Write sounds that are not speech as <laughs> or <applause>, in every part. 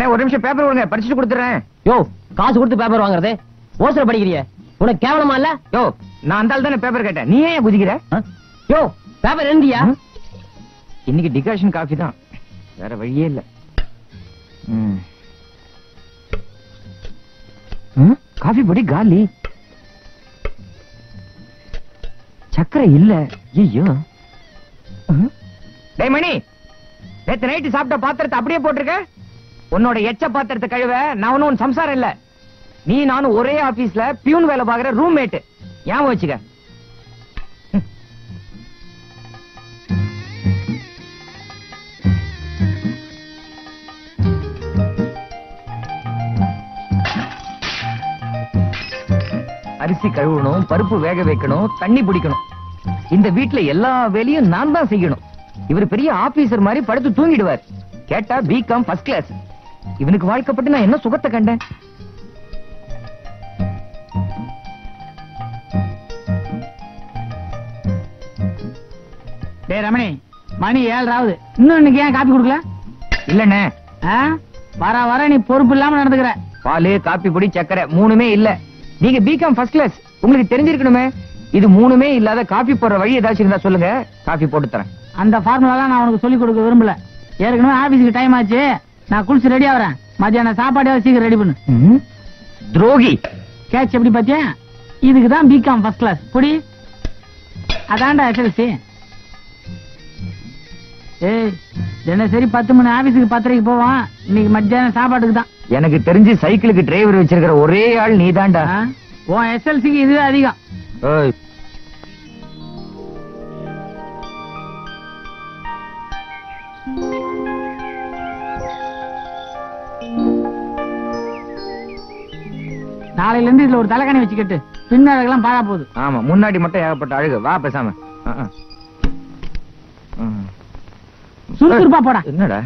அண்ணே ஒரு நிமிஷம் பேப்பர் கொடுங்க படிச்சுட்டு கொடுத்துறேன். யோ காசு கொடுத்து பேப்பர் வாங்குறது? ஓசர படிக்கிறிய? உனக்கு கேவலமா இல்ல? யோ நான் அந்த தானே பேப்பர் கேட்டேன். நீ ஏன் குதிக்கிற? யோ பேப்பர் எழுந்தியா? இன்னைக்கு டிகாஷன் காஃபி தான். வேற வழியே இல்ல? காஃபி பொடி காலி. சக்கரை இல்ல. ஐயோ? டேய் மணி நேத்து நைட்டு சாப்பிட்ட பாத்திரத்தை அப்படியே போட்டிருக்க? உன்னோட எச்ச பாத்திரத்தை கழுவ நான் ஒன்னும் உன் சம்சாரம் இல்ல. நீ நானும் ஒரே ஆபீஸ்ல பியூன் வேலை பாக்குற ரூம்மேட் ஞாபகம் வச்சுக்க. அரிசி கழுவணும் பருப்பு வேக வைக்கணும் தண்ணி பிடிக்கணும். இந்த வீட்டுல எல்லா வேலையும் நான் தான் செய்யணும். இவர் பெரிய ஆபீசர் மாதிரி படுத்து தூங்கிடுவார். கேட்டா பிகாம் ஃபர்ஸ்ட் கிளாஸ் இவனுக்கு வாழ்க்கப்பட்டு நான் என்ன சுகத்தை கண்டேன்? டேய் ரமணி மணி ஏழராவது. இன்னும் இன்னைக்கு ஏன் காப்பி கொடுக்கல? இல்லண்ணே? வர வர நீ பொறுப்பு இல்லாம நடந்துக்கிற. பாலு காப்பி பொடி சக்கரை மூணுமே இல்ல. நீங்க பிகாம் ஃபர்ஸ்ட் கிளாஸ் உங்களுக்கு தெரிஞ்சிருக்கணுமே. இது மூணுமே இல்லாத காபி போடுற வழி ஏதாச்சும் இருந்தா சொல்லுங்க. காபி போட்டு தரேன். அந்த ஃபார்முலாலாம் நான் உனக்கு சொல்லிக் கொடுக்க விரும்பல. ஏற்கனவே ஆபீஸ்க்கு டைம் ஆச்சு. நான் குளிச்சு ரெடி ஆகிறேன் மத்தியானம் சாப்பாடு சீக்கிரம் ரெடி பண்ணு? துரோகி. கேட்ச் எப்படி பாத்தியா? இதுக்கு தான் பிகாம் ஃபர்ஸ்ட் கிளாஸ் புடி. அதான்டா எஸ்எல்சி ஏய் தினசரி பத்து மணி ஆபீஸுக்கு பத்தரைக்கு போவான். இன்னைக்கு மத்தியானம் சாப்பாட்டுக்கு தான் எனக்கு தெரிஞ்சு சைக்கிளுக்கு டிரைவர் வச்சிருக்கிற ஒரே ஆள் நீதான்டா. ஆ? உன் எஸ்எல்சிக்கு இது அதிகம். நாளையில இருந்து இதுல ஒரு தலைகாணி வச்சுக்கிட்டு பின்னழகெல்லாம் பாழா போகுது. ஆமா முன்னாடி மட்டும் ஏகப்பட்ட அழுகு. வா பேசாம. சுறுசுறுப்பா போடா. என்னடா?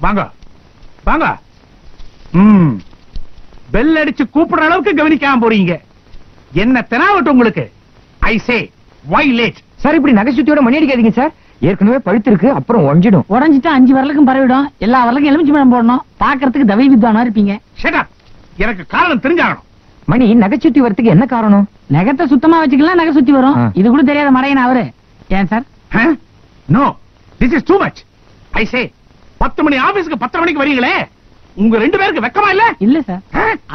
வாங்க. வாங்க. ம். பெல் அடிச்சு கூப்பிடுற அளவுக்கு கவனிக்காம போறீங்க. என்ன தெனாவட்டும் உங்களுக்கு? ஐ சே. வை லேட் சார் இப்படி நகைச்சுத்தியோட மணி அடிக்காதீங்க சார் ஏற்கனவே பழுத்து இருக்கு அப்புறம் ஒஞ்சிடும் உடஞ்சிட்டா அஞ்சு வரலுக்கும் பரவிடும். எல்லா வரலுக்கும் எலுமிச்சி பழம் போடணும். பாக்குறதுக்கு தவை வித்வானா இருப்பீங்க. எனக்கு காரணம் தெரிஞ்சாகணும். மணி நகைச்சுத்தி வரத்துக்கு என்ன காரணம்? நகத்தை சுத்தமா வச்சுக்கலாம் நகை சுத்தி வரும். இது கூட தெரியாத மடையன் அவரு. ஏன் sir no this is too much I say பத்து மணி ஆபீஸ்க்கு பத்தரை மணிக்கு வரீங்களே? உங்க ரெண்டு பேருக்கு வெக்கமா இல்ல? இல்ல சார்?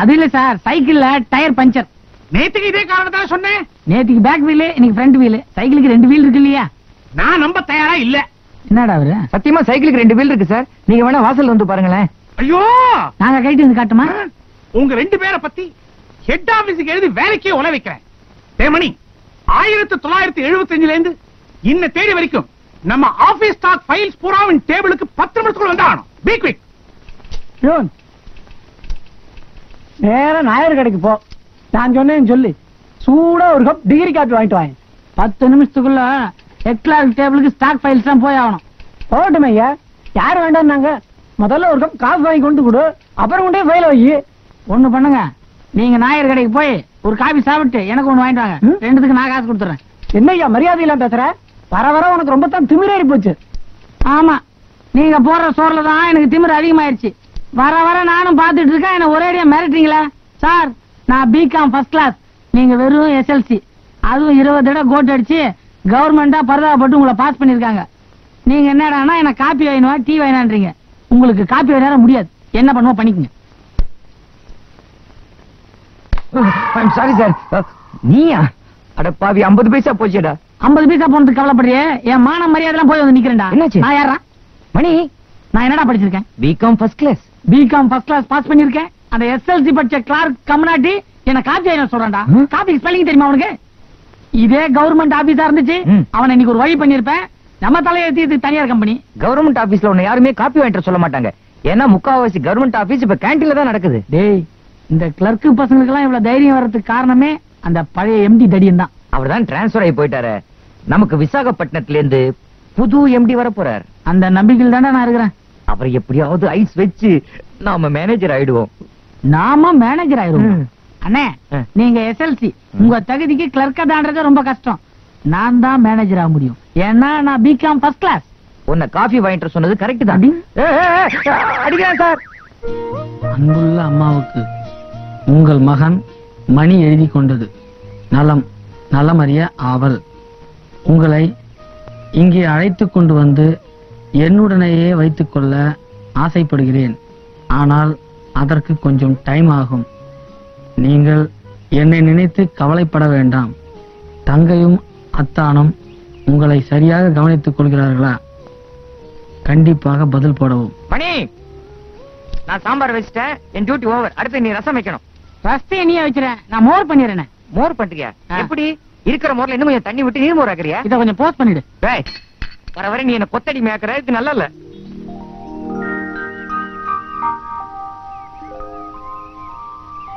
அது இல்ல சார் சைக்கிள்ல டயர் பஞ்சர். நேத்துக்கு இதே காரணத்தால சொன்னேன். நேத்துக்கு பேக் வீலு இன்னைக்கு ஃப்ரண்ட் வீலு சைக்கிளுக்கு ரெண்டு வீல் இருக்கு இல்லையா? நான் நம்ப தயாரா இல்ல. என்னடா அவரு? சத்தியமா சைக்கிளுக்கு ரெண்டு வீல் இருக்கு சார் நீங்க வேணா வாசல்ல வந்து பாருங்களேன். ஐயோ! நாங்க கைட்டு வந்து காட்டுமா? உங்க ரெண்டு பேரை பத்தி ஹெட் ஆபீஸுக்கு எழுதி வேலைக்கே உல வைக்கிறேன். தேமணி ஆயிரத்தி தொள்ளாயிரத்தி எழுபத்தி அஞ்சுல இருந்து இன்ன தேதி வரைக்கும் நம்ம ஆபீஸ் ஸ்டாக் ஃபைல்ஸ் பூராவின் டேபிளுக்கு பத்து நிமிஷத்துக்குள்ள வந்தாகணும் பி குவிக் நேரா நாயர் கடைக்கு போ. நான் சொன்னேன்னு சொல்லு. சூடா ஒரு கப் டிகிரி காப்பி வாங்கிட்டு வாங்க பத்து நிமிஷத்துக்குள்ள ஹெக்லார் டேபிளுக்கு ஸ்டாக் ஃபைல்ஸ் தான் போய் ஆகணும். போகட்டும் ஐயா. யார் வேண்டாம்னாங்க? முதல்ல ஒரு கப் காஃபி வாங்கி கொண்டு கொடு அப்புறம் கொண்டே ஃபைல வை. ஒண்ணு பண்ணுங்க. நீங்க நாயர் கடைக்கு போய் ஒரு காபி சாப்பிட்டு எனக்கு ஒண்ணு வாங்கிட்டு வாங்க. ரெண்டுத்துக்கு நான் காசு கொடுத்துறேன். என்னய்யா மரியாதை இல்லாம பேசுற? வர வர உனக்கு ரொம்ப தான் திமிரேறி போச்சு. ஆமா. நீங்க போடுற சோறுல தான் எனக்கு திமிரு அதிகமாயிருச்சு. வர வர நானும் பாத்துட்டு இருக்கேன். என்ன ஒரேடியா மிரட்டுறீங்களா? சார் நான் பிகாம் ஃபர்ஸ்ட் கிளாஸ் நீங்க வெறும் எஸ்எல்சி அதுவும் இருபது தடவை கோட் அடிச்சு கவர்மெண்டா பரதாபப்பட்டு உங்களை பாஸ் பண்ணிருக்காங்க நீங்க என்னடான்னா என்ன காப்பி வேணுமா டீ வேணான்றீங்க உங்களுக்கு காப்பி வேணா முடியாது. என்ன பண்ணுவோம் பண்ணிக்கங்க. சாரி சார் நீயா? அட பாவி 50 பைசா போச்சேடா. ஐம்பது பைசா போனதுக்கு கவலைப்படுறியே? என் மான மரியாதை போய் வந்து நிக்கிறேன்டா. என்னாச்சு? நான் யாரா மணி? நான் என்னடா படிச்சிருக்கேன்? B Com first class B Com first class pass பண்ணிருக்கேன் அந்த எஸ்எல்சி படிச்ச கிளார்க் கம்னாட்டி என்ன காப்பி என்ன சொல்றான்டா. காப்பி ஸ்பெல்லிங் தெரியுமா உனக்கு? இதே கவர்மெண்ட் ஆபீஸா இருந்துச்சு. அவனை இன்னைக்கு ஒரு வழி பண்ணிருப்பேன் நம்ம தலையெழுத்தி இது தனியார் கம்பெனி கவர்மெண்ட் ஆபீஸ்ல உன்னை யாருமே காப்பி வாங்கிட்டு சொல்ல மாட்டாங்க. ஏன்னா முக்காவாசி கவர்மெண்ட் ஆபீஸ் இப்ப கேண்டீன்ல தான் நடக்குது. டேய் இந்த கிளர்க்கு பசங்களுக்கு எல்லாம் இவ்வளவு தைரியம் வர்றதுக்கு காரணமே அந்த பழைய எம்டி தடியன் தான். அவர் தான் டிரான்ஸ்பர் ஆகி போயிட்டாரு. நமக்கு விசாகப்பட்டினத்துல இருந்து புது எம்டி வர போறார். அந்த நம்பிக்கையில் தானே நான் இருக்கிறேன். அவர் எப்படியாவது ஐஸ் வச்சு நாம மேனேஜர் ஆயிடுவோம். நாம மேனேஜர் ஆயிரும். அண்ணே. நீங்க எஸ்எல்சி உங்க தகுதிக்கு கிளர்க்கா தாண்டது ரொம்ப கஷ்டம். நான் தான் மேனேஜர் ஆக முடியும். ஏன்னா நான் பிகாம் ஃபர்ஸ்ட் கிளாஸ் உன்னை காஃபி வாங்கிட்டு சொன்னது கரெக்ட் தான். அடிக்கிறேன் சார். அன்புள்ள அம்மாவுக்கு உங்கள் மகன் மணி எழுதி கொண்டது. நலம் நலமறிய ஆவல். உங்களை இங்கே அழைத்து கொண்டு வந்து என்னுடனேயே வைத்துக் கொள்ள ஆசைப்படுகிறேன். ஆனால் அதற்கு கொஞ்சம் டைம் ஆகும். நீங்கள் என்னை நினைத்து கவலைப்பட வேண்டாம். தங்கையும் அத்தானும் உங்களை சரியாக கவனித்துக் கொள்கிறார்களா? கண்டிப்பாக பதில் போடவும். மணி நான் சாம்பார் வச்சிட்டேன். என் டியூட்டி ஓவர் அடுத்து நீ ரசம் வைக்கணும். ரஸ்தையை நீயே வச்சிரேன் நான் மோர் பண்ணிடுறேன். மோர் பண்றியா. எப்படி? இருக்கிற மோர்ல இன்னும் கொஞ்சம் தண்ணி விட்டு நீர் மோர் ஆக்குறியா? இதை கொஞ்சம் போஸ்ட் பண்ணிடு. டேய் வர வர நீ என்ன கொத்தடி மேய்க்கிற இது நல்லா இல்ல.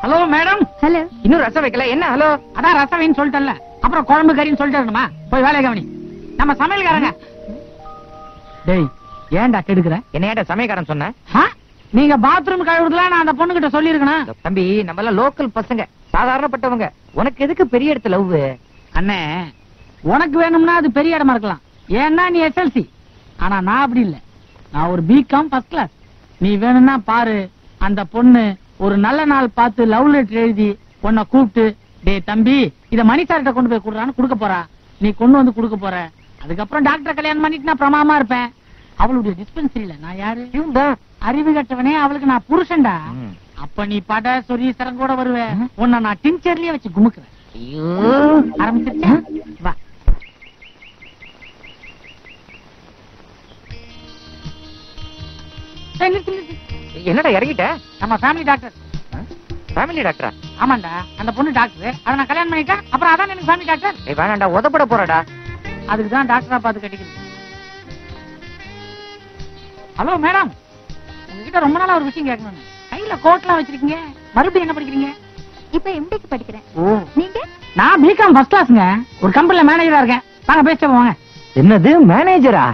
Hello madam. ஹலோ. இன்னும் ரசம் வைக்கல. என்ன ஹலோ? அதான் ரசவைன்னு சொல்லிட்டல அப்புறம் குழம்பு கறின்னு சொல்லிட்டு இருக்கணுமா போய் வேலையை கவனி. நம்ம சமையல்காரங்க. டேய் ஏன்டா கெடுக்கிற? என்ன ஏன்டா சமயக்காரன் சொன்ன? நீங்க பாத்ரூம் கழுவுறதுல நான் அந்த பொண்ணு கிட்ட சொல்லிருக்கணும் தம்பி நம்ம எல்லாம் லோக்கல் பசங்க. சாதாரணப்பட்டவங்க. உனக்கு எதுக்கு பெரிய இடத்து லவ் அண்ணே உனக்கு வேணும்னா அது பெரிய இடமா இருக்கலாம். ஏன்னா நீ எஸ்எல்சி ஆனா நான் அப்படி இல்ல. நான் ஒரு பிகாம் ஃபர்ஸ்ட் கிளாஸ் நீ வேணும்னா பாரு அந்த பொண்ணு ஒரு நல்ல நாள் பார்த்து லவ் லெட்டர் எழுதி உன்னை கூப்பிட்டு டேய் தம்பி இத மணி சார்கிட்ட கொண்டு போய் கொடுறான்னு கொடுக்க போறா. நீ கொண்டு வந்து கொடுக்க போற. அதுக்கப்புறம் டாக்டர் கல்யாணம் பண்ணிட்டு நான் பிரமாமா இருப்பேன். அவளுடைய டிஸ்பென்சரியில நான் யாரு? அறிவு கட்டவனே அவளுக்கு நான் புருஷன்டா. அப்ப நீ பட சொரி சரங்கோட வருவ. உன்னை நான் டின்ச்சர்லயே வச்சு குமுக்குறேன் ஐயோ. ஆரம்பிச்சிருச்சா? வா. நிறுத்து, நிறுத்து. என்னடா இறங்கிட்ட? நம்ம ஃபேமிலி டாக்டர் ஃபேமிலி டாக்டரா ஆமாண்டா அந்த பொண்ணு டாக்டர் அதை நான் கல்யாணம் பண்ணிட்டேன். அப்புறம் அதான் எனக்கு ஃபேமிலி டாக்டர் ஏய் வேணாண்டா உதப்பட போறடா. அதுக்கு தான் டாக்டரா பார்த்து கட்டிக்கிறது ஹலோ மேடம் உங்ககிட்ட ரொம்ப நாளா ஒரு விஷயம் கேட்கணும் கையில கோட்லாம் வச்சிருக்கீங்க. மறுபடியும் என்ன படிக்கிறீங்க? இப்ப எம்டிக்கு படிக்கிறேன். ஓ. நீங்க? நான் பிகாம் ஃபர்ஸ்ட் கிளாஸ்ங்க ஒரு கம்பெனில மேனேஜரா இருக்கேன். வாங்க பேசிட்டு போவாங்க. என்னது மேனேஜரா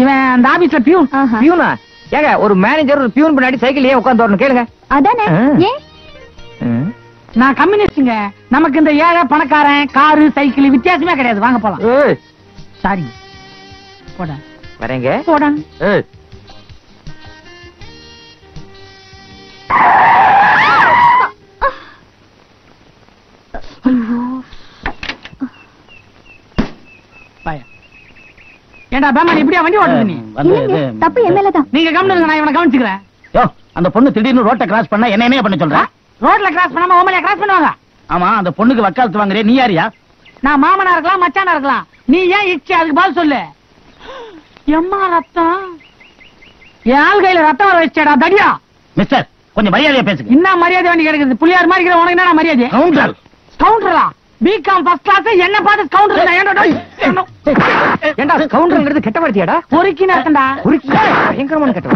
இவன் அந்த ஆபீஸ்ல பியூன். பியூனா ஏங்க ஒரு மேனேஜர் ஒரு பியூன் பின்னாடி சைக்கிள் ஏன் உட்கார்ந்து வரணும்? கேளுங்க. அதானே. ஏன். நான் கம்யூனிஸ்டுங்க நமக்கு இந்த ஏழை பணக்காரன் காரு சைக்கிள் வித்தியாசமே கிடையாது. வாங்க போலாம். சாரி போட. வரேங்க. போட. ஏய். பாய ஏண்டா பேமன் இப்படியா வண்டி ஓட்டுது நீ? இல்லைங்க தப்பு எம்எல்ஏ தான் நீங்க கவனிங்க நான் இவனை கவனிச்சுக்கிறேன். யோ அந்த பொண்ணு திடீர்னு ரோட்டை கிராஸ் பண்ணா என்ன என்ன பண்ண சொல்ற? ரோட்ல கிராஸ் பண்ணாம ஓமலையா கிராஸ் பண்ணுவாங்க? ஆமா அந்த பொண்ணுக்கு வக்காலத்து வாங்குறே நீ யாரியா? நான் மாமனா இருக்கலாம் மச்சானா இருக்கலாம். நீ ஏன் இச்சி அதுக்கு பதில் சொல்லு? எம்மா ரத்தம்? என் ஆள் கையில ரத்தம் வர வச்சேடா தடியா? மிஸ்டர் கொஞ்சம் மரியாதையா பேசுங்க. என்ன மரியாதை வேண்டி கிடைக்குது புள்ளியார் மாதிரி உனக்கு என்ன மரியாதை? கவுண்டர் கவுண்டரா பிகாம் ஃபர்ஸ்ட் கிளாஸ் என்ன பார்த்து கவுண்டர் ஏண்டா கவுண்டர்ங்கிறது கெட்ட வார்த்தையாடா பொறுக்கி நடக்கண்டா உருக்கி பயங்கரமான கெட்ட.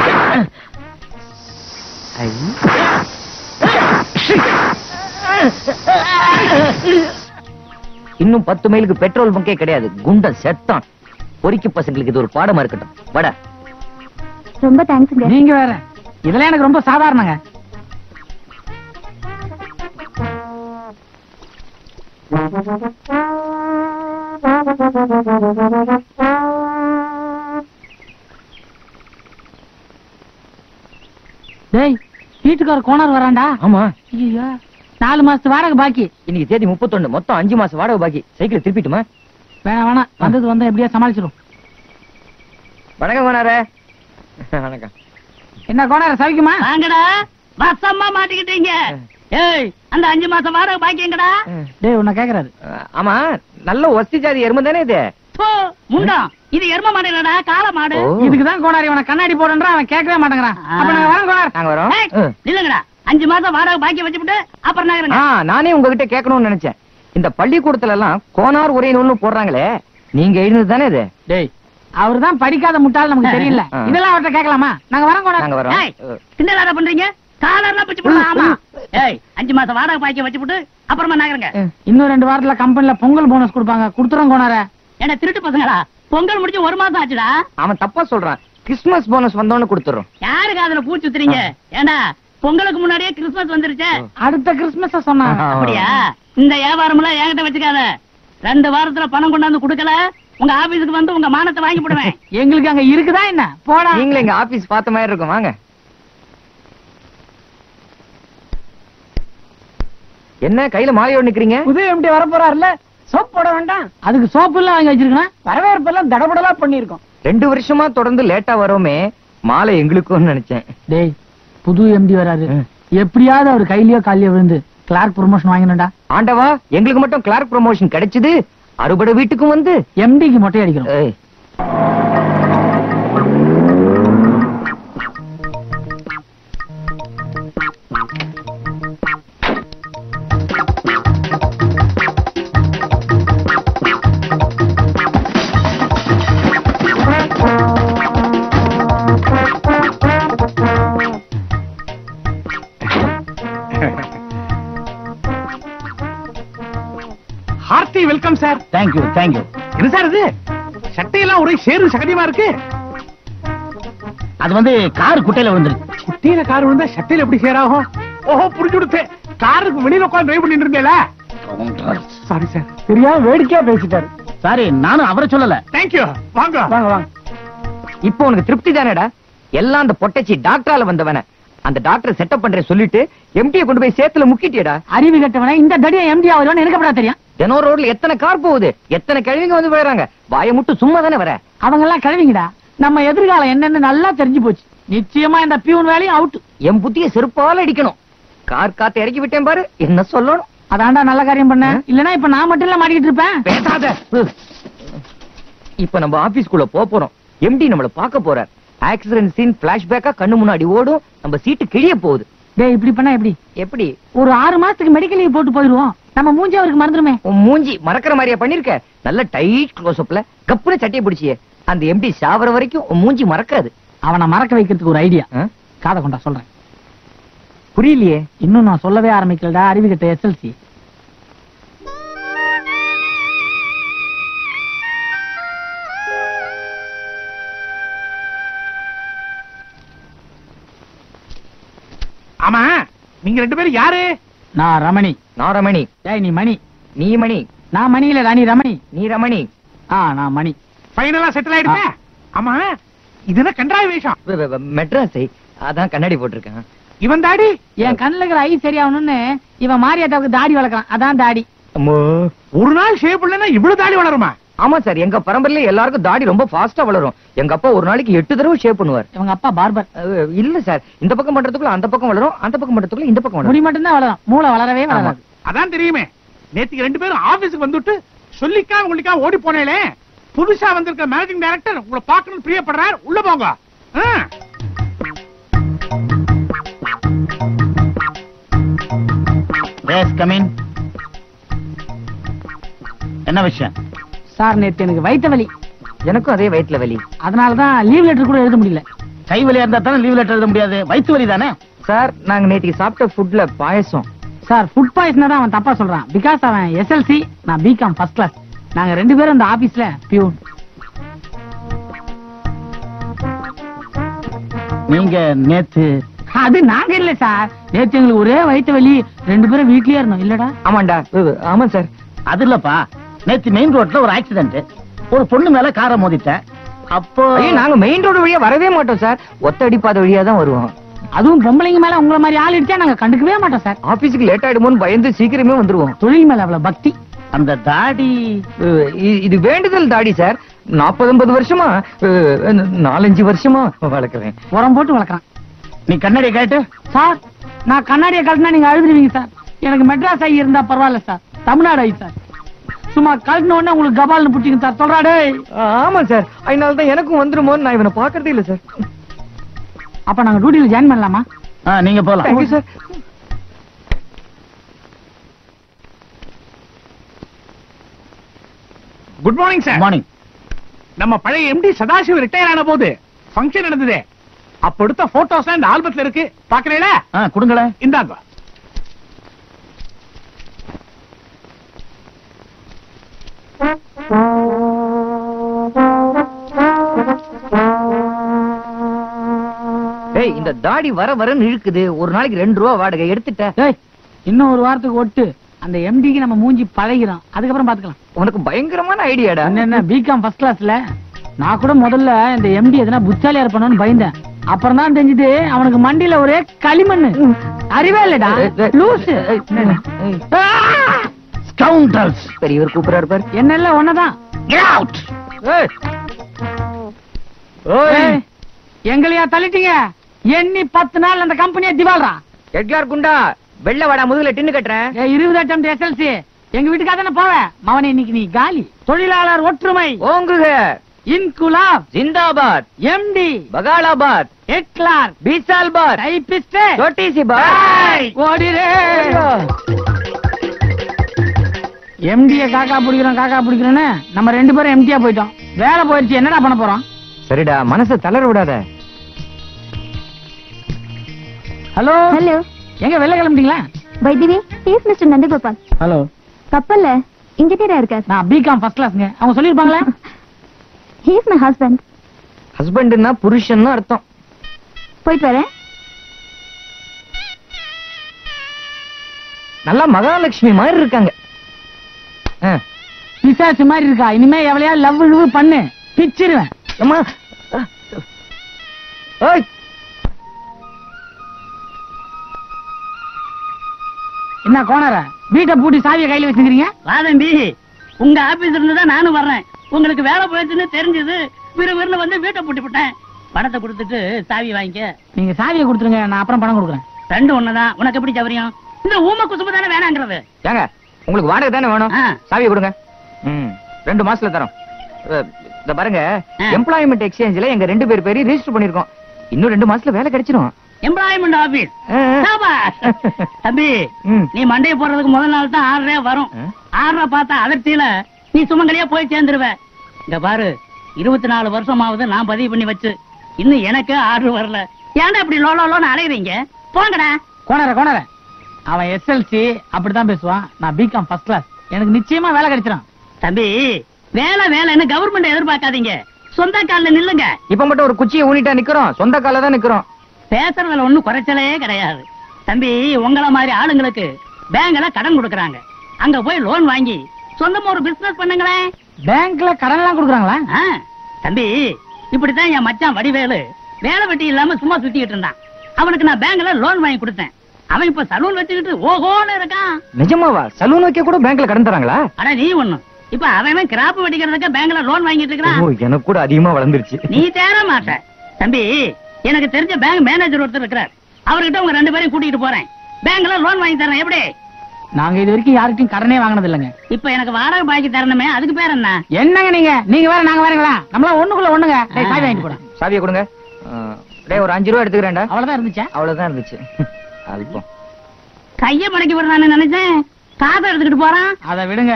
இன்னும் பத்து மைலுக்கு பெட்ரோல் பங்கே கிடையாது. குண்டன் செத்தான். பொறிக்கு பசங்களுக்கு இது ஒரு பாடமா இருக்கட்டும். வட. ரொம்ப தேங்க்ஸ்ங்க நீங்க வேற. இதெல்லாம் எனக்கு ரொம்ப சாதாரணங்க. டேய் வீட்டுக்கார கோணர் வரான்டா. ஆமா. ஐயோ நாலு மாசத்து வாடகை பாக்கி. இன்னைக்கு தேதி முப்பத்தொன்னு மொத்தம் அஞ்சு மாசம் வாடகை பாக்கி. சைக்கிள் திருப்பிட்டுமா? வேணாம் வேணாம் வந்தது வந்தா எப்படியா சமாளிச்சிடும் வணக்கம் கோனாரே வணக்கம். என்ன கோணர் சவிக்குமா? வாங்கடா. வசமா மாட்டிக்கிட்டீங்க. ஏய் அந்த அஞ்சு மாசம் வாடகை பாக்கியங்கடா டேய் உன்னை கேக்குறாரு. ஆமா நல்ல ஒஸ்தி ஜாதி எருமை தானே இது? போ, முண்டம் இது எரும மாடு இல்லடா காளை மாடு? ஓ. இதுக்குதான் கோனார் இவனை கண்ணாடி போடுன்றா அவன் கேட்கவே மாட்டேங்கிறான். அப்ப நாங்க வரோம் கோனார் நாங்க வரோம்? ஏய், அஹ். நில்லுங்கடா. அஞ்சு மாசம் வாடகை பாக்கி வச்சுட்டு அப்புறம் ஆ, நகருங்க நானே உங்ககிட்ட கேட்கணும்னு நினைச்சேன். இந்த பள்ளிக்கூடத்துல எல்லாம் கோனார் உரை நூல்னு போடுறாங்களே நீங்க எழுந்தது தானே இது? டேய் அவர்தான் படிக்காத முட்டாள் நமக்கு தெரியல. இதெல்லாம் அவர்ட்ட கேட்கலாமா? நாங்க வரோம் கோனார் நாங்க வரோம். ஏய், கிண்டலாடா பண்றீங்க? காலர்லாம் பிச்சு போடலாம் ஆமா. ஏய் அஞ்சு மாசம் வாடகை பாக்கி வச்சுட்டு அப்புறமா நகருங்க இன்னும் ரெண்டு வாரத்துல கம்பெனில பொங்கல் போனஸ் கொடுப்பாங்க. கொடுத்துறோம் கோனார. என்ன திருட்டு பசங்களா? பொங்கல் முடிஞ்சு ஒரு மாசம் ஆச்சுடா. அவன் தப்பா சொல்றான். கிறிஸ்துமஸ் போனஸ் வந்தோன்னு கொடுத்துறோம். யாருக்கு அதுல பூ சுத்துறீங்க? ஏண்டா பொங்கலுக்கு முன்னாடியே கிறிஸ்துமஸ் வந்துருச்சே? அடுத்த கிறிஸ்துமஸ் சொன்னான் அப்படியா? இந்த வியாபாரம் எல்லாம் என்கிட்ட வச்சுக்காத. ரெண்டு வாரத்துல பணம் கொண்டாந்து கொடுக்கல. உங்க ஆபீஸுக்கு வந்து உங்க மானத்தை வாங்கி போடுவேன். எங்களுக்கு அங்க இருக்குதா என்ன? போடா நீங்களும் எங்க ஆபீஸ் பார்த்த மாதிரி இருக்கும். வாங்க. என்ன கையில மாலையோட நிக்கிறீங்க? புது எம்டி வர போறாருல சோப் போட வேண்டாம். அதுக்கு சோப்பு எல்லாம் வாங்கி வச்சிருக்கேன்? வரவேற்பு எல்லாம் தடபடலா பண்ணிருக்கோம் ரெண்டு வருஷமா தொடர்ந்து லேட்டா வரோமே மாலை எங்களுக்கும் நினைச்சேன். டேய் புது எம்டி வராரு. எப்படியாவது அவர் கையிலயோ காலியோ விழுந்து கிளார்க் ப்ரொமோஷன் வாங்கினடா ஆண்டவா எங்களுக்கு மட்டும் கிளார்க் ப்ரமோஷன் கிடைச்சது அறுபடை வீட்டுக்கும் வந்து. எம்டிக்கு மொட்டை அடிக்கிறோம். Sir. Thank you thank you என்ன சார் இது? சட்டையெல்லாம் ஒரே சேரு சகதியமா இருக்கு? அது வந்து கார் குட்டையில விழுந்துருக்கு குட்டியில கார் விழுந்தா சட்டையில எப்படி சேராகும் ஓஹோ புரிஞ்சு கொடுத்து. காருக்கு வெளியில உட்கார்ந்து டிரைவ் பண்ணிட்டு இருந்தேல? சாரி சார் தெரியாம வேடிக்கையா பேசிட்டாரு. சாரி நானும் அவரை சொல்லல. தேங்க்யூ வாங்க. வாங்க வாங்க. இப்போ உனக்கு திருப்தி தானேடா? எல்லாம் அந்த பொட்டச்சி டாக்டரால வந்தவன. அந்த டாக்டர் செட்டப் பண்றேன் சொல்லிட்டு எம்டியை கொண்டு போய் சேத்துல முக்கிட்டியடா. அறிவு கட்டவன? இந்த தடியா எம்டி ஆகுதுன்னு எனக்கு எப்படா தெரியும்? தினம் ரோட்ல எத்தனை கார் போகுது? எத்தனை கிழவிங்க வந்து விழுறாங்க வாயை மட்டும் சும்மா தானே வர? அவங்க எல்லாம் கிளவிங்கடா நம்ம எதிர்காலம் என்னன்னு நல்லா தெரிஞ்சு போச்சு. நிச்சயமா இந்த பியூன் வேலையும் அவுட் என் புத்திய செருப்பால அடிக்கணும். கார் காத்து இறக்கி விட்டேன் பாரு என்ன சொல்லணும்? அதான்டா நல்ல காரியம் பண்ண. இல்லனா இப்ப நான் மட்டும் இல்ல மாட்டிக்கிட்டு இருப்பேன். பேசாத. இப்ப நம்ம ஆபீஸ்க்குள்ள போறோம். எம்டி நம்மள பார்க்க போறார். ஆக்சிடென்ட் சீன் பிளாஷ்பேக்கா கண்ணு முன்னாடி ஓடும். நம்ம சீட்டு கிழிய போகுது. டேய் இப்படி பண்ணா எப்படி? எப்படி? ஒரு ஆறு மாசத்துக்கு மெடிக்கல் லீவ் போட்டு போயிருவோம். நம்ம மூஞ்சி அவருக்கு மறந்துருமே. மூஞ்சி மறக்கிற மாதிரியா பண்ணிருக்க நல்ல டைட் க்ளோஸ் அப்ல கப்புன்னு சட்டையை பிடிச்சியே. அந்த எம்டி சாவர வரைக்கும் உன் மூஞ்சி மறக்காது. அவனை மறக்க வைக்கிறதுக்கு ஒரு ஐடியா? காதை கொண்டா சொல்றேன். புரியலையே. இன்னும் நான் சொல்லவே ஆரம்பிக்கலடா அறிவு கட்ட எஸ்எல்சி ஆமா நீங்க ரெண்டு பேரும் யாரு? நான் ரமணி. நான் ரமணி. டேய் நீ மணி. நீ மணி. நான் மணி இல்லடா நீ ரமணி. நீ ரமணி. ஆ நான் மணி. ஃபைனலா செட்டில் ஆயிடுச்சா ஆமா இது என்ன கன்றாய் வேஷம் மெட்ராஸை. அதான் கண்ணாடி போட்டிருக்கேன். இவன் தாடி? என் கண்ணுல இருக்கிற ஐ சரியாகணும்னு இவன் மாரியாத்தாவுக்கு தாடி வளர்க்கறான். அதான் தாடி. அம்மோ. ஒரு நாள் ஷேப் இல்லைன்னா இவ்வளவு தாடி வளருமா? ஆமா சார் எங்க பரம்பரையில எல்லாருக்கும் தாடி ரொம்ப ஃபாஸ்டா வளரும். எங்க அப்பா ஒரு நாளைக்கு எட்டு தடவை ஷேப் பண்ணுவார். இவங்க அப்பா பார்பர் இல்ல சார் இந்த பக்கம் பண்றதுக்குள்ள அந்த பக்கம் வளரும் அந்த பக்கம் பண்றதுக்குள்ள இந்த பக்கம் வளரும். முடி மட்டும்தான் வளரும் மூளை வளரவே வளராது. அதான் தெரியுமே நேத்துக்கு ரெண்டு பேரும் ஆபீஸ்க்கு வந்துட்டு சொல்லிக்கா உங்களுக்கா ஓடி போனேலே புதுசா வந்திருக்க மேனேஜிங் டைரக்டர் உங்களை பார்க்கணும்னு பிரியப்படுறார். உள்ள போங்க. என்ன விஷயம்? சார் நேத்து எனக்கு வயித்த வலி. எனக்கும் அதே வயிற்றுல வலி. அதனாலதான் லீவ் லெட்டர் கூட எழுத முடியல. கை வலியா இருந்தா தானே லீவ் லெட்டர் எழுத முடியாது? வயிற்று வலி தானே? சார் நாங்க நேத்திக்கு சாப்பிட்ட ஃபுட்ல பாயசம். சார் ஃபுட் பாய்ஸ்னா தான் அவன் தப்பா சொல்றான். பிகாஸ் அவன் எஸ்எல்சி நான் பிகாம் ஃபர்ஸ்ட் கிளாஸ் நாங்க ரெண்டு பேரும் இந்த ஆபீஸ்ல பியூன் நீங்க நேத்து அது நாங்க இல்ல சார். நேத்து எங்களுக்கு ஒரே வயித்த வலி. ரெண்டு பேரும் வீட்லயே இருந்தோம். இல்லடா. ஆமாண்டா. ஆமா சார். அது இல்லப்பா. நேத்து மெயின் ரோட்ல ஒரு ஆக்சிடென்ட் ஒரு பொண்ணு மேல காரை மோதிட்டேன். அப்போ நாங்க மெயின் ரோடு வழியா வரவே மாட்டோம் சார். ஒத்த அடிப்பாத வழியா தான் வருவோம். அதுவும் பொம்பளைங்க மேல உங்கள மாதிரி ஆள் இடிச்சா நாங்க கண்டுக்கவே மாட்டோம் சார். ஆபீஸுக்கு லேட் ஆயிடுமோன்னு பயந்து சீக்கிரமே வந்துருவோம். தொழில் மேல அவ்வளவு பக்தி. அந்த தாடி இது வேண்டுதல் தாடி சார். நாற்பது ஐம்பது வருஷமா நாலஞ்சு வருஷமா வளர்க்குறேன். உரம் போட்டு வளர்க்குறான். நீ கண்ணாடி கேட்டு சார் நான் கண்ணாடியை கழட்டினா நீங்க அழுதுருவீங்க சார். எனக்கு மெட்ராஸ் ஐ இருந்தா பரவாயில்ல சார். தமிழ்நாடு ஐ சார். சும்மா கழட்டின உடனே உங்களுக்கு கபால்னு புடிச்சிங்க சார். சொல்றாடே ஆமா சார். அதனால தான் எனக்கும் வந்துருமோன்னு நான் இவனை பாக்குறதே இல்ல சார். அப்ப நாங்க டியூட்டில ஜாயின் பண்ணலாமா? நீங்க போலாம். Thank you sir good morning sir morning நம்ம பழைய எம்டி சதாசிவம் ரிட்டையர் ஆன போது ஃபங்க்ஷன் நடந்ததே. அப்ப எடுத்த போட்டோஸ் இந்த ஆல்பத்துல இருக்கு. பாக்குறீங்களா கொடுங்களேன். இந்தாங்க. இந்த தாடி வர வரன்னு இழுக்குது. ஒரு நாளைக்கு ரெண்டு ரூபா வாடகை. எடுத்துட்ட. ஏய் இன்னும் ஒரு வாரத்துக்கு ஒட்டு. அந்த எம்டிக்கு நம்ம மூஞ்சி பழகிறோம் அதுக்கப்புறம் பாத்துக்கலாம். உனக்கு பயங்கரமான ஐடியாடா. என்ன என்ன பிகாம் ஃபர்ஸ்ட் கிளாஸ்ல நான் கூட முதல்ல இந்த எம்டி எதனா புத்தாலியா இருப்பானு பயந்தேன். அப்புறம் தான் தெரிஞ்சது அவனுக்கு மண்டியில ஒரே களிமண்ணு. அறிவே இல்லடா. லூசு. ஸ்கவுண்டல்ஸ் பெரியவர் கூப்பிடுறாரு பாரு. என்ன இல்ல ஒன்னதான் எங்களையா தள்ளிட்டீங்க? எண்ணி பத்து நாள் அந்த கம்பெனியை திவால்ரா எட்லார் குண்டா வெள்ள வாடா முதுகுல டின்னு கட்டுறேன் இருபது அட்டம் எஸ்எல்சி எங்க வீட்டுக்காக தானே போவேன் மவனே இன்னைக்கு நீ காலி. தொழிலாளர் ஒற்றுமை. ஓங்குக. இன்குலாப். ஜிந்தாபாத். எம்டி பகாலாபாத். எக்லார் பீசால்பாத். டைபிஸ்ட் சோட்டிசி பாத் ஓடிரே. எம்டிய காக்கா பிடிக்கிறோம் காக்கா பிடிக்கிறோன்னு நம்ம ரெண்டு பேரும் எம்டியா போயிட்டோம். வேலை போயிடுச்சு என்னடா பண்ண போறோம்? சரிடா மனசை தளர விடாத. ஹலோ? ஹலோ. எங்க வெளில கிளம்பிட்டீங்களா? By the way he's mister Nandagopal. Hello. கப்பல்ல இன்ஜினியரா இருக்கார். நான் பிகாம் ஃபர்ஸ்ட் கிளாஸ்ங்க அவங்க சொல்லிருப்பாங்களா ஹீஸ் <laughs> மை ஹஸ்பண்ட் ஹஸ்பண்ட்னா புருஷன் அர்த்தம். போயிட்டு வரேன். நல்லா மகாலட்சுமி மாதிரி இருக்காங்க. பிசாசு மாதிரி இருக்கா? இனிமே எவ்வளையா லவ் லவ் பண்ணு. பிச்சிருவேன். என்ன கோணர வீட்டை பூட்டி சாவியை கையில வச்சுக்கிறீங்க? வாதம்பி உங்க ஆபீஸ்ல இருந்து தான் நானும் வர்றேன். உங்களுக்கு வேலை போயிடுச்சுன்னு தெரிஞ்சது விறுவிறுன்னு வந்து வீட்டை பூட்டி விட்டேன். பணத்தை கொடுத்துட்டு சாவி வாங்கிக்க. நீங்க சாவியை கொடுத்துருங்க நான் அப்புறம் பணம் கொடுக்குறேன். ரெண்டு ஒண்ணுதான். உனக்கு எப்படி சவரியம் இந்த ஊம குசும்பு தானே வேணாங்கிறது. ஏங்க உங்களுக்கு வாடகை தானே வேணும்? ஆ. சாவியை கொடுங்க. ம் ரெண்டு மாசத்துல தரோம். இந்த பாருங்க. எம்ப்ளாய்மெண்ட் எக்ஸ்சேஞ்சில் எங்க ரெண்டு பேர் பேரையும் ரெஜிஸ்டர் பண்ணிருக்கோம். இன்னும் ரெண்டு மாசத்துல வேலை கிடைச்சிடும் எம்ப்ளாய்மெண்ட் ஆபீஸ். தம்பி. நீ மண்டைய போடுறதுக்கு முதல் நாள் தான் ஆறரை வரும்? ஆறரை பார்த்தா அதிர்ச்சியில நீ சுமங்கலியா போய் சேர்ந்துருவ. இங்க பாரு இருபத்தி நாலு வருஷமாவது நான் பதிவு பண்ணி வச்சு இன்னும் எனக்கு ஆர்டர் வரல. ஏன்டா இப்படி லோலோ லோன்னு அலையுறீங்க? போங்கடா. கோணர கோணர. அவன் எஸ்எல்சி அப்படித்தான் பேசுவான். நான் பிகாம் ஃபர்ஸ்ட் கிளாஸ் எனக்கு நிச்சயமா வேலை கிடைச்சிடும் தம்பி வேலை வேலைன்னு கவர்மெண்ட் எதிர்பார்க்காதீங்க. சொந்த கால்ல நில்லுங்க. இப்ப மட்டும் ஒரு குச்சியை ஊனிட்டா நிக்கிறோம். சொந்த கால தான் நிக்கிறோம். பேசுறதுல ஒண்ணும் குறைச்சலே கிடையாது. தம்பி உங்கள மாதிரி ஆளுங்களுக்கு பேங்க்ல கடன் கொடுக்கறாங்க. அங்க போய் லோன் வாங்கி சொந்தமா ஒரு பிசினஸ் பண்ணுங்களேன் பேங்க்ல கடன் எல்லாம் கொடுக்குறாங்களா தம்பி இப்படித்தான் என் மச்சான் வடிவேலு வேலை வெட்டி இல்லாம சும்மா சுத்திக்கிட்டு இருந்தான். அவனுக்கு நான் பேங்க்ல லோன் வாங்கி கொடுத்தேன். அவன் இப்ப சலூன் வச்சுக்கிட்டு ஓஹோன்னு இருக்கான். நிஜமாவா? சலூன் வைக்க கூட பேங்க்ல கடன் தராங்களா? அட நீ ஒண்ணு. இப்ப அவன் கிராப் வெட்டிக்கிறதுக்கு பேங்க்ல லோன் வாங்கிட்டு ஓ, இருக்கிறான் எனக்கு கூட அதிகமா வளர்ந்துருச்சு. நீ தேர மாட்ட. தம்பி எனக்கு தெரிஞ்ச பேங்க் மேனேஜர் ஒருத்தர் இருக்கிறார். அவர்கிட்ட உங்க ரெண்டு பேரையும் கூட்டிட்டு போறேன். பேங்க்ல லோன் வாங்கி தரேன். எப்படி? நாங்க இது வரைக்கும் யார்கிட்டயும் கடனே வாங்கினது இல்லைங்க. இப்ப எனக்கு வாடகை பாக்கி தரணுமே அதுக்கு பேர் என்ன? என்னங்க நீங்க? நீங்க வேற நாங்க வேறங்களா? நம்மளா ஒண்ணுக்குள்ள ஒண்ணுங்க. டேய், சாவி வாங்கிட்டு போடா. சாவியை கொடுங்க. டேய் ஒரு அஞ்சு ரூபா எடுத்துக்கிறேன்டா. அவ்வளவுதான் இருந்துச்சா? அவ்வளவுதான் இருந்துச்சு. அல்பம் கைய மடக்கி விடுறான்னு நினைச்சேன். காசை எடுத்துக்கிட்டு போறான். அதை விடுங்க.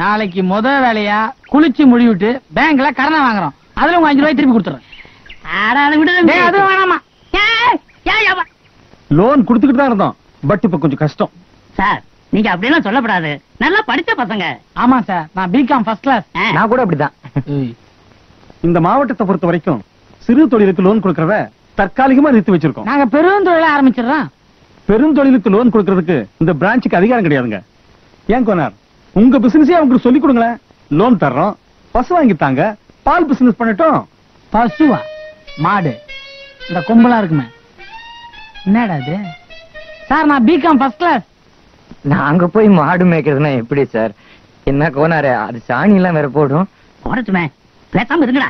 நாளைக்கு முத வேலையா? குளிச்சு முடிவிட்டு பேங்க்ல கடனை வாங்குறோம். அதுல உங்க அஞ்சு ரூபாய் திருப்பி கொடுத்துறேன். லோன் கொடுத்துக்கிட்டு தான் இருந்தோம். பட் இப்ப கொஞ்சம் கஷ்டம். சார் நீங்க அப்படிலாம் சொல்லப்படாது. நல்லா படிச்ச பசங்க. ஆமா சார். நான் பிகாம் ஃபர்ஸ்ட் கிளாஸ் நான் கூட அப்படிதான். இந்த மாவட்டத்தை பொறுத்த வரைக்கும் சிறு தொழிலுக்கு லோன் கொடுக்கறத தற்காலிகமா நிறுத்தி வச்சிருக்கோம். நாங்க பெருந்தொழில ஆரம்பிச்சிடுறோம். பெருந்தொழிலுக்கு லோன் கொடுக்கறதுக்கு இந்த பிரான்ச்சுக்கு அதிகாரம் கிடையாதுங்க. ஏன் கோனார்? உங்க பிசினஸே அவங்களுக்கு சொல்லி கொடுங்களேன். லோன் தர்றோம். பசு வாங்கி தாங்க. பால் பிசினஸ் பண்ணட்டும். பசுவா? மாடு. இந்த கொம்பெல்லாம் இருக்குமே. என்னடா இது? சார் நான் பிகாம் ஃபர்ஸ்ட் கிளாஸ் நாங்க போய் மாடு மேய்க்கிறதுனா எப்படி சார் என்ன கோனாரு அது சாணி எல்லாம் வேற போடும். குறைச்சுமே பேசாம இருங்கடா.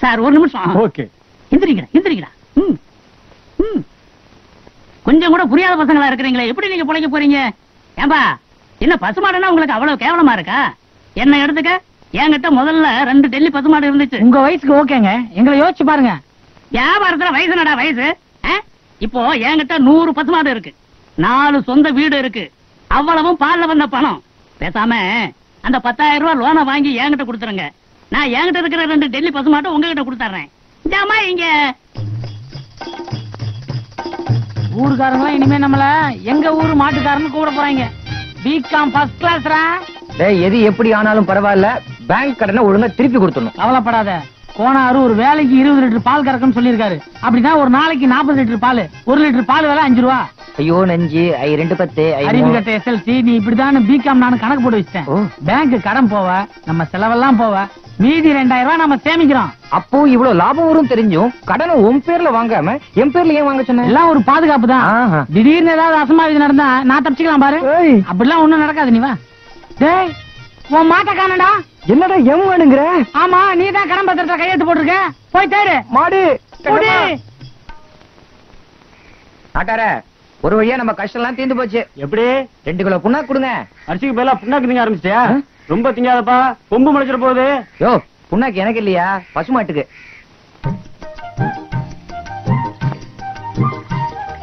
சார் ஒரு நிமிஷம். ஓகே. எந்திரிங்கடா எந்திரிங்கடா. ம், ம். கொஞ்சம் கூட புரியாத பசங்களா இருக்கிறீங்களே. எப்படி நீங்க பிழைக்க போறீங்க? ஏன்பா என்ன பசுமாடுன்னா உங்களுக்கு அவ்வளவு கேவலமா இருக்கா? என்ன எடுத்துக்க? என்கிட்ட முதல்ல ரெண்டு டெல்லி பசுமாடு இருந்துச்சு. உங்க வயசுக்கு ஓகேங்க. எங்களை யோசிச்சு பாருங்க. வியாபாரத்துல வயசு நடா வயசு? இப்போ என்கிட்ட நூறு பசுமாடு இருக்கு. நாலு சொந்த வீடு இருக்கு. அவ்வளவும் பால்ல வந்த பணம். பேசாம அந்த பத்தாயிரம் ரூபாய் லோனை வாங்கி என்கிட்ட கொடுத்துருங்க. நான் என்கிட்ட இருக்கிற ரெண்டு டெல்லி பசுமாட்டை உங்ககிட்ட கொடுத்துறேன். ஜாமா இங்க. ஊருக்காரங்க இனிமே நம்மள எங்க ஊரு மாட்டுக்காரன்னு கூப்பிட போறாங்க. பிகாம் ஃபர்ஸ்ட் கிளாஸ்ரா எது எப்படி ஆனாலும் பரவாயில்ல. பேங்க் கடனை ஒழுங்கா திருப்பி கொடுத்துடணும். கவலைப்படாத. கோனாரு ஒரு வேலைக்கு இருபது லிட்டர் பால் கறக்கும்னு சொல்லியிருக்காரு. அப்படின்னா ஒரு நாளைக்கு நாற்பது லிட்டர் பால். ஒரு லிட்டர் பால் விலை அஞ்சு ரூபா. ஐயோ நஞ்சு. ஐ ரெண்டு பத்து அறிவு. கட்ட எஸ்எல்சி நீ இப்படிதான் பிகாம் நான் கணக்கு போட்டு வச்சிட்டேன். பேங்க் கடன் போவ நம்ம செலவெல்லாம் போவ. மீதி ரெண்டாயிரம் ரூபாய் நம்ம சேமிக்கிறோம். அப்போ இவ்வளவு லாபம் வரும் தெரிஞ்சும் கடனை உன் பேர்ல வாங்காம என் பேர்ல ஏன் வாங்க சொன்ன? எல்லாம் ஒரு பாதுகாப்பு தான். திடீர்னு ஏதாவது அசம்பாவிதம் நடந்தா நான் தப்பிச்சுக்கலாம் பாரு. அப்படிலாம் ஒண்ணும் நடக்காது நீ வா. டேய் உன் மாட்ட காணடா என்னடா எம் வேணுங்கிற? ஆமா நீ தான் கடன் பத்திரத்தை கையெழுத்து போட்டிருக்க. போய் தேடு. மாடு குடி. நாட்டார ஒரு வழியா நம்ம கஷ்டம் எல்லாம் தீர்ந்து போச்சு. எப்படி? ரெண்டு கிலோ புண்ணா கொடுங்க. அரிசிக்கு பதிலா புண்ணாக்கு திங்க ஆரம்பிச்சிட்டியா? ரொம்ப திங்காதப்பா. கொம்பு முளைச்சிட போகுது. யோ புண்ணாக்கு எனக்கு இல்லையா? பசுமாட்டுக்கு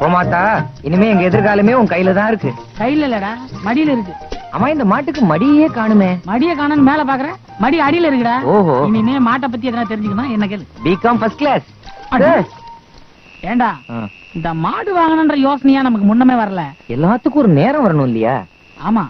போமாத்தா இனிமே எங்க எதிர்காலமே உன் கையில தான் இருக்கு. கையில இல்லடா மடியில இருக்கு. அம்மா இந்த மாட்டுக்கு மடியே காணுமே. மடிய காணன்னு மேல பாக்குற மடி அடியில இருக்குடா. ஓஹோ. இனிமே மாட்டை பத்தி எதனா தெரிஞ்சுக்கணும்? என்ன கேளு. BCom first class. ஏண்டா? இந்த மாடு வாங்கணுன்ற யோசனையா நமக்கு முன்னமே வரல. எல்லாத்துக்கும் ஒரு நேரம் வரணும் இல்லையா? ஆமா.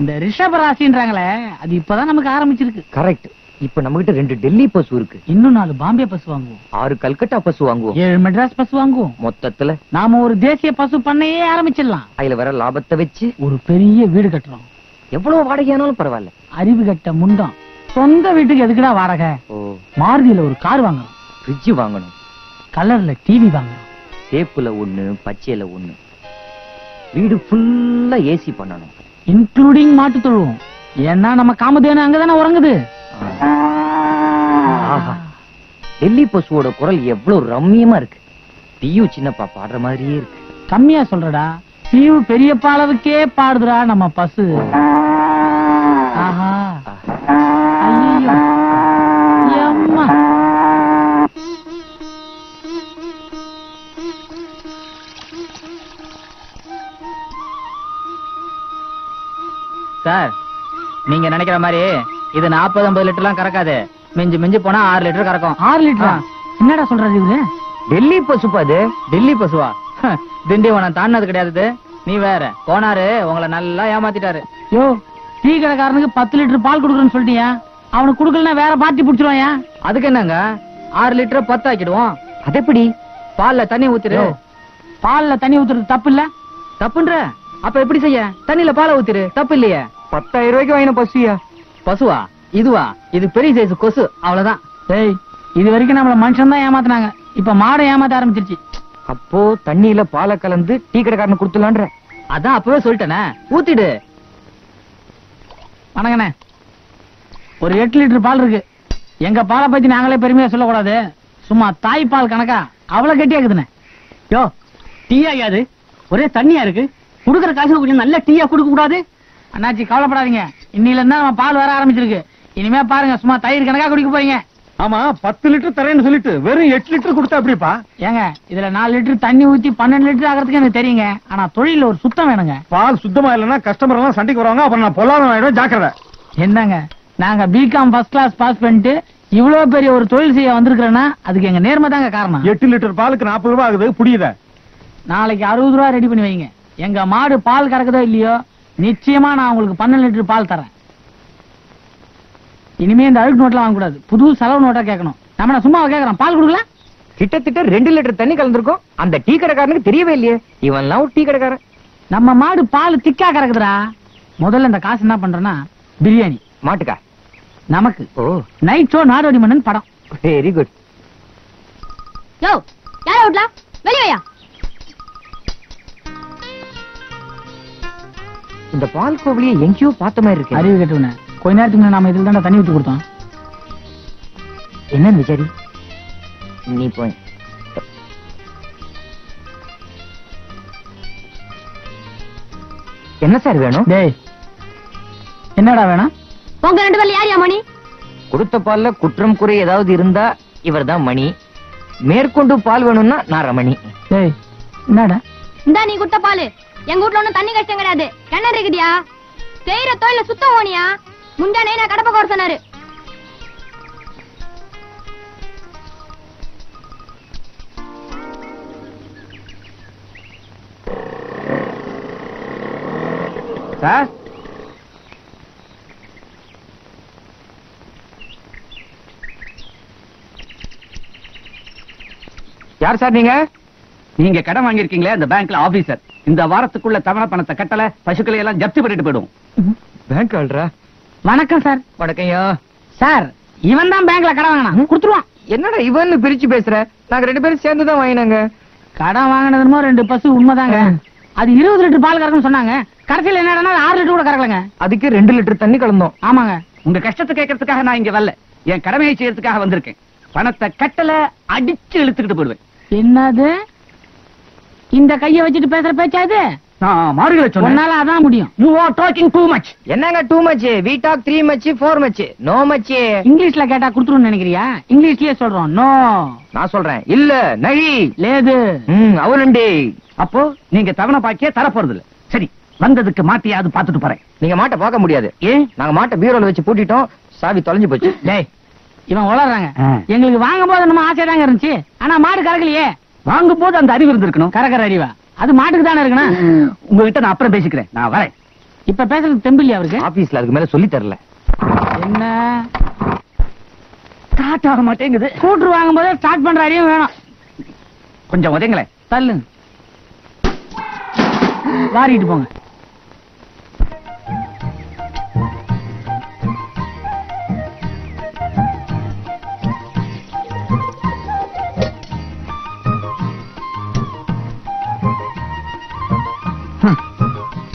இந்த ரிஷப ராசின்றாங்களே அது இப்பதான் நமக்கு ஆரம்பிச்சிருக்கு. கரெக்ட் இப்ப நம்ம கிட்ட ரெண்டு டெல்லி பசு இருக்கு. இன்னும் நாலு பாம்பே பசு வாங்குவோம். ஆறு கல்கட்டா பசு வாங்குவோம். ஏழு மெட்ராஸ் பசு வாங்குவோம். மொத்தத்துல நாம ஒரு தேசிய பசு பண்ணையே ஆரம்பிச்சிடலாம். அதுல வர லாபத்தை வச்சு ஒரு பெரிய வீடு கட்டுறோம். எவ்வளவு வாடகையானாலும் பரவாயில்ல. அறிவு கட்ட முண்டம். சொந்த வீட்டுக்கு எதுக்குடா வாடகை? மாருதியில ஒரு கார் வாங்குறோம். ஃப்ரிட்ஜ் வாங்கணும். கலர்ல டிவி வாங்குறோம். சேப்புல ஒண்ணு பச்சையில ஒண்ணு. வீடு ஃபுல்லா ஏசி பண்ணணும். இன்க்ளூடிங் மாட்டு தொழுவோம். ஏன்னா நம்ம காமதேனு அங்கதானே உறங்குது. டெல்லி பசுவோட குரல் எவ்வளவு ரம்மியமா இருக்கு. பியு சின்னப்பா பாடுற மாதிரியே இருக்கு. கம்மியா சொல்றடா. தீவு பெரியப்பா அளவுக்கே பாடுதுடா நம்ம பசு. சார் நீங்க நினைக்கிற மாதிரி இது நாற்பது ஐம்பது லிட்டர்லாம் கறக்காது. மிஞ்சி மிஞ்சி போனா ஆறு லிட்டர் கறக்கும். ஆறு லிட்டரா? என்னடா சொல்றது இவரு? டெல்லி பசுப்பா அது? டெல்லி பசுவா? திண்டிவனம் தாண்டது கிடையாது நீ வேற. போனாரு உங்களை நல்லா ஏமாத்திட்டாரு. யோ டீ கடைக்காரனுக்கு பத்து லிட்டர் பால் கொடுக்குறேன்னு சொல்லிட்டியா? அவனுக்கு கொடுக்கலன்னா வேற பார்ட்டி பிடிச்சிருவாயா அதுக்கு என்னங்க? ஆறு லிட்டர் பத்து ஆக்கிடுவோம் அது எப்படி? பால்ல தண்ணி ஊத்திரு. பால்ல தண்ணி ஊத்துறது தப்பு இல்ல தப்புன்ற. அப்ப எப்படி செய்ய? தண்ணியில பாலை ஊத்திரு. தப்பு இல்லையே. பத்தாயிரம் ரூபாய்க்கு வாங்கின பசுயா? பசுவா இதுவா இது பெரிய சைஸ் கொசு அவ்வளவுதான். டேய் இது வரைக்கும் நம்மள மனுஷன் தான் ஏமாத்துனாங்க. இப்ப மாடை ஏமாத்த ஆரம்பிச்சிருச்சு. அப்போ தண்ணியில பாலை கலந்து டீ கடைக்காரனுக்கு கொடுத்துலான்ற அதான் அப்பவே சொல்லிட்டேனே. ஊத்திடு. வணங்கண்ணே ஒரு எட்டு லிட்டர் பால் இருக்கு. எங்க பாலை பத்தி நாங்களே பெருமையா சொல்லக்கூடாது. சும்மா தாய் பால் கணக்கா? அவ்வளவு கெட்டியா இருக்குதுண்ணே. யோ டீயா யாது? ஒரே தண்ணியா இருக்கு. குடுக்கற காசுக்கு கொஞ்சம் நல்ல டீயா கொடுக்க கூடாது அண்ணாச்சி கவலைப்படாதீங்க. இன்னில இருந்தா நம்ம பால் வர ஆரம்பிச்சிருக்கு. இனிமே பாருங்க சும்மா தயிர் கணக்கா குடிக்க போறீங்க. ஆமா பத்து லிட்டர் தரேன்னு சொல்லிட்டு வெறும் எட்டு லிட்டர் கொடுத்தா எப்படிப்பா? ஏங்க இதுல நாலு லிட்டர் தண்ணி ஊத்தி பன்னெண்டு லிட்டர் ஆகிறதுக்கு எனக்கு தெரியுங்க. ஆனா தொழில ஒரு சுத்தம் வேணுங்க. பால் சுத்தமா இல்லைன்னா கஸ்டமர் எல்லாம் சண்டைக்கு வருவாங்க அப்புறம் நான் பொல்லாத ஆயிடும் ஜாக்கிரதை. என்னங்க நாங்க பிகாம் ஃபர்ஸ்ட் கிளாஸ் பாஸ் பண்ணிட்டு இவ்வளவு பெரிய ஒரு தொழில் செய்ய வந்திருக்கிறேன்னா அதுக்கு எங்க நேர்மை தாங்க காரணம். எட்டு லிட்டர் பாலுக்கு நாற்பது ரூபாய் ஆகுது புரியுத? நாளைக்கு அறுபது ரூபா ரெடி பண்ணி வைங்க. எங்க மாடு பால் கறக்குதோ இல்லையோ நிச்சயமா நான் உங்களுக்கு பன்னெண்டு லிட்டர் பால் தரேன். இனிமே இந்த அழுக்கு நோட்லாம் வாங்கக்கூடாது. புது செலவு நோட்டா கேட்கணும். நம்ம நான் சும்மா கேட்கறோம்? பால் கொடுக்கல? கிட்டத்தட்ட ரெண்டு லிட்டர் தண்ணி கலந்துருக்கும். அந்த டீ கடைக்காரனுக்கு தெரியவே இல்லையே. இவன்லாம் ஒரு டீ கடைக்காரன். நம்ம மாடு பால் திக்கா கறக்குதுடா. முதல்ல இந்த காசு என்ன பண்றேன்னா பிரியாணி. மாட்டுக்கா? நமக்கு. ஓ. நைட் ஷோ நாடோடி மன்னன் படம். வெரி குட் யோ யார விட்லா வெளியா இந்த பால் கோவிலியை எங்கேயோ பார்த்த மாதிரி இருக்கு. அறிவு கேட்டுவன கொஞ்ச நேரத்துக்கு நாம இதுல தானே தண்ணி ஊத்தி கொடுத்தோம். என்னன்னு விசாரி? நீ போய். என்ன சார் வேணும்? டேய் என்னடா வேணும்? உங்க ரெண்டு பேர்ல யார் மணி? கொடுத்த பால்ல குற்றம் குறை ஏதாவது இருந்தா இவர்தான் மணி. மேற்கொண்டு பால் வேணும்னா நான் ரமணி. டேய் என்னடா? இந்தா நீ குட்ட பாலு. எங்க வீட்ல ஒண்ணும் தண்ணி கஷ்டம் கிடையாது. கிணறு இருக்குதியா? செய்யற தொழில சுத்தம் ஓனியா முந்தானே நான் கடப்ப கோர சொன்னாரு. சார்? யார் சார் நீங்க? நீங்க கடன் வாங்கியிருக்கீங்களே அந்த பேங்க்ல ஆபீசர் இந்த வாரத்துக்குள்ள தவணை பணத்தை கட்டல பசுக்களை எல்லாம் ஜப்தி பண்ணிட்டு போயிடும் பேங்க் ஆள்றா வணக்கம் சார். வணக்கம்யா சார் இவன் தான் பேங்க்ல கடன் வாங்கினான். கொடுத்துருவான். என்னடா இவன்னு பிரிச்சு பேசுற? நாங்க ரெண்டு பேரும் சேர்ந்து தான் வாங்கினாங்க. கடன் வாங்கினதுமோ ரெண்டு பசு உண்மைதாங்க. அது இருபது லிட்டர் பால் கறக்கும்னு சொன்னாங்க. கடைசியில் என்னடா ஆறு லிட்டர் கூட கறக்கலங்க. அதுக்கு ரெண்டு லிட்டர் தண்ணி கலந்தோம். ஆமாங்க. உங்க கஷ்டத்தை கேட்கறதுக்காக நான் இங்க வரல. என் கடமையை செய்யறதுக்காக வந்திருக்கேன். பணத்தை கட்டல அடிச்சு இழுத்துக்கிட்டு போயிடுவேன். என்னது? இந்த கைய வச்சுட்டு பேசுற பேச்சா இது? நான் மாறுகளை சொன்னேன். உன்னால அதான் முடியும். You are talking too much என்னங்க too much we talk three much four much no much இங்கிலீஷ்ல கேட்டா குடுத்துருன்னு நினைக்கிறியா? இங்கிலீஷ்லயே சொல்றோம். நோ நான் சொல்றேன். இல்ல நழி. லேது. ம் அவனுண்டி அப்போ நீங்க தவணை பாக்கியே தரப்போறது இல்ல சரி வந்ததுக்கு மாட்டியாவது பாத்துட்டு போறேன். நீங்க மாட்டை பார்க்க முடியாது. ஏன்? நாங்க மாட்டை பீரோல வச்சு பூட்டிட்டோம். சாவி தொலைஞ்சு போச்சு. டேய் இவன் உளறாங்க. ஆ. எங்களுக்கு வாங்கும் போது நம்ம ஆசை தாங்க இருந்துச்சு. ஆனா மாடு கறக்கலையே. வாங்கும் போது அந்த அறிவு இருந்திருக்கணும். கறக்கற அறிவா. அது மாட்டுக்கு தானே இருக்கணும்? உங்ககிட்ட நான் அப்புறம் பேசிக்கிறேன். நான் வரேன். இப்ப பேசுறது தெம்பில்லையா அவருக்கு? ஆபீஸ்ல அதுக்கு மேல சொல்லி தரல. என்ன? ஸ்டார்ட் ஆக மாட்டேங்குது. ஸ்கூட்டர் வாங்கும் போது ஸ்டார்ட் பண்ற அறிவும் வேணும். கொஞ்சம் உதயங்களேன் தள்ளு வாரிட்டு போங்க.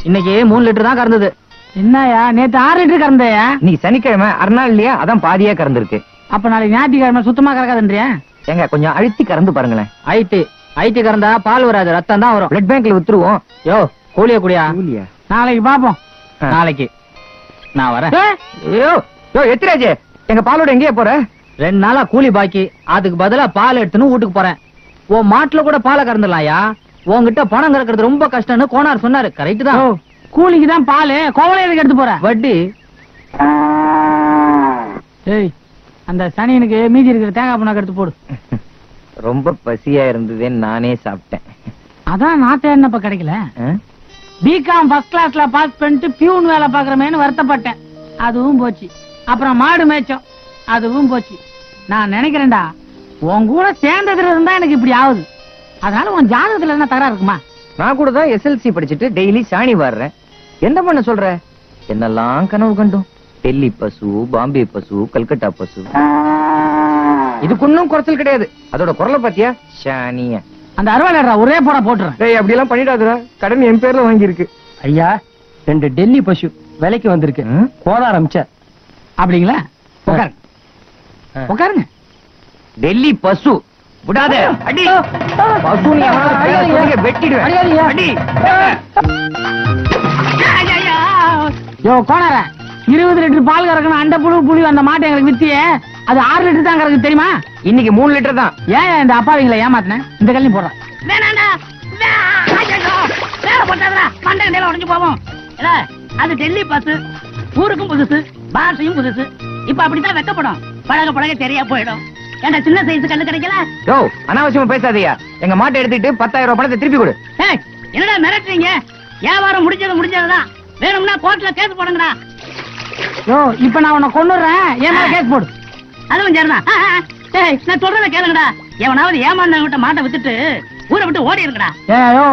இன்னைக்கு மூணு லிட்டர் தான் கறந்தது. என்னயா நேத்து ஆறு லிட்டர் கறந்தையா? இன்னைக்கு சனிக்கிழமை அரைநாள் இல்லையா? அதான் பாதியா கறந்துருக்கு. அப்ப நாளைக்கு ஞாயிற்றுக்கிழமை சுத்தமா கறக்காதுன்றியா? ஏங்க கொஞ்சம் அழுத்தி கறந்து பாருங்களேன். ஐடி ஐடி கறந்தா பால் வராது ரத்தம் தான் வரும். பிளட் பேங்க்ல வித்துருவோம். யோ கூலிய குடியா? கூலியா? நாளைக்கு பாப்போம். நாளைக்கு. நான் வரேன். ஐயோ யோ எத்திராஜ் எங்க பாலோட எங்கேயே போற? ரெண்டு நாளா கூலி பாக்கி அதுக்கு பதிலா பால் எடுத்துன்னு வீட்டுக்கு போறேன். உன் மாட்டுல கூட பாலை கறந்துடலாம்யா. உன்கிட்ட பணம் கறக்கிறது ரொம்ப கஷ்டம்னு கோனார் சொன்னாரு. கரெக்ட் தான். கூலிக்கு தான் பால். கோவலை எதுக்கு எடுத்து போற? வட்டி. ஏய் அந்த சனியனுக்கு மீதி இருக்கிற தேங்காய் புண்ணாக்கு எடுத்து போடு. <laughs> ரொம்ப பசியா இருந்ததுன்னு நானே சாப்பிட்டேன். அதான் நாத்த என்னப்ப கிடைக்கல? பிகாம் ஃபர்ஸ்ட் கிளாஸ்ல பாஸ் பண்ணிட்டு பியூன் வேலை பாக்குறமேன்னு வருத்தப்பட்டேன். அதுவும் போச்சு. அப்புறம் மாடு மேய்ச்சோம். அதுவும் போச்சு. நான் நினைக்கிறேன்டா உன் கூட சேர்ந்ததுல இருந்தா எனக்கு இப்படி ஆகுது. அதனால உன் ஜாதகத்துல என்ன தகராறு இருக்குமா? நான் கூட தான் எஸ்எல்சி படிச்சுட்டு டெய்லி சாணி வாடுறேன் என்ன பண்ண சொல்ற? என்னெல்லாம் கனவு கண்டோம்? டெல்லி பசு பாம்பே பசு கல்கட்டா பசு. இதுக்கு ஒன்னும் குறைச்சல் கிடையாது. அதோட குரலை பாத்தியா? ஷானியா அந்த அறுவாளர் ஒரே போட போட்டுறேன். டேய் அப்படி எல்லாம் பண்ணிடாதடா. கடன் என் பேர்ல வாங்கி இருக்கு ஐயா ரெண்டு டெல்லி பசு விலைக்கு வந்திருக்கு. கோதார் அமிச்சார் அப்படிங்களா? உட்காருங்க உட்காருங்க டெல்லி பசு. விடாத. அடி. வெட்டிடுவேன். அடி. யோ கோணார இருபது லிட்டர் பால் கறக்கணும் அண்டை புழு புளி அந்த மாட்டை எங்களுக்கு வித்தியே. அது ஆறு லிட்டர் தான் கறக்கு தெரியுமா? இன்னைக்கு மூணு லிட்டர் தான். ஏன் இந்த அப்பாவிங்களை ஏமாத்தினேன்? இந்த கல்லையும் போடுறேன். உடைஞ்சு போவோம். அது டெல்லி பஸ் ஊருக்கும் புதுசு பாஷையும் புதுசு. இப்ப அப்படித்தான் வெக்கப்படும். பழக பழக சரியா போயிடும். ஏன்டா சின்ன சைஸ் கல்லு கிடைக்கல? யோ அனாவசியமா பேசாதீயா எங்க மாட்டை எடுத்துட்டு பத்தாயிரம் ரூபாய் பணத்தை திருப்பி கொடு. ஏய், என்னடா மிரட்டுறீங்க? வியாபாரம் முடிஞ்சது முடிஞ்சதுதான் வேணும்னா கோர்ட்ல கேஸ் போடுங்கடா. யோ இப்ப நான் உன்னை கொண்டுறேன் ஏன் மேல கேஸ் போடு. அதுவும் சரிதான் ஏய் நான் சொல்றத கேளுங்கடா. எவனாவது ஏமாந்தவங்கிட்ட மாட்டை வித்துட்டு ஊரை விட்டு ஓடி இருக்கடா ஏ யோ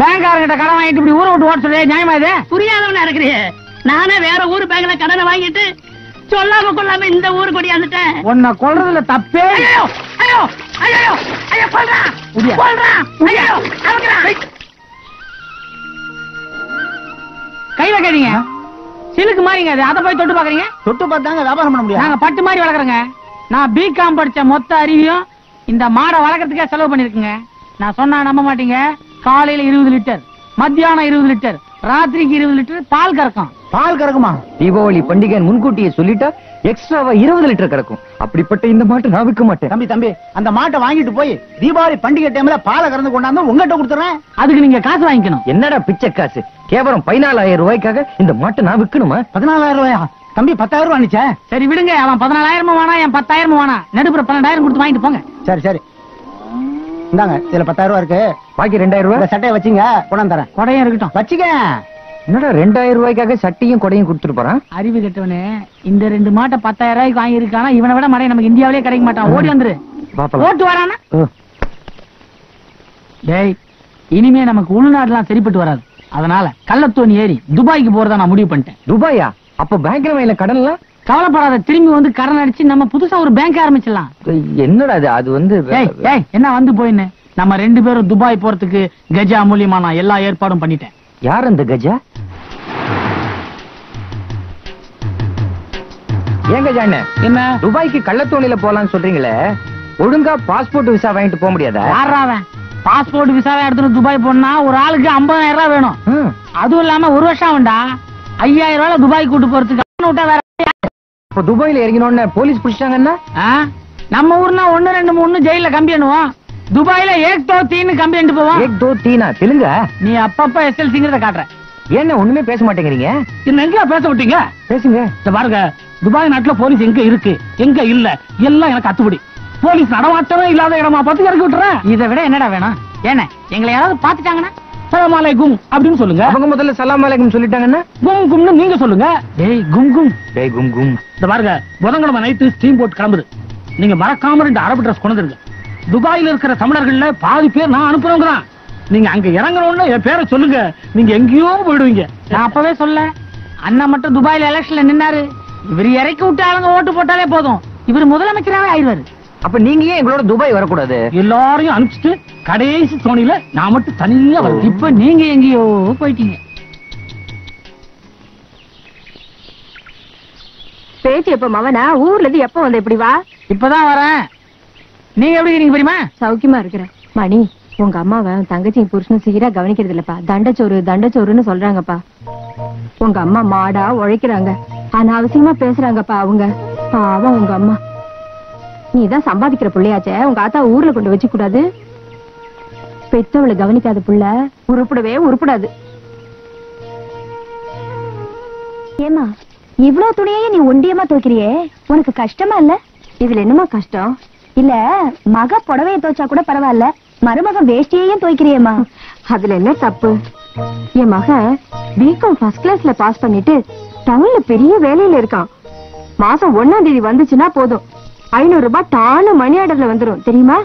பேங்க்காரங்கிட்ட கடன் வாங்கிட்டு இப்படி ஊரை விட்டு ஓட சொல்லி நியாயமா இது? புரியாதவனா இருக்கிறியே. நானே வேற ஊர் பேங்க்ல கடனை வாங்கிட்டு சொல்லாம கொள்ளாம இந்த ஊரு கொடி வந்துட்டேன். உன்னை கொல்றதுல தப்பே. ஐயோ ஐயோ. கையில கேட்டீங்க? சிலுக்கு மாறிங்க அது. அதை போய் தொட்டு பாக்குறீங்க தொட்டு பார்த்தாங்க வியாபாரம் பண்ண முடியாது நாங்க பட்டு மாதிரி வளர்க்குறோங்க. நான் பிகாம் படிச்ச மொத்த அறிவையும் இந்த மாடை வளர்க்கறதுக்கே செலவு பண்ணிருக்குங்க நான் சொன்னா நம்ப மாட்டீங்க. காலையில இருபது லிட்டர் மத்தியானம் இருபது லிட்டர் ராத்திரிக்கு இருபது லிட்டர் பால் கறக்கும். பால் கறக்குமா? தீபாவளி பண்டிகை முன்கூட்டியே சொல்லிட்டா எக்ஸ்ட்ராவா இருபது லிட்டர் கிடக்கும் அப்படிப்பட்ட இந்த மாட்டை நான் விற்க மாட்டேன். தம்பி தம்பி அந்த மாட்டை வாங்கிட்டு போய் தீபாவளி பண்டிகை டைம்ல பாலை கறந்து கொண்டாந்து உங்ககிட்ட கொடுத்துறேன். அதுக்கு நீங்க காசு வாங்கிக்கணும். என்னடா பிச்சை காசு? கேவலம் பதினாலாயிரம் ரூபாய்க்காக இந்த மாட்டை நான் விற்கணுமா? பதினாலாயிரம் ரூபாயா? தம்பி பத்தாயிரம் ரூபாய் அனுச்சே சரி விடுங்க. அவன் பதினாலாயிரமும் வேணாம் என் பத்தாயிரமும் வேணாம் நடுப்புற பன்னெண்டாயிரம் கொடுத்து வாங்கிட்டு போங்க. சரி சரி. இந்தாங்க இதுல பத்தாயிரம் ரூபாய் இருக்கு. பாக்கி ரெண்டாயிரம் ரூபாய்? சட்டையை வச்சுங்க கொண்டாந்து தரேன். கொடையும் இருக்கட்டும். வச்சுக்க என்னடா ரெண்டாயிரம் ரூபாய்க்காக சட்டையும் கொடையும் கொடுத்துட்டு போறான் அறிவு கெட்டவனே இந்த ரெண்டு மாட்டை பத்தாயிரம் ரூபாய்க்கு வாங்கியிருக்கானா? இவனை விட மடை நமக்கு இந்தியாவிலே கிடைக்க மாட்டான். ஓடி வந்துரு. பாப்பலாம். ஓட்டு வரானா? டேய் இனிமே நமக்கு உள்நாடுலாம் சரிப்பட்டு வராது. அதனால கள்ளத்தோணி ஏறி துபாய்க்கு போறதா நான் முடிவு பண்ணிட்டேன். துபாயா? அப்ப பேங்க்ல வாயில கடன்லாம்? கவலைப்படாத திரும்பி வந்து கடன் அடிச்சு நம்ம புதுசா ஒரு பேங்க் ஆரம்பிச்சிடலாம். என்னடா அது அது வந்து ஏய் ஏய் என்ன வந்து போயின்னு? நம்ம ரெண்டு பேரும் துபாய் போறதுக்கு கஜா மூலியமா நான் எல்லா ஏற்பாடும் பண்ணிட்டேன். யார் அந்த கஜா? ஏங்க ஜானே என்ன? துபாய்க்கு கள்ளத்தோணில போலாம்னு சொல்றீங்களே ஒழுங்கா பாஸ்போர்ட் விசா வாங்கிட்டு போக முடியாதா? யாராவன் பாஸ்போர்ட் விசாவை எடுத்துட்டு துபாய் போனா ஒரு ஆளுக்கு 50000 ரூபாய் வேணும். அதுவும் இல்லாம ஒரு வருஷம் வேண்டா ஐயாயிரம் ரூபாய் துபாய் கூட்டு போறதுக்கு விட்டா வேற அப்ப துபாயில இறங்கினோடனே போலீஸ் பிடிச்சிட்டாங்கன்னா ஆ? நம்ம ஊர்னா ஒண்ணு ரெண்டு மூணு ஜெயில கம்பி எண்ணுவோம். துபாயில ஏக் தோ தீன்னு கம்பி போவோம். ஏக் தோ தீனா? தெலுங்கா? நீ அப்பப்ப எஸ்எல்சிங்கிறத காட்டுற. ஏன்னா ஒண்ணுமே பேச மாட்டேங்கிறீங்க? என்ன எங்க பேச விட்டீங்க? பேசுங்க. இந்த பாருங்க துபாய் நாட்டுல போலீஸ் எங்க இருக்கு எங்க இல்ல எல்லாம் எனக்கு அத்துப்படி. போலீஸ் நடமாட்டமே இல்லாத இடமா பார்த்து இறக்கி விட்டுறேன். இதை விட என்னடா வேணும்? ஏன எங்களை யாராவது பாத்துட்டாங்கன்னா சலாம் அலைக்கும் அப்படின்னு சொல்லுங்க. அவங்க முதல்ல சலாம் அலைக்கும் சொல்லிட்டாங்கன்னா? கும் கும்னு நீங்க சொல்லுங்க. டேய் கும் கும். டேய் கும் கும். இந்த பாருங்க புதன்கிழமை நைட்டு ஸ்டீம் போட் கிளம்புது. நீங்க மறக்காம ரெண்டு அரபு ட்ரெஸ் கொண்டுருங்க துபாயில இருக்கிற தமிழர்கள்ல பாதி பேர் நான் அனுப்புறவங்க தான். நீங்க அங்க இறங்கணும்னு என் பேரை சொல்லுங்க. நீங்க எங்கேயோ போயிடுவீங்க. நான் அப்பவே சொல்ல அண்ணா மட்டும் துபாயில எலெக்ஷன்ல நின்னாரு. இவர் இறக்கி விட்டு ஆளுங்க ஓட்டு போட்டாலே போதும். இவர் முதலமைச்சராவே ஆயிடுவாரு. அப்ப நீங்க ஏன் எங்களோட துபாய் வரக்கூடாது? எல்லாரையும் அனுப்பிச்சிட்டு கடைசி தோணியில நான் மட்டும் தனியா வரேன். இப்ப நீங்க எங்கேயோ போயிட்டீங்க. பேச்சு எப்ப மவனா? ஊர்ல இருந்து எப்ப வந்த இப்படி வா? இப்பதான் வரேன். நீங்க எப்படி இருக்கீங்க தெரியுமா? சௌக்கியமா இருக்கிறேன். மணி. உங்க அம்மாவை தங்கச்சி தங்கச்சியும் புருஷனும் சீரா கவனிக்கிறது இல்லப்பா தண்டச்சோறு தண்டச்சோறுன்னு சொல்றாங்கப்பா. உங்க அம்மா மாடா உழைக்கிறாங்க. அனாவசியமா பேசுறாங்கப்பா அவங்க. பாவம் உங்க அம்மா. நீதான் சம்பாதிக்கிற பிள்ளையாச்சே. உங்க ஆத்தா ஊர்ல கொண்டு வச்சு கூடாது பெத்தவளை கவனிக்காத புள்ள உருப்படவே உருப்படாது. ஏமா இவ்வளவு துணியே நீ ஒண்டியமா துவைக்கிறியே? உனக்கு கஷ்டமா இல்ல? இதுல என்னமா கஷ்டம்? இல்ல மக புடவைய துவைச்சா கூட பரவாயில்ல. மருமக வேஷ்டியையும் துவைக்கிறியேம்மா. அதுல என்ன தப்பு? என் மக பிகாம் ஃபர்ஸ்ட் கிளாஸ்ல பாஸ் பண்ணிட்டு டவுன்ல பெரிய வேலையில இருக்கான். மாசம் ஒண்ணாம் தேதி வந்துச்சுன்னா போதும். ஐநூறு ரூபாய் டானு மணி ஆர்டர்ல வந்துரும். தெரியுமா?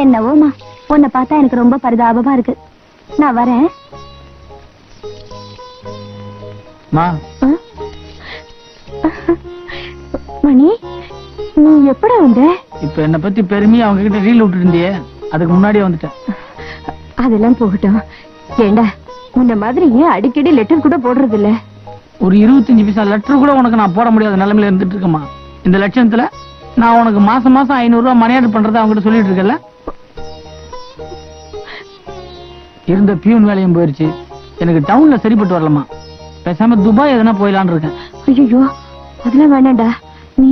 என்னவோமா உன்னை பார்த்தா எனக்கு ரொம்ப பரிதாபமா இருக்கு. நான் வரேன். மா. மணி? நீ எப்படா வந்த? இப்ப என்ன பத்தி பெருமையா அவங்க கிட்ட ரீல் விட்டு இருந்தியே அதுக்கு முன்னாடியே வந்துட்டேன். அதெல்லாம் போகட்டும். ஏண்டா உன்ன மாதிரி ஏன் அடிக்கடி லெட்டர் கூட போடுறது இல்ல ஒரு இருபத்தஞ்சு பைசா லெட்டர் கூட உனக்கு நான் போட முடியாத நிலைமையில இருந்துட்டு இருக்கேம்மா. இந்த லட்சணத்துல நான் உனக்கு மாசம் மாசம் ஐநூறு ரூபாய் மணியாடு பண்றதை அவங்க கிட்ட சொல்லிட்டு இருக்கல இருந்த பியூன் வேலையும் போயிருச்சு. எனக்கு டவுன்ல சரிப்பட்டு வரலமா பேசாம துபாய் எதனா போயிடலான்னு இருக்கேன். ஐயோ அதெல்லாம் வேணாம்டா. நீ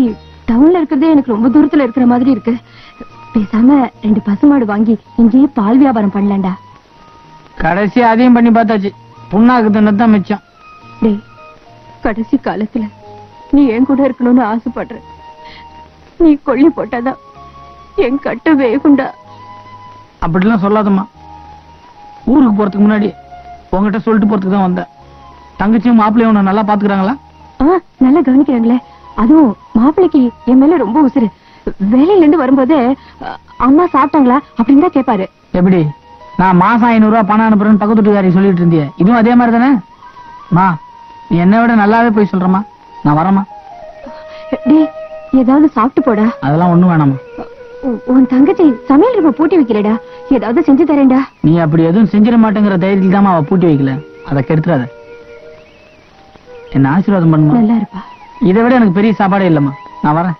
டவுன்ல இருக்கிறதே எனக்கு ரொம்ப தூரத்துல இருக்கிற மாதிரி இருக்கு. பேசாம ரெண்டு பசுமாடு வாங்கி இங்கேயே பால் வியாபாரம் பண்ணலாம்டா. கடைசி அதையும் பண்ணி பார்த்தாச்சு. புண்ணாக்கு தின்னதான் மிச்சம். டேய் கடைசி காலத்துல நீ என் கூட இருக்கணும்னு ஆசைப்படுற. நீ கொல்லி போட்டாதான் என் கட்டு வேகுண்டா அப்படிலாம் சொல்லாதம்மா. ஊருக்கு போறதுக்கு முன்னாடி உங்ககிட்ட சொல்லிட்டு போறதுக்கு தான் வந்தேன். தங்கச்சியும் மாப்பிள்ளையும் நல்லா பாத்துக்கிறாங்களா ஆ நல்லா கவனிக்கிறாங்களே. அதுவும் மாப்பிள்ளைக்கு என் மேல ரொம்ப உசுரு வேலையில இருந்து வரும்போது அம்மா சாப்பிட்டாங்களா அப்படின்னு தான் கேட்பாரு எப்படி? நான் மாசம் ஐநூறு ரூபாய் பணம் அனுப்புறேன்னு பக்கத்து வீட்டுக்காரி சொல்லிட்டு இருந்தியே. இதுவும் அதே மாதிரி தானே? மா நீ என்னை விட நல்லாவே போய் சொல்றமா நான் வரேம்மா. டேய் ஏதாவது சாப்பிட்டு போடா. அதெல்லாம் ஒண்ணும் வேணாமா உன் தங்கச்சி சமையல் ரூபா பூட்டி வைக்கிறடா ஏதாவது செஞ்சு தரேன்டா. நீ அப்படி எதுவும் செஞ்சிட மாட்டேங்கிற தைரியத்தில் தான் அவ பூட்டி வைக்கல. அதை கெடுத்துறாத. என்ன ஆசீர்வாதம் பண்ணுமா? நல்லா இருப்பா. இதை விட எனக்கு பெரிய சாப்பாடே இல்லம்மா. நான் வரேன்.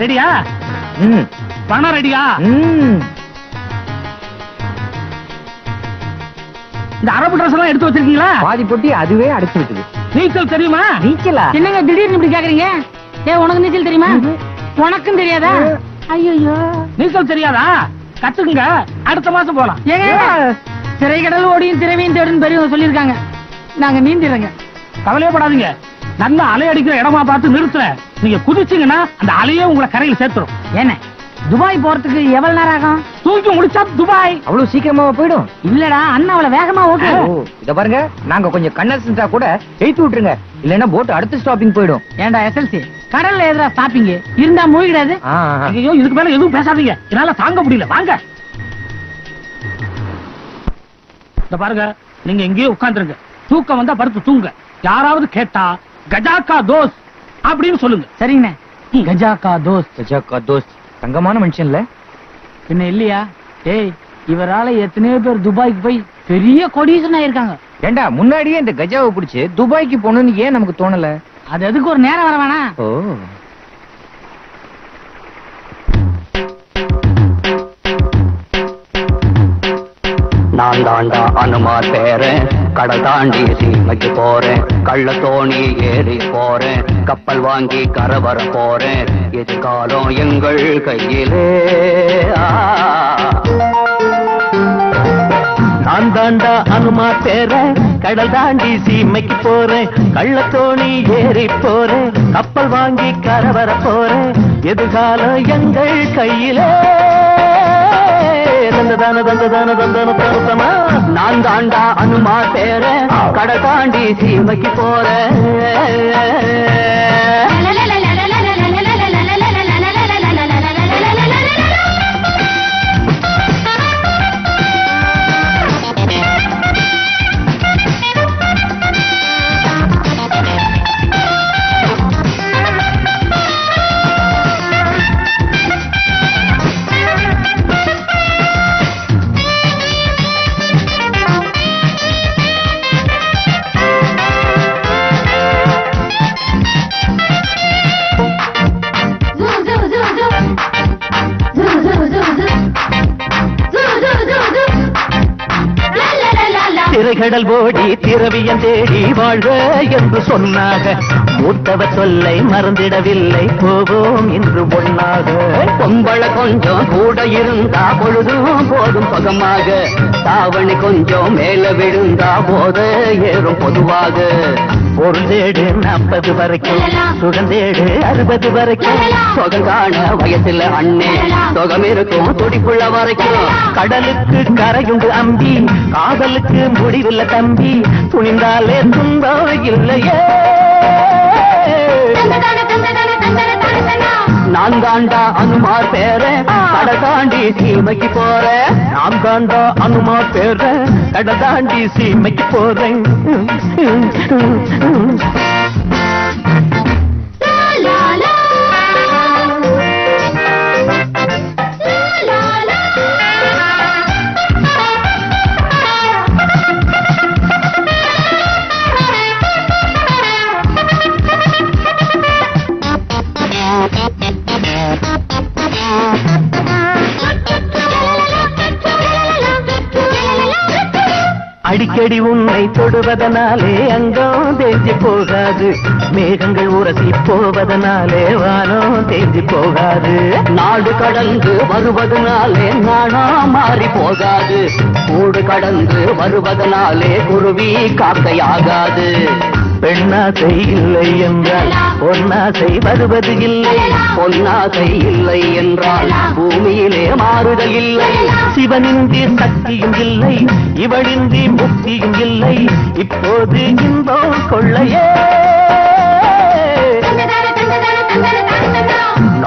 ரெடியா? ம். பணம் ரெடியா? ம். இந்த அரபு ட்ரெஸ் எல்லாம் எடுத்து வச்சிருக்கீங்களா? பாதி பொட்டி அதுவே அடைச்சு விட்டுது. நீச்சல் தெரியுமா? நீச்சலா? என்னங்க திடீர்னு இப்படி கேக்குறீங்க? ஏ உனக்கு நீச்சல் தெரியுமா? உனக்கும் தெரியாதா? ஐயோ நீச்சல் தெரியாதா? கத்துக்குங்க. அடுத்த மாசம் போலாம். ஏங்க திரை கடல் ஓடியும் திரவியும் தேடும் பெரியவங்க சொல்லியிருக்காங்க. நாங்க நீந்திடுறோங்க. கவலையே படாதீங்க. நல்ல அலை அடிக்கிற இடமா பார்த்து நிறுத்துறேன். நீங்க குதிச்சீங்கன்னா அந்த அலையே உங்களை கரையில் சேர்த்துரும். என்ன? துபாய் போறதுக்கு எவ்வளவு நேரம் ஆகும்? தூக்கி முடிச்சா துபாய். அவ்வளவு சீக்கிரமா போயிடும்? இல்லடா அண்ணா அவளை வேகமா ஓட்டு. இத பாருங்க நாங்க கொஞ்சம் கண்ணா கூட எழுத்து விட்டுருங்க. இல்லன்னா போட் அடுத்த ஸ்டாப்பிங் போயிடும். ஏன்டா எஸ்எல்சி கடல்ல எதிரா ஸ்டாப்பிங் இருந்தா மூழ்கிடாது. ஐயோ இதுக்கு மேல எதுவும் பேசாதீங்க. என்னால தாங்க முடியல. வாங்க. இந்த பாருங்க நீங்க எங்கேயோ உட்கார்ந்துருங்க. தூக்கம் வந்தா படுத்து தூங்க. யாராவது கேட்டா கஜாக்கா தோஸ் அப்படின்னு சொல்லுங்க. சரிங்கண்ணே. கஜாக்கா தோஸ்த். கஜாக்கா தோஸ்த். தங்கமான மனுஷன்ல. பின்ன இல்லையா? ஏய் இவரால எத்தனையோ பேர் துபாய்க்கு போய் பெரிய கொடிசன் ஆயிருக்காங்க. ஏண்டா முன்னாடியே இந்த கஜாவை பிடிச்சு துபாய்க்கு போகணும்னு ஏன் நமக்கு தோணல? அது எதுக்கு ஒரு நேரம் வர வேணாம்? ஓ. நான் தாண்டா அனுமார் பேரன் கடல் தாண்டி சீமைக்கு போறேன். கள்ள தோணி ஏறி போறேன். கப்பல் வாங்கி கரை வர போறேன். எதிர்காலம் எங்கள் கையிலே. நான் தாண்டா அனுமா பேரன் கடல் தாண்டி சீமைக்கு போறேன். கள்ள தோணி ஏறி போறேன். கப்பல் வாங்கி கரை வர போறேன். எதிர்காலம் எங்கள் கையிலே. தந்ததான தந்ததான தந்தன தருத்தமா நான் தாண்டா அனுமா பேர கடை தாண்டி சீமைக்கு போறேன். திரைகடல் ஓடி திரவியம் தேடி வாழ்க என்று சொன்னாக. மூத்தவர் சொல்லை மறந்திடவில்லை போவோம் என்று ஒன்னாக பொம்பள கொஞ்சம் கூட இருந்தா பொழுதும் போதும் பகமாக. தாவணி கொஞ்சம் மேல விழுந்தா போத ஏறும் பொதுவாக. பொருள் தேடு நாற்பது வரைக்கும் சுகந்தேடு அறுபது வரைக்கும். சுகம் காண வயசுல அண்ணே. சுகம் இருக்கும் துடிப்புள்ள வரைக்கும். கடலுக்கு கரையுண்டு அம்பி. காதலுக்கு முடிவில்ல தம்பி. துணிந்தாலே துன்பம் இல்லையே. நான் தாண்டா அனுமார் பேர. கடை தாண்டி சீமைக்கு போறேன் நான் தாண்டா அனுமார் பேர. கடை தாண்டி சீமைக்கு போறேன் செடி உன்னை தொடுவதனாலே அங்கம் தேஞ்சி போகாது. மேகங்கள் உரசி போவதனாலே வானம் தேஞ்சி போகாது. நாடு கடந்து வருவதனாலே நானா மாறி போகாது. கூடு கடந்து வருவதனாலே குருவி காக்கையாகாது. பெண்ணாசை இல்லை என்றால் பொன்னாசை வருவது இல்லை. பொன்னாசை இல்லை என்றால் பூமியிலே மாறுதல் இல்லை. சிவனின்றி சக்தியும் இல்லை இவளின்றி முக்தியும் இல்லை. இப்போது இன்பம் கொள்ளையே.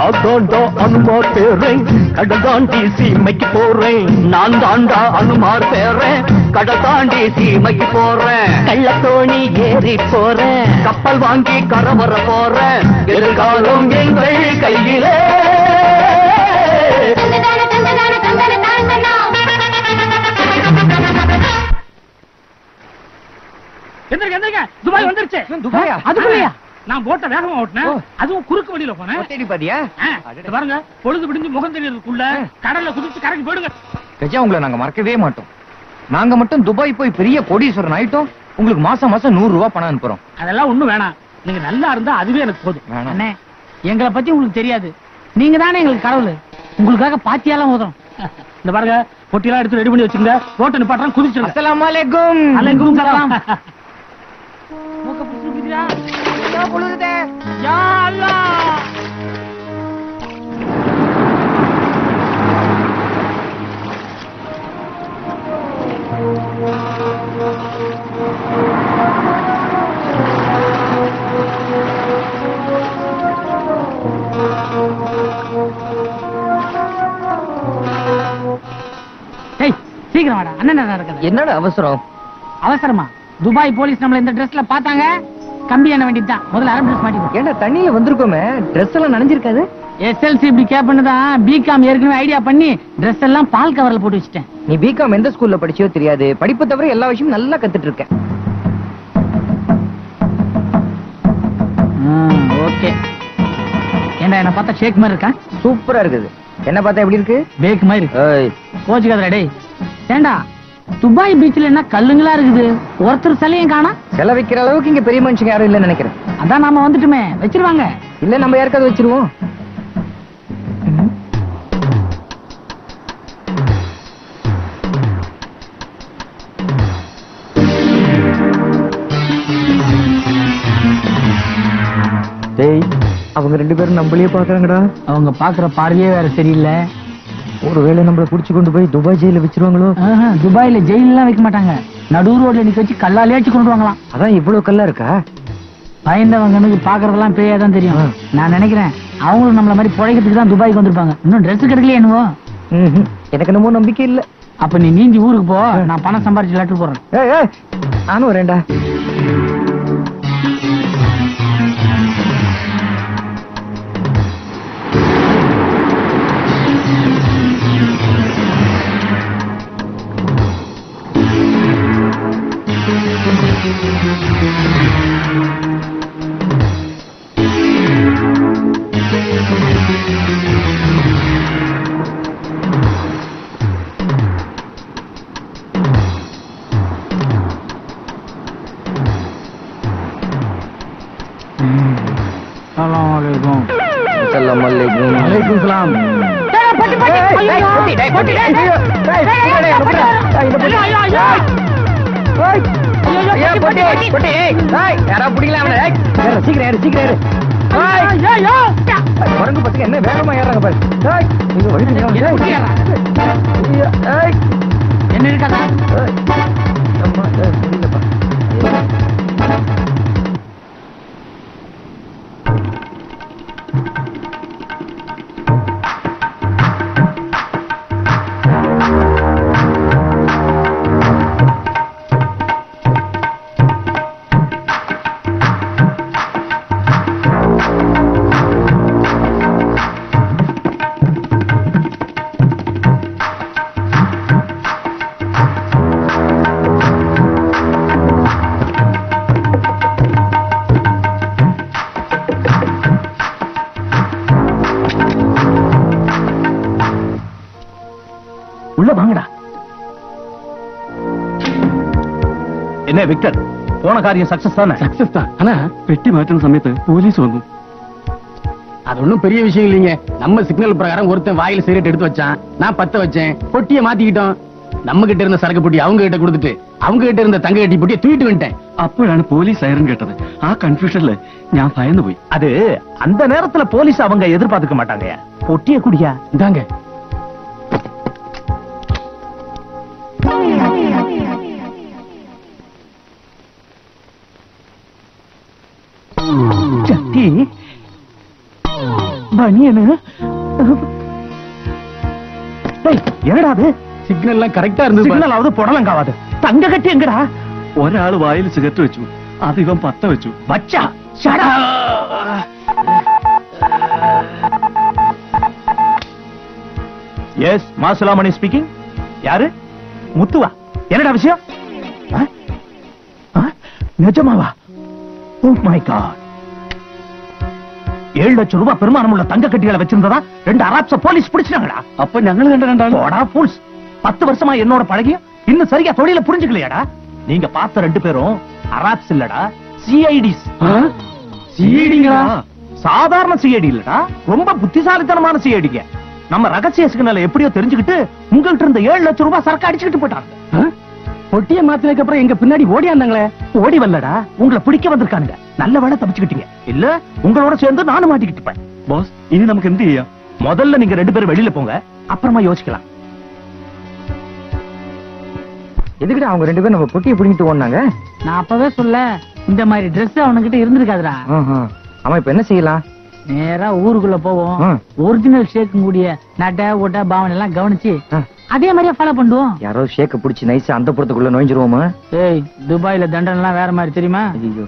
நான் தாண்டா அனுமார் பேரேன். கடல் தாண்டி சீமைக்கு போறேன். நான் தாண்டா அனுமார் பேரேன். கடல் தாண்டி சீமைக்கு போறேன். கள்ளத்தோணி ஏறி போறேன். கப்பல் வாங்கி கரை வர போறேன். எதிர்காலம் எங்கள் கையிலே. எந்திரிக்க எந்திரிக்க துபாய் வந்துருச்சு. துபாயா? அதுக்குள்ளயா? நான் போட்ட வேகமா ஓட்டினேன். அதுவும் குறுக்கு வழியில போனேன். தேடி பாத்தியா? பாருங்க பொழுது விடிஞ்சு முகம் தெரியறதுக்குள்ள கடல்ல குதிச்சு கரைக்கு போயிடுங்க. கஜா உங்களை நாங்க மறக்கவே மாட்டோம். நாங்க மட்டும் துபாய் போய் பெரிய கோடீஸ்வரன் ஆயிட்டோம். உங்களுக்கு மாசம் மாசம் நூறு ரூபாய் பணம் அனுப்புறோம். அதெல்லாம் ஒண்ணும் வேணாம். நீங்க நல்லா இருந்தா அதுவே எனக்கு போதும். அண்ணே எங்களை பத்தி உங்களுக்கு தெரியாது. நீங்க தானே எங்களுக்கு கடவுள். உங்களுக்காக பாத்தியாலாம் ஊதுறோம் இந்த பாருங்க பொட்டியெல்லாம் எடுத்து ரெடி பண்ணி வச்சுங்க போட்டு நிப்பாட்டுறேன் குதிச்சிருங்க. அஸ்ஸலாமு அலைக்கும். அலைக்கும் <laughs> பயங்கரமா பொழுதுதே சீக்கிரம் வாடா. அண்ணன் என்னடா அவசரம்? அவசரமா? துபாய் போலீஸ் நம்மள இந்த டிரஸ்ல பாத்தாங்க கம்பி என்ன வேண்டியதுதான். முதல்ல அரபு ட்ரெஸ் மாட்டிக்கோ ஏன்டா தண்ணியில வந்திருக்கோமே? ட்ரெஸ் எல்லாம் நனைஞ்சிருக்காது? எஸ்எல்சி இப்படி கேப்பன்னு தான் பிகாம் ஏற்கனவே ஐடியா பண்ணி ட்ரெஸ் எல்லாம் பால் கவர்ல போட்டு வச்சுட்டேன். நீ பிகாம் எந்த ஸ்கூல்ல படிச்சியோ தெரியாது. படிப்பு தவிர எல்லா விஷயமும் நல்லா கத்துட்டு இருக்க ஓகே ஏண்டா என்ன பார்த்தா ஷேக் மாதிரி இருக்கா? சூப்பரா இருக்குது. என்ன பார்த்தா எப்படி இருக்கு? பேக் மாதிரி இருக்கு. கோச்சுக்காதடா டேய். ஏண்டா துபாய் பீச்ல என்ன கல்லுங்களா இருக்குது? ஒருத்தர் சிலையும் காணா. செல வைக்கிற அளவுக்கு இங்க பெரிய மனுஷங்க யாரும் இல்லைன்னு நினைக்கிறேன். அதான் நாம வந்துட்டுமே. வச்சிருவாங்க. இல்ல நம்ம யாருக்காவது வச்சிருவோம். அவங்க ரெண்டு பேரும் நம்மளையே பாக்குறாங்கடா அவங்க பாக்குற பார்வையே வேற சரியில்லை. ஒருவேளை நம்மள புடிச்சு கொண்டு போய் துபாய் ஜெயில வச்சிருவாங்களோ? துபாய்ல ஜெயிலெல்லாம் வைக்க மாட்டாங்க. நடு ரோட்ல நிக்க வச்சு கல்லாலே அடிச்சு கொண்டு வாங்கலாம் அதான் இவ்வளவு கல்லா இருக்கா? பயந்தவங்க பாக்குறதெல்லாம் பேயா தான் தெரியும். நான் நினைக்கிறேன் அவங்களும் நம்மள மாதிரி புழைக்கிறதுக்கு தான் துபாய்க்கு வந்திருப்பாங்க. இன்னும் Dress கிடைக்கலையே என்னவோ. எனக்கு என்னமோ நம்பிக்கை இல்ல. அப்ப நீ நீந்தி ஊருக்கு போ. நான் பணம் சம்பாரிச்சு லெட்டர் ஏய், நானும் வரேன்டா. குரங்கு பத்துக்கு என்ன வேகமா ஏறாங்க பாரு என்ன இருக்காதா என்ன விக்டர் போன காரியம் சக்சஸ் தானே சக்சஸ் தான் ஆனா பெட்டி மாற்றின சமயத்து போலீஸ் வந்து அது ஒண்ணும் பெரிய விஷயம் இல்லைங்க நம்ம சிக்னல் பிரகாரம் ஒருத்தன் வாயில சிகரெட் எடுத்து வச்சான் நான் பத்த வச்சேன் பொட்டியை மாத்திக்கிட்டோம் நம்ம கிட்ட இருந்த சரக்கு பொட்டி அவங்க கிட்ட கொடுத்துட்டு அவங்க கிட்ட இருந்த தங்க கட்டி பொட்டியை தூக்கிட்டு வந்துட்டேன் അപ്പോഴാണ് പോലീസ് സൈറൻ കേട്ടത് ആ കൺഫ്യൂഷനില് ഞാൻ ഭയന്നു പോയി അത് அந்த நேரத்துல போலீஸ் அவங்க எதிர்பார்த்துக்க மாட்டாங்க பொட்டிய குடியா இந்தாங்க பனியனு டேய், என்னடா அது சிக்னல் எல்லாம் கரெக்டா இருந்தது பாரு. സിഗ്നലാവത് പുടലങ്കാവാത് തങ്ക കെട്ടി എങ്കടാ ഒരാള് വായിൽ സിഗരറ്റ് വെച്ചു അത് ഇവൻ പത്ത വെച്ചു വച്ച எஸ் மாசுலாமணி ஸ்பீக்கிங் யாரு முத்துவா என்னடா விஷயம் ஆ? ஆ? நிஜமாவா ஓ மை காட் ஏழு லட்சம் ரூபாய் பெருமானமுள்ள தங்க கட்டிகளை வச்சிருந்ததா? ரெண்டு அராப்ஸ போலீஸ் பிடிச்சிட்டாங்களா? அப்ப ஞங்கள் கண்டு பத்து வருஷமா என்னோட பழகிய இன்னும் சரியா தொழில புரிஞ்சுக்கலையாடா? நீங்க பார்த்த ரெண்டு பேரும் அராப்ஸ் இல்லடா சிஐடிஸ் சிஐடிங்களா சாதாரண சிஐடி இல்லடா ரொம்ப புத்திசாலித்தனமான சிஐடிங்க நம்ம ரகசிய சிக்னல எப்படியோ தெரிஞ்சுக்கிட்டு உங்கள்ட்ட இருந்த ஏழு லட்சம் ரூபாய் சரக்கு அடிச்சுக்கிட்டு போட்டாங்க பொட்டிய மாத்தினதுக்கு அப்புறம் எங்க பின்னாடி ஓடியாந்தாங்களே ஓடி வல்லடா உங்களை பிடிக்க வந்திருக்கானுங்க. நல்ல வேலை தப்பிச்சுக்கிட்டீங்க. இல்ல உங்களோட சேர்ந்து நானும் மாட்டிக்கிட்டு பாஸ் இனி நமக்கு எந்த ஐயா முதல்ல நீங்க ரெண்டு பேரும் வெளியில போங்க. அப்புறமா யோசிக்கலாம். எதுக்குடா அவங்க ரெண்டு பேரும் நம்ம பொட்டியை பிடிங்கிட்டு ஓடினாங்க? நான் அப்பவே சொல்ல இந்த மாதிரி Dress அவனுகிட்ட இருந்திருக்காதுடா. அவன் இப்ப என்ன செய்யலாம்? நேரா ஊருக்குள்ள போவோம். ஒரிஜினல் ஷேக் கூடிய நட ஒட்ட பாவனை எல்லாம் கவனிச்சு. அதே மாதிரியே ஃபாலோ பண்ணுவோம். யாரோ ஷேக்க புடிச்சு நைஸா அந்த புறத்துக்குள்ள நுழைஞ்சிருவோமா? ஏய் துபாயில தண்டனைலாம் வேற மாதிரி தெரியுமா? ஐயோ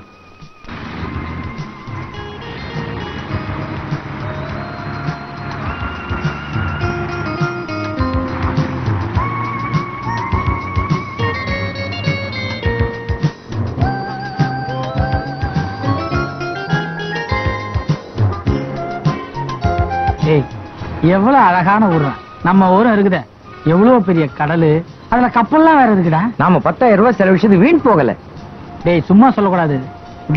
எவ்வளவு அழகான ஊர் நம்ம ஊரும் இருக்குதே எவ்வளவு பெரிய கடலு. அதுல கப்பல்லாம் வேற இருக்குடா. நாம பத்தாயிரம் ரூபாய் செலவிச்சது வீண் போகல. டேய் சும்மா சொல்லக்கூடாது.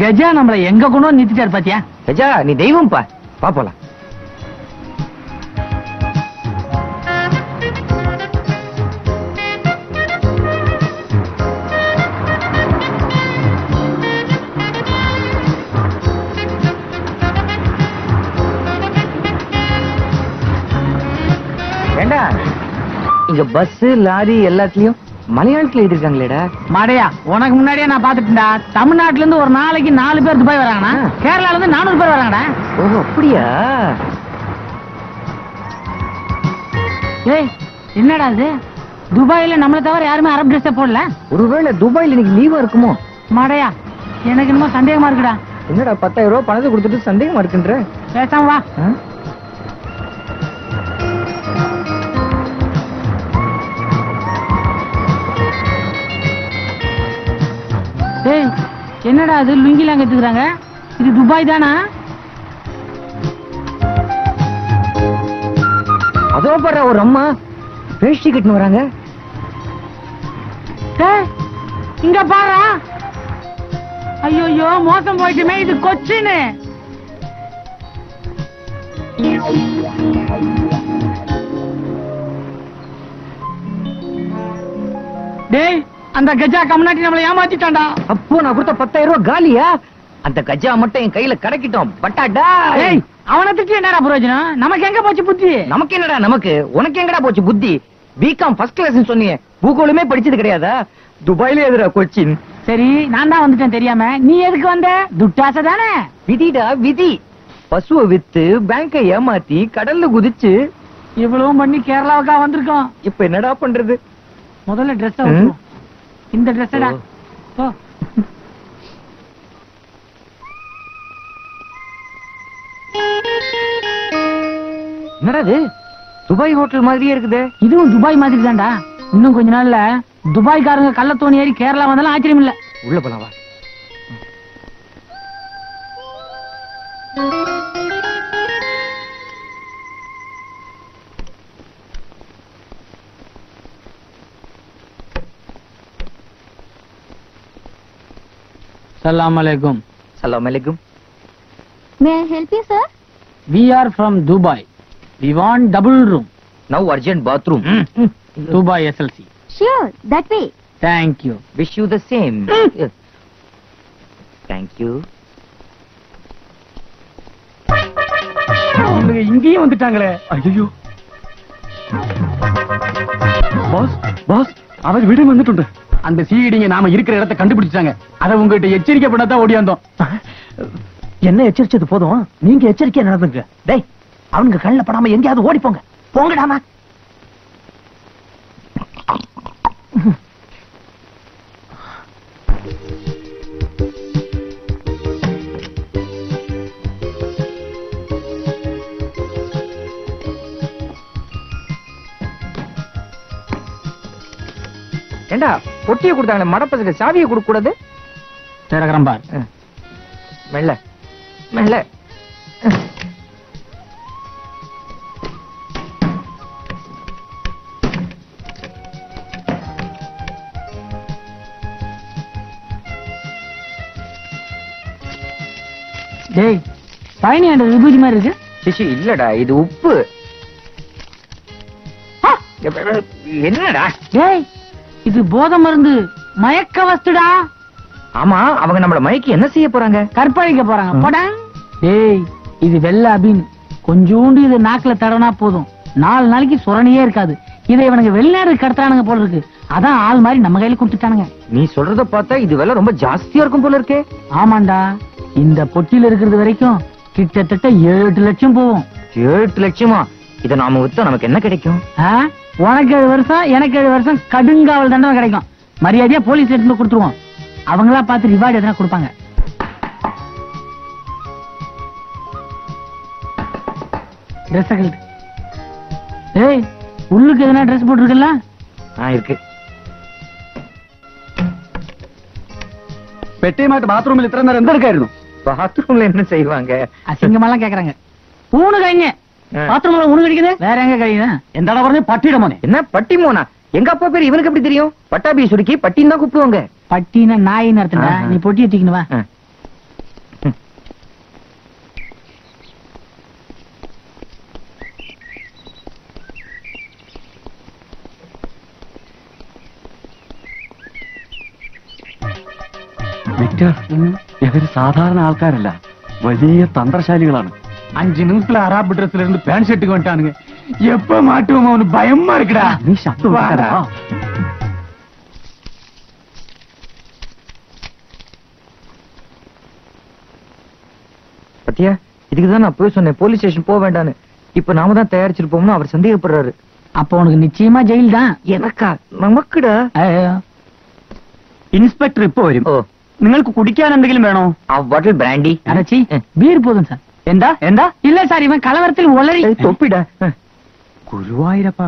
கஜா நம்மள எங்க கொண்டு நிறுத்திட்டாரு பாத்தியா? கஜா நீ தெய்வம் பா போலாம். இங்க பஸ் லாரி எல்லாத்துலயும் மலையாளத்துல எழுதிருக்காங்களேடா மாடையா உனக்கு முன்னாடியே நான் பாத்துட்டேன்டா தமிழ்நாட்டுல இருந்து ஒரு நாளைக்கு நாலு பேர் துபாய் வராங்கண்ணா கேரளால இருந்து நானூறு பேர் வராங்கடா. ஓ அப்படியா? ஏய் என்னடா இது? துபாயில நம்மள தவிர யாருமே அரபு ட்ரெஸ் போடல? ஒருவேளை துபாயில இன்னைக்கு லீவா இருக்குமோ? மாடையா எனக்கு என்னமோ சந்தேகமா இருக்குடா. என்னடா பத்தாயிரம் ரூபாய் பணத்தை கொடுத்துட்டு சந்தேகமா இருக்குன்ற? பேசாம வா. என்னடா இது லுங்கிலாம் கத்துக்கிறாங்க. இது துபாய் தானா? அதோ பாரு ஒரு அம்மா வேஷ்டி கட்டின்னு வராங்க. இங்க பாரா. ஐயோ மோசம் போயிட்டுமே இது கொச்சின்னு. டேய் அந்த கஜா கம்னாட்டி நம்மளை ஏமாத்திட்டான்டா. அப்போ நான் கொடுத்த பத்தாயிரம் ரூபாய் காலியா? அந்த கஜா மட்டும் என் கையில கிடைக்கட்டும். பட்டாடா. ஏய் அவனை திட்டி என்னடா பிரயோஜனம் நமக்கு எங்க போச்சு புத்தி? நமக்கு என்னடா நமக்கு? உனக்கு எங்கடா போச்சு புத்தி? பிகாம் ஃபர்ஸ்ட் கிளாஸ் சொன்னீங்க பூகோளுமே படிச்சது கிடையாதா? துபாயில எதுடா கொச்சின்? சரி நான் தான் வந்துட்டேன் தெரியாம. நீ எதுக்கு வந்த? துட்டாசை தானே? விதிடா விதி. பசுவை வித்து பேங்கை ஏமாத்தி கடல்ல குதிச்சு. இவ்வளவும் பண்ணி கேரளாவுக்கா வந்திருக்கோம். இப்ப என்னடா பண்றது? முதல்ல ட்ரெஸ். இந்த ட்ரெஸ்டா ஓ என்னடா இது? துபாய் ஹோட்டல் மாதிரியே இருக்குது. இதுவும் துபாய் மாதிரி தான்டா. இன்னும் கொஞ்ச நாள்ல துபாய்க்காரங்க கள்ளத்தோணி ஏறி கேரளா வந்தாலும் ஆச்சரியம் இல்ல. உள்ள போலாம் வா. சலாம் அலைக்கும் சலாம் அலைக்கும் may help you sir we are from Dubai we want double room now urgent bathroom Dubai SLC sure that way thank you wish you the same thank you இங்கேயும் வந்துட்டாங்களே. ஐயோ பாஸ் பாஸ் அவர் வீடு வந்துட்டு அந்த சீடிங்க நாம இருக்கிற இடத்தை கண்டுபிடிச்சாங்க அத உங்ககிட்ட எச்சரிக்கை பண்ணதான் ஓடியாந்தோம். என்ன எச்சரிச்சது போதும்? நீங்க எச்சரிக்கையா நடந்துங்க. டேய் அவங்க கண்ணில் படாம எங்கேயாவது ஓடி போங்க போங்கடாமா. ஏண்டா பொட்டியை கொடுத்தாங்களே மடப்பசுக்கு சாவியை கொடுக்க கூடாது? திறக்கிறேன் பார். மெல்ல மெல்ல. டேய் பயணி அந்த விபூதி மாதிரி இருக்கு. சிசி இல்லடா இது உப்பு! என்னடா? டேய் இது போதை மருந்து. மயக்க வஸ்துடா. ஆமா அவங்க நம்மள மயக்கி என்ன செய்ய போறாங்க? கற்பழிக்க போறாங்க. போடா. டேய் இது வெள்ள அபின். கொஞ்சோண்டு இது நாக்குல தடவனா போதும். நாலு நாளைக்கு சுரணியே இருக்காது. இதை இவனுக்கு வெளிநாடு கடத்துறானுங்க போல இருக்கு. அதான் ஆள் மாதிரி நம்ம கையில கொடுத்துட்டானுங்க. நீ சொல்றத பார்த்தா இது விலை ரொம்ப ஜாஸ்தியா இருக்கும் போல இருக்கே. ஆமாண்டா. இந்த பொட்டியில இருக்கிறது வரைக்கும் கிட்டத்தட்ட ஏழு லட்சம் போகும். எட்டு லட்சமா? இத நாம வித்தா நமக்கு என்ன கிடைக்கும்? ஆ? உனக்கு ஏழு வருஷம் எனக்கு ஏழு வருஷம் கடுங்காவல் தண்டனை கிடைக்கும் மரியாதையா போலீஸ் எடுத்து போய் கொடுத்துருவோம் அவங்களா பார்த்து ரிவார்டு எதனா கொடுப்பாங்க ட்ரெஸ் கழட்டு ஏய் உள்ளுக்கு எதனா ட்ரெஸ் போட்டிருக்கல ஆ இருக்கு പെട്ടിയുമായിട്ട് ബാത്റൂമിൽ ഇത്ര നേരം എന്തെടുക്കായിരുന്നു பாத்ரூம்ல என்ன செய்வாங்க அசிங்கமாலாம் கேக்குறாங்க ஊனு கழிங்க ஆ. பாத்ரூம்ல ஊனு கழிக்குது வேற எங்க கழியுது എന്താണ് പറഞ്ഞ പട്ടിയുടെ മോനെ என்ன பட்டி மோனா எங்க அப்பா பேர் இவனுக்கு எப்படி தெரியும் பட்டாபி சுருக்கி பட்டின்னு தான் கூப்பிடுவாங்க பட்டினா நாயின்னு அர்த்தம்டா ஆஹா. நீ பொட்டியை தூக்கினு வா ஆ. വിക്ടർ ഇവര് സാധാരണ ആൾക്കാരല്ല വലിയ തന്ത്രശാലികളാണ് அஞ்சு நிமிஷத்துல அராப் ட்ரெஸ்ல இருந்து பேண்ட் ஷர்ட்டுக்கு வந்துட்டானுங்க எப்ப மாட்டுவோம் அவனு பயமா இருக்குடா നീ ശബ്ദം வாடா. பத்தியா இதுக்கு தான் நான் போய் சொன்னேன் போலீஸ் ஸ்டேஷன் போக வேண்டான்னு இப்ப நாம தான் தயாரிச்சிருப்போம்னு அவர் சந்தேகப்படுறாரு அப்ப உனக்கு நிச்சயமா ஜெயில் தான் எனக்கா நமக்குடா ஐயோ. ഇൻസ്പെക്ടർ ഇപ്പൊ വരും ഓ നിങ്ങൾക്ക് കുടിക്കാൻ എന്തെങ്കിലും വേണോ ആ பாட்டில் பிராண்டி அடச்சி பீர் போதும் சார் എന്താ? എന്താ? ഇല്ല സാർ ഇവൻ കളവരത്തിൽ വളരെ തൊപ്പിട. Guruvayurappa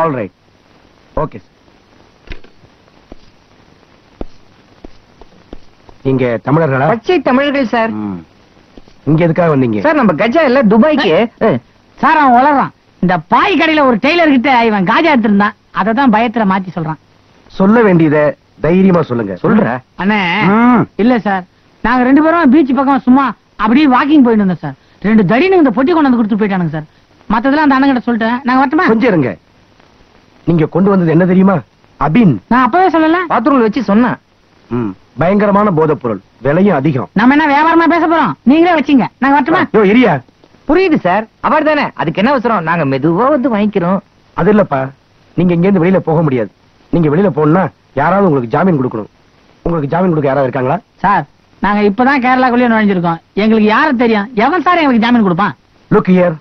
all right okay sir நீங்க தமிழர்களா? பச்சை தமிழர்கள் சார். இங்க எதுக்காக வந்தீங்க? சார் நம்ம கஜா இல்ல துபாய்க்கு. சார் அவன் உளறான் இந்த பாய் கடையில ஒரு டெய்லர் கிட்ட இவன் காஜா எடுத்திருந்தான். அதை தான் பயத்துல மாத்தி சொல்றான். சொல்ல வேண்டியத தைரியமா சொல்லுங்க. சொல்ற? அண்ணே. இல்ல சார் நாங்க ரெண்டு பேரும் பீச் பக்கம் சும்மா அப்படியே வாக்கிங் போயிட்டு இருந்தோம் சார் ரெண்டு தடினு இந்த பொட்டி கொண்டு வந்து கொடுத்து போயிட்டானுங்க சார் மத்ததெல்லாம் அந்த அண்ணன் கிட்ட சொல்லிட்டேன். நாங்க வரட்டுமா? கொஞ்சம் இருங்க. நீங்க கொண்டு வந்தது என்ன தெரியுமா? அபின். நான் அப்பவே சொல்லல. பாத்ரூம்ல வச்சு சொன்னேன். ம், பயங்கரமான போதைப் பொருள் விலையும் அதிகம். நம்ம என்ன வியாபாரமா பேச போறோம்? நீங்களே வச்சீங்க. நாங்க வரட்டுமா? யோ இரியா. புரியுது சார். அவர் தானே? அதுக்கு என்ன அவசரம்? நாங்க மெதுவா வந்து வாங்கிக்கிறோம். அது இல்லப்பா. நீங்க இங்க இருந்து வெளியில போக முடியாது. நீங்க வெளியில போகணும்னா யாராவது உங்களுக்கு ஜாமீன் கொடுக்கணும். உங்களுக்கு ஜாமீன் கொடுக்க யாராவது இருக்காங்களா? சார் நாங்க இப்பதான் கேரளாக்குள்ளேயே நுழைஞ்சிருக்கோம் எங்களுக்கு யாரு தெரியும்? எவன் சார் எங்களுக்கு ஜாமீன் கொடுப்பான்? லுக் இயர்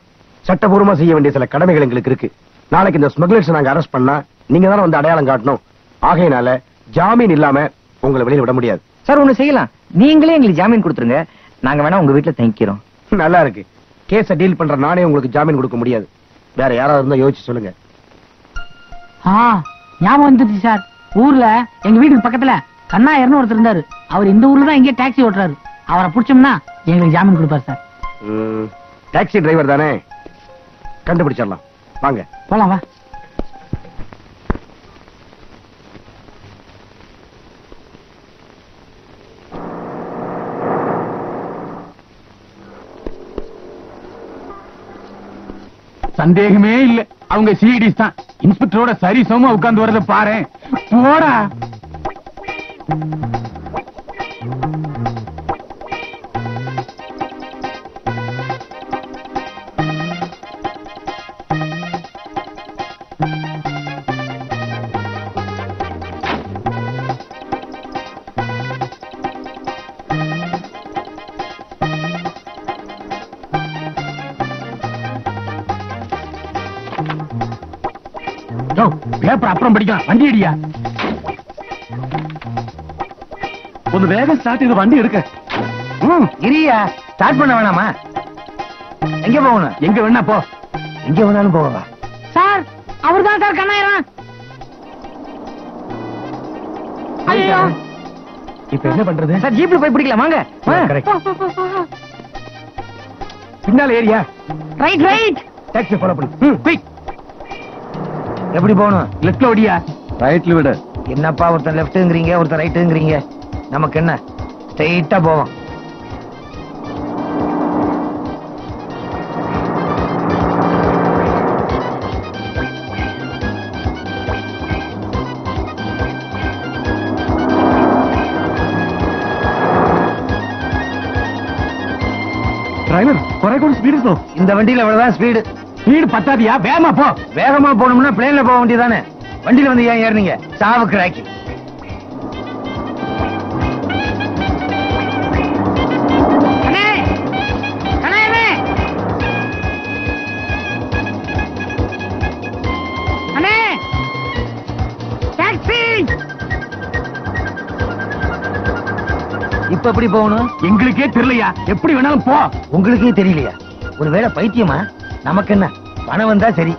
சட்டபூர்வமா செய்ய வேண்டிய சில கடமைகள் எங்களுக்கு இருக்கு. நாளைக்கு இந்த ஸ்மக்லர்ஸ் நாங்க அரெஸ்ட் பண்ணா நீங்க தானே வந்து அடையாளம் காட்டணும். ஆகையினால ஜாமீன் இல்லாம உங்களை வெளியில விட முடியாது. சார் ஒண்ணு செய்யலாம். நீங்களே எங்களுக்கு ஜாமீன் கொடுத்துருங்க. நாங்க வேணா உங்க வீட்டுல தங்கிக்கிறோம். நல்லா இருக்கு. கேஸ டீல் பண்ற நானே உங்களுக்கு ஜாமீன் கொடுக்க முடியாது. வேற யாராவது இருந்தா யோசிச்சு சொல்லுங்க. ஆ ஞாபகம் வந்துருச்சு சார். ஊர்ல எங்க வீட்டுக்கு பக்கத்துல கண்ணாயர்னு ஒருத்தர் இருந்தாரு. அவர் இந்த ஊர்ல தான் எங்கேயே டாக்ஸி ஓட்டுறாரு. அவரை பிடிச்சோம்னா எங்களுக்கு ஜாமீன் கொடுப்பாரு சார். டாக்ஸி டிரைவர் தானே? கண்டுபிடிச்சிடலாம். வாங்க. போலாம் வா. சந்தேகமே இல்ல. அவங்க சிஐடிஸ் தான். இன்ஸ்பெக்டரோட சரி சமமா உட்கார்ந்து வரத பாரு போடா. பேப்பர் அப்புறம் படிக்கலாம். வண்டி அடியா ஒன்னு வேகம் ஸ்டார்ட் இது வண்டி இருக்கு ம் இரியா. ஸ்டார்ட் பண்ண வேணாமா? எங்க போகணும்? எங்க வேணா போ. எங்க வேணாலும் போகவா? சார் அவர் தான் சார் கண்ணாயிரம். ஐயோ. இப்ப என்ன பண்றது? சார் ஜீப்ல போய் பிடிக்கலாம் வாங்க. பின்னால area right right taxi follow பண்ணு. குயிக் எப்படி போகணும்? லெஃப்ட்ல ஒடியா ரைட்ல விட. என்னப்பா ஒருத்தர் லெஃப்ட்டுங்கிறீங்க ஒருத்தர் ரைட்டுங்கிறீங்க நமக்கு என்ன? ஸ்ட்ரெயிட்டா போவோம். டிரைவர் குறை கூட ஸ்பீடு இந்த வண்டியில் எவ்வளவுதான் ஸ்பீடு ஸ்பீடு பத்தாதியா? வேகமா போ. வேகமா போகணும்னா பிளேன்ல போக வேண்டியதானே வண்டியில வந்து ஏன் ஏறினீங்க? சாவு கிராக்கி. இப்ப எப்படி போகணும்? எங்களுக்கே தெரியலையா? எப்படி வேணாலும் போ. உங்களுக்கே தெரியலையா? ஒருவேளை பைத்தியமா? நமக்கு என்ன பணம் வந்தா சரி.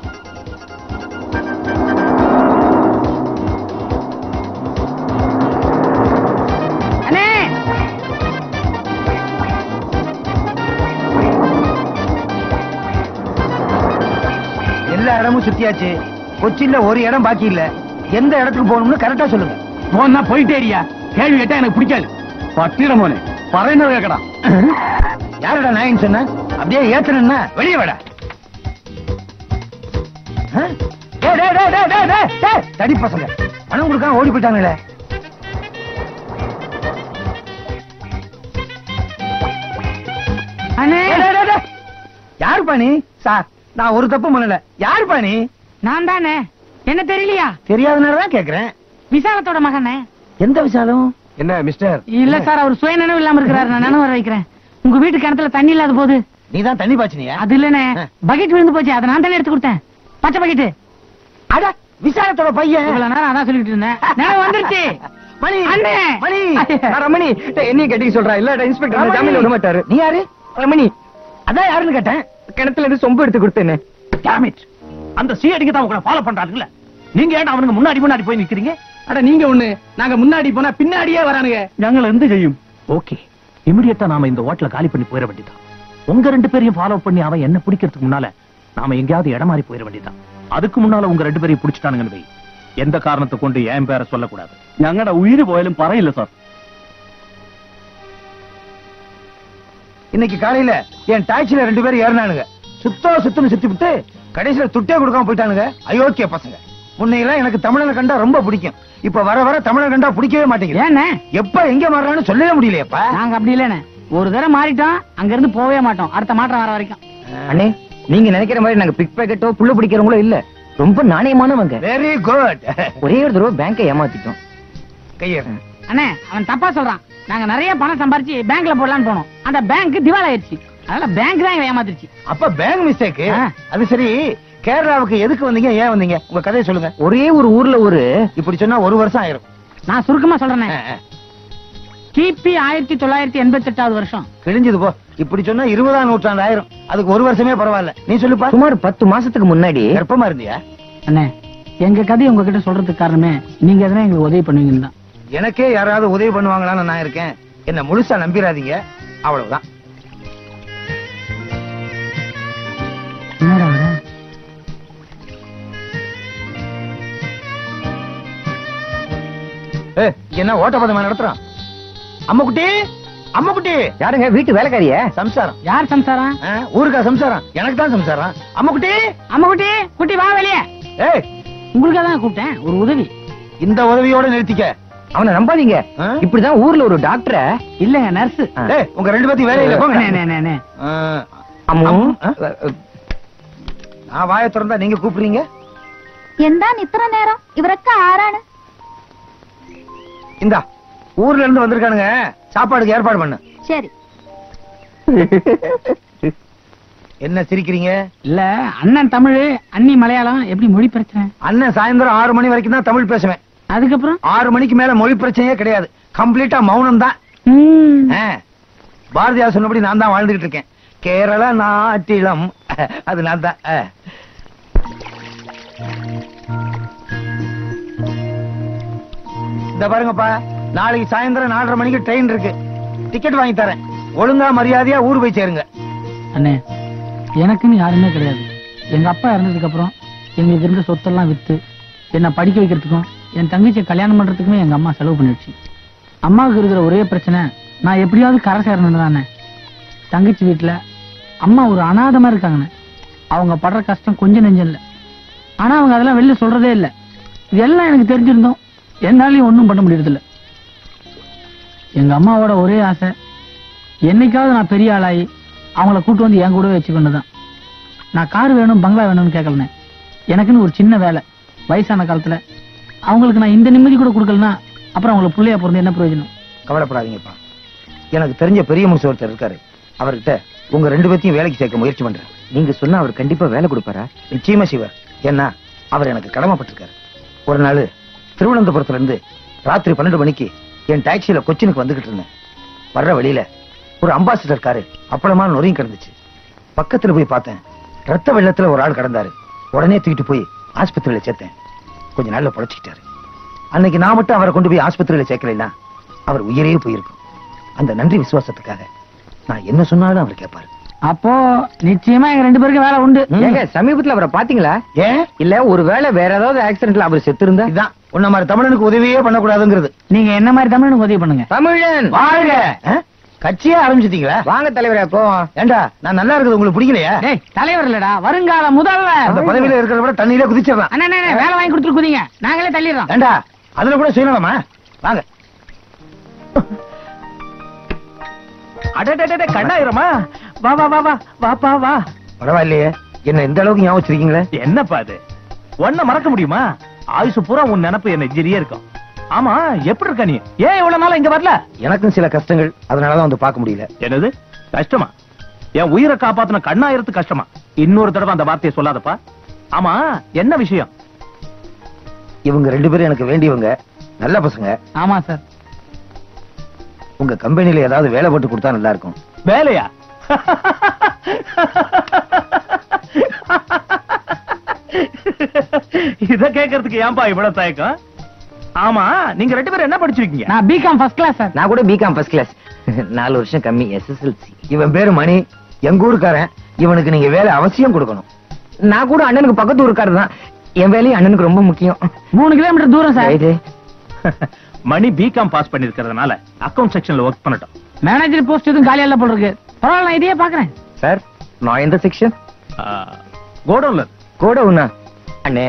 எல்லா இடமும் சுத்தியாச்சு. கொச்சின்ல ஒரு இடம் பாக்கி இல்ல. எந்த இடத்துக்கு போகணும்னு கரெக்டா சொல்லுங்க. போனா போயிட்டேரியா கேள்வி கேட்டா எனக்கு பிடிக்காது. பட்டிடம் போனே பறையினர் கேக்கடா. <laughs> யாரடா நாயின்னு சொன்ன? அப்படியே ஏத்தனா வெளியே வாடா. தடி பசங்க. பணம் கொடுக்காம ஓடி போயிட்டாங்களே. யாருப்பா நீ? சார் நான் ஒரு தப்பு பண்ணல. யாருப்பா நீ? நான் தானே. என்ன தெரியலையா? தெரியாதனாலதான் கேக்குறேன். விசாலத்தோட மகனே. எந்த விசாலம்? என்ன மிஸ்டர்? இல்ல சார் அவர் சுய நினைவு இல்லாம இருக்கிறாரு. நான் நினைவு வர வைக்கிறேன். உங்க வீட்டு கிணத்துல தண்ணி இல்லாத போது. நீ தான் தண்ணி பாய்ச்சினியா? அது இல்லனே பக்கெட் விழுந்து போச்சு. அதை நான் தானே எடுத்து கொடுத்தேன். பையன். ரமணி. என்னைய கேட்டீங்க சொல்றா? இல்ல இன்ஸ்பெக்டர் நீ யாரு? ரமணி. அதான் யாருன்னு கேட்டேன். கிணத்துல இருந்து சொம்பு எடுத்து கொடுத்தேனே. அந்த சிஐடிக்கு தான் உங்களை ஃபாலோ பண்றாருல்ல நீங்க ஏன் அவனுக்கு முன்னாடி முன்னாடி போய் நிக்கிறீங்க? அட நீங்க ஒண்ணு. நாங்க முன்னாடி போனா பின்னாடியே வரானுங்க. நாங்கள் எந்த செய்யும்? ஓகே இமிடியட்டா நாம இந்த ஹோட்டல காலி பண்ணி போயிட உங்க ரெண்டு பேரையும் ஃபாலோ பண்ணி அவன் என்ன பிடிக்கிறதுக்கு முன்னால நாம எங்கேயாவது இடம் மாறி போயிட வேண்டியதான் அதுக்கு முன்னால உங்க ரெண்டு பேரையும் பிடிச்சிட்டானுங்கன்னு வை எந்த காரணத்தை கொண்டு என் பேரை சொல்லக்கூடாது ഞങ്ങളുടെ ഉയിര് പോയാലും പറയില്ല സാർ இன்னைக்கு காலையில என் டாக்ஸில ரெண்டு பேரும் ஏறினானுங்க சுத்தோ சுத்தம் சுத்தி விட்டு கடைசியில துட்டே கொடுக்காம போயிட்டானுங்க அயோக்கிய பசங்க முன்னையெல்லாம் எனக்கு தமிழனை கண்டா ரொம்ப பிடிக்கும் இப்ப வர வர தமிழன் கண்டா பிடிக்கவே மாட்டேங்குது ஏண்ணே எப்ப எங்க மாறுறான்னு சொல்லவே முடியலையப்பா நாங்க அப்படி இல்லனே ஒரு தடவை மாறிட்டோம் அங்க இருந்து போகவே மாட்டோம் அடுத்த மாற்றம் வர வரைக்கும் அண்ணே நீங்க நினைக்கிற மாதிரி நாங்க பிக் பேக்கெட்டோ புள்ள பிடிக்கிறவங்களோ இல்ல. ரொம்ப நாணயமானவங்க. வெரி குட் ஒரே ஒரு தடவை பேங்கை ஏமாத்திட்டோம். கையேற அண்ணே அவன் தப்பா சொல்றான். நாங்க நிறைய பணம் சம்பாரிச்சு பேங்க்ல போடலாம்னு போனோம். அந்த பேங்க் திவால் ஆயிடுச்சு அதனால பேங்க் தான் ஏமாத்திருச்சு அப்ப பேங்க் மிஸ்டேக். அது சரி. கேரளாவுக்கு எதுக்கு வந்தீங்க? ஏன் வந்தீங்க? உங்க கதையை சொல்லுங்க. ஒரே ஒரு ஊர்ல ஒரு இப்படி சொன்னா ஒரு வருஷம் ஆயிரும். நான் சுருக்கமா சொல்றேனே. கிபி ஆயிரத்தி தொள்ளாயிரத்தி எண்பத்தி எட்டாவது வருஷம். கிழிஞ்சது போ. இப்படி சொன்னா இருபதாம் நூற்றாண்டு ஆயிரும். அதுக்கு ஒரு வருஷமே பரவாயில்ல. நீ சொல்லுப்பா. சுமார் பத்து மாசத்துக்கு முன்னாடி கர்ப்பமா இருந்தியா? அண்ணே எங்க கதையை உங்ககிட்ட சொல்றதுக்கு காரணமே நீங்க எதனா எங்களுக்கு உதவி பண்ணுவீங்கன்னு தான். எனக்கே யாராவது உதவி பண்ணுவாங்களான்னு நான் இருக்கேன். என்ன முழுசா நம்பிராதீங்க. அவ்வளவுதான். என்ன ஓட்டப்பதமா நடத்துறான்? அம்மா குட்டி. யாருங்க? வீட்டு வேலைக்காரிய? சம்சாரம். யார் சம்சாரம்? ஊருக்கா சம்சாரம். எனக்கு தான் சம்சாரம். அம்மா குட்டி. அம்மா குட்டி குட்டி வா வெளியே. உங்களுக்காக தான் கூப்பிட்டேன். ஒரு உதவி. இந்த உதவியோட நிறுத்திக்க. அவனை நம்பாதீங்க. இப்படிதான் ஊர்ல ஒரு டாக்டர் இல்ல நர்ஸ். உங்க ரெண்டு வேலை வேலையில போங்க. நான் வாய திறந்தா நீங்க கூப்பிடுறீங்க? என்ன இத்தனை நேரம்? இவருக்கு ஆறானு இந்தா. ஊர்ல இருந்து வந்திருக்கானுங்க. சாப்பாடுக்கு ஏற்பாடு பண்ணு. ശരി என்ன சிரிக்கிறீங்க? இல்ல அண்ணன் தமிழ் அண்ணி மலையாளம் எப்படி மொழி பிரச்சனை? அண்ணன் சாயந்தரம் ஆறு மணி வரைக்கும் தான் தமிழ் பேசுவேன். அதுக்கப்புறம்? ஆறு மணிக்கு மேல மொழி பிரச்சனையே கிடையாது. கம்ப்ளீட்டா மௌனம் தான். பாரதியார் சொன்னபடி நான் தான் வாழ்ந்துகிட்டு இருக்கேன். கேரள நாட்டிலம். அது நான் தான். இந்த பாருங்கப்பா. நாளைக்கு சாயந்தரம் நாலரை மணிக்கு ட்ரெயின் இருக்கு. டிக்கெட் வாங்கி தரேன். ஒழுங்கா மரியாதையா ஊர் போய் சேருங்க. அண்ணே எனக்குன்னு யாருமே கிடையாது. எங்க அப்பா இறந்ததுக்கு அப்புறம் எங்களுக்கு இருந்த சொத்தெல்லாம் வித்து என்னை படிக்க வைக்கிறதுக்கும் என் தங்கச்சியை கல்யாணம் பண்றதுக்குமே எங்க அம்மா செலவு பண்ணிடுச்சு. அம்மாவுக்கு இருக்கிற ஒரே பிரச்சனை நான் எப்படியாவது கரை சேரணும் தானே. தங்கச்சி வீட்டில் அம்மா ஒரு அனாதமா இருக்காங்கண்ணே. அவங்க படுற கஷ்டம் கொஞ்சம் நெஞ்சம் இல்லை. ஆனா அவங்க அதெல்லாம் வெளில சொல்றதே இல்லை. இதெல்லாம் எனக்கு தெரிஞ்சிருந்தோம். என்னாலையும் ஒன்றும் பண்ண முடியறதில்ல. எங்க அம்மாவோட ஒரே ஆசை என்னைக்காவது நான் பெரிய ஆளாகி அவங்கள கூட்டு வந்து என் கூடவே வச்சுக்கொண்டுதான் நான் கார் வேணும் பங்களா வேணும்னு கேட்கலனே எனக்குன்னு ஒரு சின்ன வேலை வயசான காலத்துல. அவங்களுக்கு நான் இந்த நிம்மதி கூட கொடுக்கலனா அப்புறம் அவங்களுக்கு பிள்ளையா பிறந்து என்ன பிரயோஜனம்? கவலைப்படாதீங்கப்பா. எனக்கு தெரிஞ்ச பெரிய மனுஷன் ஒருத்தர் இருக்காரு. அவர்கிட்ட உங்க ரெண்டு பேத்தையும் வேலைக்கு சேர்க்க முயற்சி பண்றேன். நீங்க சொன்னா அவர் கண்டிப்பா வேலை கொடுப்பாரா? நிச்சயமா சிவர் ஏன்னா அவர் எனக்கு கடமைப்பட்டிருக்காரு. ஒரு நாள் திருவனந்தபுரத்துல இருந்து ராத்திரி பன்னெண்டு மணிக்கு என் டாக்ஸில கொச்சினுக்கு வந்துகிட்டு இருந்தேன். வர்ற வழியில ஒரு அம்பாசிடர் காரு அப்பளமான நொறியும் கிடந்துச்சு. பக்கத்துல போய் பார்த்தேன். ரத்த வெள்ளத்துல ஒரு ஆள் கிடந்தாரு. உடனே தூக்கிட்டு போய் ஆஸ்பத்திரியில சேர்த்தேன். கொஞ்ச நாள்ல பொழைச்சிக்கிட்டாரு. அன்னைக்கு நான் மட்டும் அவரை கொண்டு போய் ஆஸ்பத்திரியில சேர்க்கலைன்னா அவர் உயிரே போயிருக்கும். அந்த நன்றி விசுவாசத்துக்காக நான் என்ன சொன்னாலும் அவர் கேட்பாரு. அப்போ நிச்சயமா எங்க ரெண்டு பேருக்கும் வேலை உண்டு. ஏங்க சமீபத்துல அவரை பாத்தீங்களா ஏன்? இல்ல ஒருவேளை வேற ஏதாவது ஆக்சிடென்ட்ல அவர் செத்து இருந்தா உன்ன மாதிரி தமிழனுக்கு உதவியே பண்ணக்கூடாதுங்கிறது. நீங்க என்ன மாதிரி தமிழனுக்கு உதவி பண்ணுங்க? தமிழன்! வாழ்க கட்சியே ஆரம்பிச்சிட்டீங்களா? வாங்க தலைவரே போவோம். ஏண்டா நான் நல்லா இருக்குது உங்களுக்கு பிடிக்கலையா? தலைவர் இல்லடா வருங்கால அந்த முதல்வர் பதவியில இருக்கிறத விட தண்ணியில குதிச்சிடலாம். அண்ணா வேலை வாங்கி கொடுத்துட்டு குதிங்க. நாங்களே தள்ளிடுறோம். ஏண்டா அதுல கூட சுயநலமா? வாங்க. அடடடட கண்ணாயிரமா? வா வா வா வா வாப்பா வா. பரவாயில்லையே. என்ன இந்த அளவுக்கு ஞாபகம் வச்சிருக்கீங்களே? என்னப்பா அது? ஒன்ன மறக்க முடியுமா? ஆயுசு பூரா உன் நினப்பு என்ன எஜிரியே இருக்கும் ஆமா எப்படி இருக்க நீ? ஏன் இவ்வளவு நாளா இங்க வரல? எனக்கும் சில கஷ்டங்கள் அதனாலதான் வந்து பார்க்க முடியல. என்னது? கஷ்டமா? என் உயிரை காப்பாத்தின கண்ணாயிரத்து கஷ்டமா? இன்னொரு தடவை அந்த வார்த்தையை சொல்லாதப்பா. ஆமா என்ன விஷயம்? இவங்க ரெண்டு பேரும் எனக்கு வேண்டியவங்க நல்ல பசங்க. ஆமா சார். உங்க கம்பெனில ஏதாவது வேலை போட்டு கொடுத்தா நல்லா இருக்கும். வேலையா? <laughs> இத கேக்குறதுக்கு ஏன்பா இவ்வளவு தயக்கம்? ஆமா நீங்க ரெண்டு பேரும் என்ன படிச்சிருக்கீங்க? நான் பிகாம் ஃபர்ஸ்ட் கிளாஸ் சார் நான் கூட பிகாம் ஃபர்ஸ்ட் கிளாஸ் நாலு வருஷம் கம்மி எஸ்எஸ்எல்சி இவன் பேரு மணி. எங்க ஊருக்காரன். இவனுக்கு நீங்க வேலை அவசியம் கொடுக்கணும். நான் கூட அண்ணனுக்கு பக்கத்து ஊருக்காரர் தான். என் வேலையும் அண்ணனுக்கு ரொம்ப முக்கியம். மூணு கிலோமீட்டர் தூரம் சார் இது மணி பிகாம் பாஸ் பண்ணிருக்கிறதுனால அக்கவுண்ட் செக்ஷன்ல ஒர்க் பண்ணட்டும். மேனேஜர் போஸ்ட் எதுவும் காலியா இல்ல போல இருக்கு. பரவாயில்ல நான் இதையே பாக்குறேன். சார் நான் எந்த செக்ஷன் கோடவுன்ல கூட உண்ணா. அண்ணே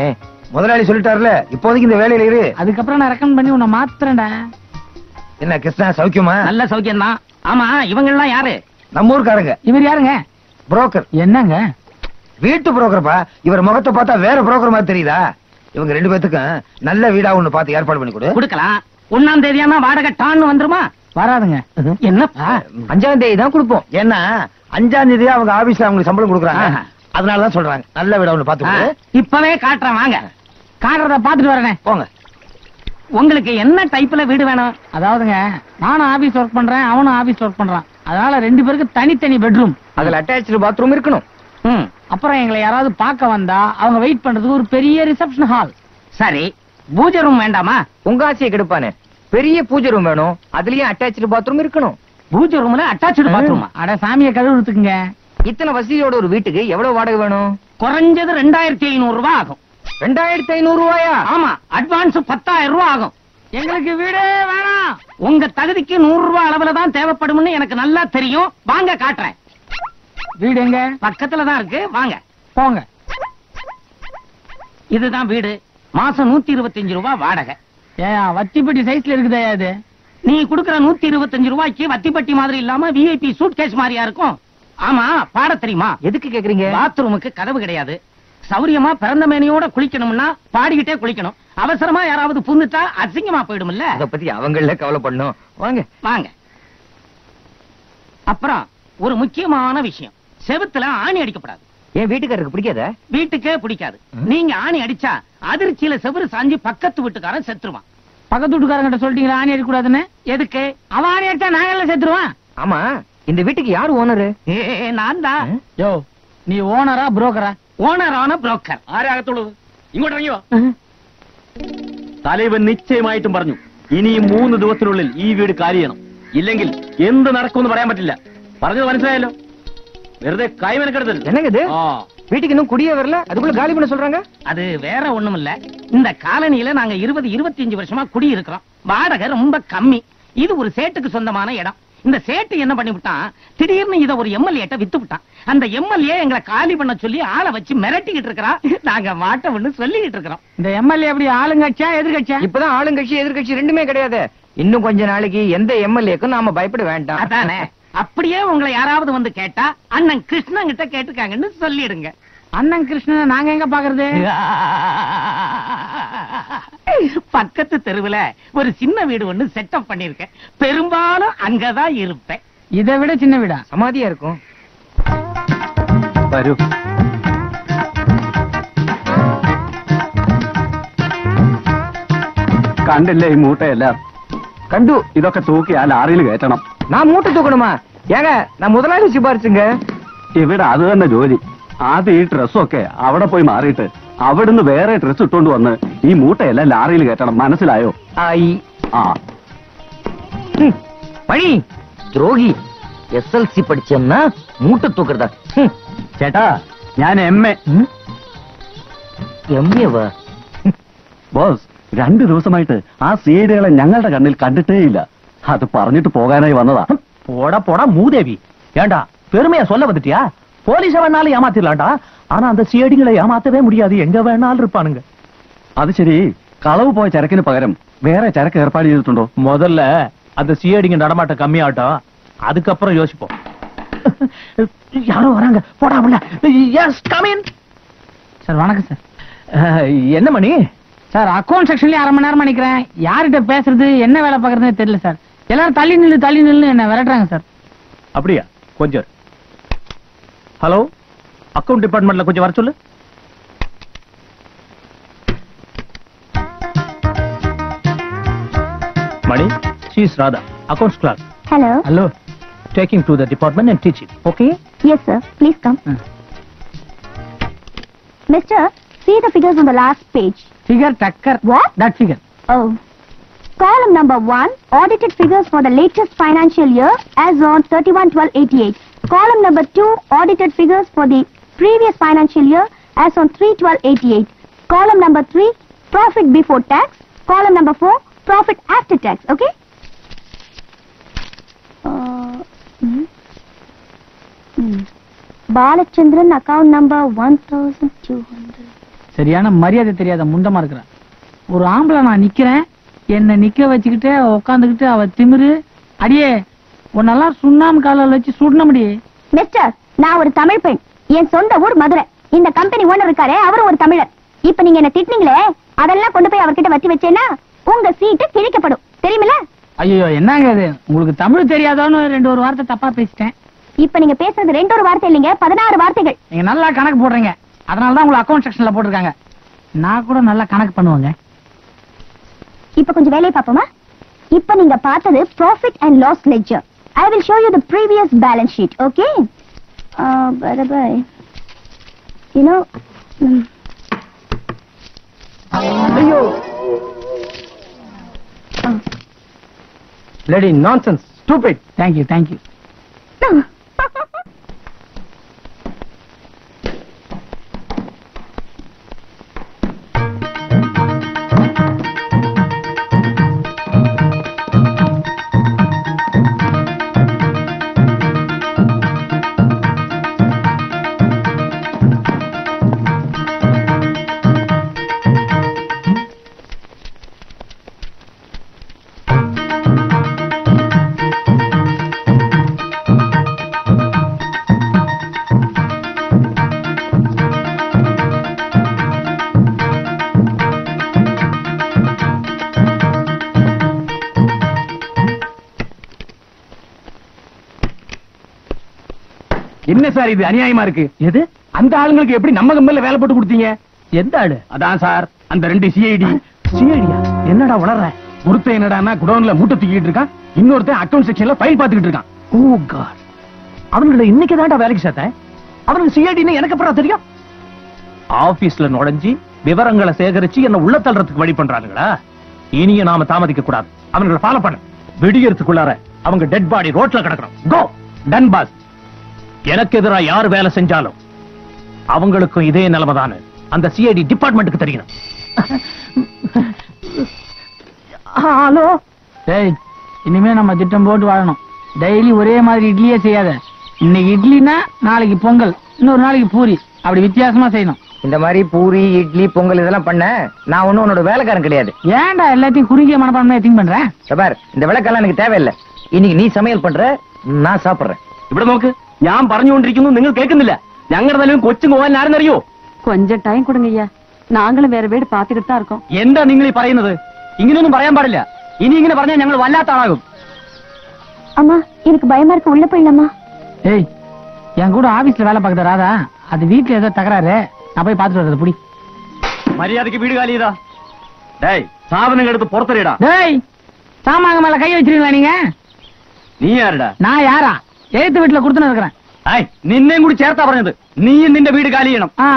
முதலாளி சொல்லிட்டாருல இப்போதைக்கு இந்த வேலையில இரு. அதுக்கப்புறம் நான் ரெக்கமெண்ட் பண்ணி உன்னை மாத்துறேன்டா. என்ன கிருஷ்ணா சௌக்கியமா? நல்ல சௌக்கியம் தான் ஆமா இவங்க எல்லாம் யாரு? நம்ம ஊருக்காரங்க. இவர் யாருங்க? புரோக்கர். என்னங்க? வீட்டு புரோக்கர்ப்பா. இவர் முகத்தை பார்த்தா வேற புரோக்கர் மாதிரி தெரியுதா? இவங்க ரெண்டு பேத்துக்கும் நல்ல வீடா ஒண்ணு பார்த்து ஏற்பாடு பண்ணி கொடு. கொடுக்கலாம். ஒண்ணாம் தேதியானா வாடகை டான்னு வந்துருமா? வராதுங்க. என்னப்பா? அஞ்சாம் தேதி தான் கொடுப்போம். ஏன்னா அஞ்சாம் தேதி அவங்க ஆபீஸ்ல அவங்களுக்கு சம்பளம் கொடுக்குறாங்க. அதனாலதான் சொல்றாங்க. நல்ல வீடா ஒண்ணு கொடு. இப்பவே காட்டுறேன் வாங்க. காட்டுறத பாத்துட்டு வரேனே. போங்க. உங்களுக்கு என்ன டைப்ல வீடு வேணும்? அதாவதுங்க நானும் ஆபீஸ் ஒர்க் பண்றேன் அவனும் ஆபீஸ் ஒர்க் பண்றான். அதனால ரெண்டு பேருக்கு தனித்தனி பெட்ரூம் அதுல அட்டாச்சு பாத்ரூம் இருக்கணும். அப்புறம் எங்களை யாராவது பார்க்க வந்தா அவங்க வெயிட் பண்றதுக்கு ஒரு பெரிய ரிசப்ஷன் ஹால் சரி பூஜை ரூம் வேண்டாமா? உங்க ஆசையை கெடுப்பானே. பெரிய பூஜை ரூம் வேணும். அதுலயும் அட்டாச்சு பாத்ரூம் இருக்கணும். பூஜை ரூம்ல அட்டாச்சு பாத்ரூமா அட சாமியை கழுவுறதுக்குங்க. இத்தனை வசதியோட ஒரு வீட்டுக்கு எவ்வளவு வாடகை வேணும்? குறைஞ்சது ரெண்டாயிரத்தி ஐநூறு ரூபாய் ஆகும். ரெண்டாயிரத்தி ஐநூறு ரூபாயா? ஆமா அட்வான்ஸ் பத்தாயிரம் ரூபாய் ஆகும். எங்களுக்கு வீடே வேணாம். உங்க தகுதிக்கு நூறு ரூபாய் அளவுல தான் தேவைப்படும்னு எனக்கு நல்லா தெரியும். வாங்க காட்டுறேன். வீடு எங்க? பக்கத்துல தான் இருக்கு. வாங்க. போங்க. இதுதான் வீடு. மாசம் நூத்தி இருபத்தஞ்சு ரூபாய் வாடகை. ஏன் வத்திப்பட்டி சைஸ்ல இருக்குதா அது. நீ குடுக்கற நூத்தி இருபத்தஞ்சு ரூபாய்க்கு வத்திப்பட்டி மாதிரி இல்லாம விஐபி சூட் கேஸ் மாதிரியா இருக்கும்? ஆமா பாட தெரியுமா? எதுக்கு கேக்குறீங்க? பாத்ரூமுக்கு கதவு கிடையாது. சௌரியமா பிறந்த மேனியோட குளிக்கணும்னா பாடிக்கிட்டே குளிக்கணும். அவசரமா யாராவது புந்துட்டா அசிங்கமா போயிடும்ல. அத பத்தி அவங்கள கவலைப்படணும். வாங்க. வாங்க. அப்புறம் ஒரு முக்கியமான விஷயம். செவுத்துல ஆணி அடிக்கப்படாது. என் வீட்டுக்காரருக்கு பிடிக்காத? வீட்டுக்கே பிடிக்காது. நீங்க ஆணி அடிச்சா அதிர்ச்சியில செவுரு சாஞ்சி பக்கத்து வீட்டுக்காரன் செத்துருவான். பக்கத்து வீட்டுக்காரங்கிட்ட சொல்லிட்டீங்களா ஆணி அடிக்க கூடாதுன்னு எதுக்கு? அவன் ஆணி அடிச்சா நாங்க எல்லாம் செத்துருவான்? ஆமா. இந்த வீட்டுக்கு யாரு ஓனரு ஏ, நான் தான் யோ நீ ஓனரா புரோக்கரா ഓണറാണ് ബ്രോക്കർ ആരാകത്തുള്ളത് ഇങ്ങോട്ട് ഇറങ്ങി വാ തലവൻ നിശ്ചയമായിട്ടും പറഞ്ഞു ഇനിയും മൂന്ന് ദിവസത്തിനുള്ളിൽ ഈ വീട് കാലി ചെയ്യണം ഇല്ലെങ്കിൽ എന്ത് നടക്കുമെന്ന് പറയാൻ പറ്റില്ല പറഞ്ഞത് മനസ്സിലായല്ലോ വെറുതെ കൈമനക്കെടുത്തരുത് என்னங்க இது ആ வீட்டுக்கு இன்னும் குடியே வரல அதுக்குள்ள காலி பண்ண சொல்றாங்க அது வேற ஒண்ணும் இல்ல இந்த காலனியில நாங்க இருபது இருபத்தஞ்சு வருஷமா குடி இருக்கிறோம் வாடகை ரொம்ப கம்மி இது ஒரு சேட்டுக்கு சொந்தமான இடம் இந்த சேட்டு என்ன பண்ணி விட்டான் திடீர்னு இத ஒரு எம்எல்ஏட்ட வித்து விட்டான் அந்த எம்எல்ஏ எங்களை காலி பண்ண சொல்லி ஆளை வச்சு மிரட்டிக்கிட்டு இருக்கிறான். நாங்க மாட்டோம்னு சொல்லிக்கிட்டு இருக்கிறோம். இந்த எம்எல்ஏ எப்படி ஆளுங்கட்சியா எதிர்கட்சியா? இப்பதான் ஆளுங்கட்சி எதிர்கட்சி ரெண்டுமே கிடையாது. இன்னும் கொஞ்ச நாளைக்கு எந்த எம்எல்ஏக்கும் நாம பயப்பட வேண்டாம். அதானே. அப்படியே உங்களை யாராவது வந்து கேட்டா அண்ணன் கிருஷ்ணன் கிட்ட கேட்டுக்காங்கன்னு சொல்லிடுங்க. அண்ணன் கிருஷ்ணனை நாங்க எங்க பாக்குறது பக்கத்து தெருவுல ஒரு சின்ன வீடு ஒண்ணு செட்டப் பண்ணிருக்கேன் பெரும்பாலும் அங்கதான் இருப்பேன் இதை விட சின்ன வீடா சமாதியா இருக்கும் വരൂ കണ്ടില്ലേ ഈ മൂട്ടയെല്ലാം கண்டு ഇതൊക്കെ തൂക്കി ആ ലാറിയിൽ കയറ്റണം நான் மூட்டை தூக்கணுமா ஏங்க நான் முதலாளி சிபாரிச்சுங்க ഇവിടെ അത് തന്നെ ജോലി അത് ഈ ഡ്രസ്സൊക്കെ അവിടെ പോയി മാറിയിട്ട് അവിടുന്ന് വേറെ ഡ്രസ് ഇട്ടുകൊണ്ട് വന്ന് ഈ മൂട്ടയെല്ലാം ലാറിയിൽ കയറ്റണം. മനസ്സിലായോ? ആയി. ആ. പണി. ദ്രോഹി. എസ് എൽ സി പഠിച്ചെന്ന് മൂട്ട് തൂക്കരുത്. ചേട്ടാ ഞാൻ M A. M A boss രണ്ടു ദിവസമായിട്ട് ആ സീഡുകളെ ഞങ്ങളുടെ കണ്ണിൽ കണ്ടിട്ടേ ഇല്ല അത് പറഞ്ഞിട്ട് പോകാനായി വന്നതാ. പോടാ പോടാ മൂദേവി. വേണ്ട പെരുമയാ സ്വല്ല വന്നിട്ടിയാ? போலீஸ வேணாலும் ஏமாத்திடலாம்டா ஆனா அந்த சிஐடிகளை ஏமாத்தவே முடியாது எங்க வேணாலும் இருப்பானுங்க അത് ശരി കളവ് പോയ ചരക്കിന് പകരം വേറെ ചരക്ക് ഏർപ്പാട് ചെയ്തിട്ടുണ്ടോ முதல்ல அந்த சிஐடிங்க நடமாட்டம் கம்மியாட்டும் அதுக்கப்புறம் யோசிப்போம் <laughs> யாரோ வராங்க போடா உள்ள எஸ் கமின் சார் வணக்கம் சார் என்ன மணி சார் அக்கௌண்ட் செக்ஷன்லயே அரை மணி நேரமா நிக்கிறேன் யார்கிட்ட பேசுறது என்ன வேலை பாக்குறதுன்னு தெரியல சார் எல்லாரும் தள்ளி நில்லு தள்ளி நில்லு என்ன விரட்டுறாங்க சார் அப்படியா கொஞ்சம் ஹலோ அக்கவுண்ட் டிபார்ட்மெண்ட்ல கொஞ்சம் வர சொல்லு Mani she's Radha accounts class hello hello talking to the department and teaching okay yes sir please come Hmm. Mister see the figures on the last page figure Tucker What? That figure Oh. Column number one, audited figures for the latest financial year as on 31-12-88. Column number 2, audited figures for the previous financial year as on 3-12-88. Column number 3, profit before tax. Column number 4, profit after tax. Okay? Uh, account number Balachandran account number 1200. சரியான மரியாதை தெரியாத முண்டமா இருக்கிறான் ஒரு ஆம்பளை நான் நிக்கிறேன் என்ன நிக்க வச்சுக்கிட்டு உட்காந்துக்கிட்டு அவ திமிரு அடியே உன்னெல்லாம் சுண்ணாம்பு காலில் வச்சு சுடணும் முடியே மிஸ்டர் நான் ஒரு தமிழ் பெண். என் சொந்த ஊர் மதுரை. இந்த கம்பெனி ஓனர் இருக்காரே அவரும் ஒரு தமிழர். இப்ப நீங்க என்ன திட்டினீங்களே அதெல்லாம் கொண்டு போய் அவர்கிட்ட வச்சு வச்சேன்னா உங்க சீட்டு கிழிக்கப்படும். தெரியுமில ஐயோ என்னங்க இது? உங்களுக்கு தமிழ் தெரியாதோன்னு ரெண்டு ஒரு வார்த்தை தப்பா பேசிட்டேன். இப்ப நீங்க பேசுறது ரெண்டு ஒரு வார்த்தை இல்லைங்க பதினாறு வார்த்தைகள். நீங்க நல்லா கணக்கு போடுறீங்க. அதனால தான் உங்களை அக்கௌண்ட் செக்ஷன்ல போட்டிருக்காங்க. நான் கூட நல்லா கணக்கு பண்ணுவேங்க. இப்ப கொஞ்சம் வேலையை பார்ப்போமா? இப்ப நீங்க பார்த்தது profit and loss ledger I will show you the previous balance sheet, okay? Oh, uh, by the you know... Um, oh. Bloody nonsense, stupid! Thank you, thank you. <laughs> <laughs> என்ன சார் இது அநியாயமா இருக்கு? எது? அந்த ஆளுங்களுக்கு எப்படி நம்ம கம்பெனில வேலை போட்டு கொடுத்தீங்க? எந்த ஆளு? அதான் சார் அந்த ரெண்டு சிஐடி சிஐடியா என்னடா வளர்ற ஒருத்தன் என்னடான்னா குடோன்ல மூட்டை தூக்கிட்டு இருக்கான் இன்னொருத்தன் அக்கவுண்ட் செக்ஷன்ல ஃபைல் பாத்துக்கிட்டு இருக்கான். Oh God. இன்னைக்கு தான்டா வேலைக்கு சேர்த்தேன் அவனுக்கு சிஐடின்னு எனக்கு அப்புறம் தெரியும்? ஆபீஸ்ல நுழைஞ்சி விவரங்களை சேகரிச்சு என்ன உள்ள தள்ளுறதுக்கு வழி பண்றானுங்களா? இனியும் நாம தாமதிக்க கூடாது. அவங்களை ஃபாலோ பண்ண. விடியறதுக்குள்ளார அவங்க டெட் பாடி ரோட்ல கிடக்கணும். கோ டன் பாஸ் எனக்கு எதிராக யார் வேலை செஞ்சாலும் அவங்களுக்கும் இதே நிலைமைதானு அந்த சிஐடி டிபார்ட்மெண்ட்டுக்கு தெரியணும் ஹலோ? டேய் இனிமே நம்ம திட்டம் போட்டு வாழணும். டெய்லி ஒரே மாதிரி இட்லியே செய்யாத. இன்னைக்கு இட்லினா நாளைக்கு பொங்கல் இன்னொரு நாளைக்கு பூரி. அப்படி வித்தியாசமா செய்யணும். இந்த மாதிரி பூரி இட்லி பொங்கல் இதெல்லாம் பண்ண நான் ஒன்னும் உன்னோட வேலைக்காரன் கிடையாது. ஏன்டா எல்லாத்தையும் குறுகிய மனப்பான்மை திங்க் பண்றேன் சபார் இந்த விளக்கெல்லாம் எனக்கு தேவையில்லை. இன்னைக்கு நீ சமையல் பண்ற நான் சாப்பிடுறேன். இப்படி நோக்கு ഞാൻ പറഞ്ഞുകൊണ്ടിരിക്കുന്നു നിങ്ങൾ കേൾക്കുന്നില്ല ഞങ്ങളുടെ നിലവിൽ കൊച്ചു പോകാൻ ആരെന്നറിയോ கொஞ்சம் டைம் கொடுங்க ஐயா நாங்களும் வேற வீடு பாத்துக்கிட்டு தான் இருக்கோம் എന്താ നിങ്ങൾ ഈ പറയുന്നത് ഇങ്ങനെയൊന്നും പറയാൻ പാടില്ല ഇനി ഇങ്ങനെ പറഞ്ഞാൽ ഞങ്ങൾ വല്ലാത്ത ആളാകും அம்மா எனக்கு பயமா இருக்கு உள்ள போயிடலாமா ஏய் என் கூட ஆபீஸ்ல வேலை பார்க்குற ராதா அது வீட்டுல ஏதோ தகராறு நான் போய் பார்த்துட்டு வரது புடி മര്യാദക്ക് വീട് കാലി ചെയ്താ ഡേയ് സാധനങ്ങൾ എടുത്ത് പുറത്തെറിയടാ டேய் சாமாங்க மேல கை வச்சிருக்கீங்களா நீங்க നീ ആരടാ நான் யாரா எழுத்து வீட்டுல கொடுத்துன்னு இருக்கிறேன் ഏയ് നിന്നെയും കൂടി ചേർത്താ പറഞ്ഞത് നീയും നിന്റെ വീട് കാലി ചെയ്യണം ஆ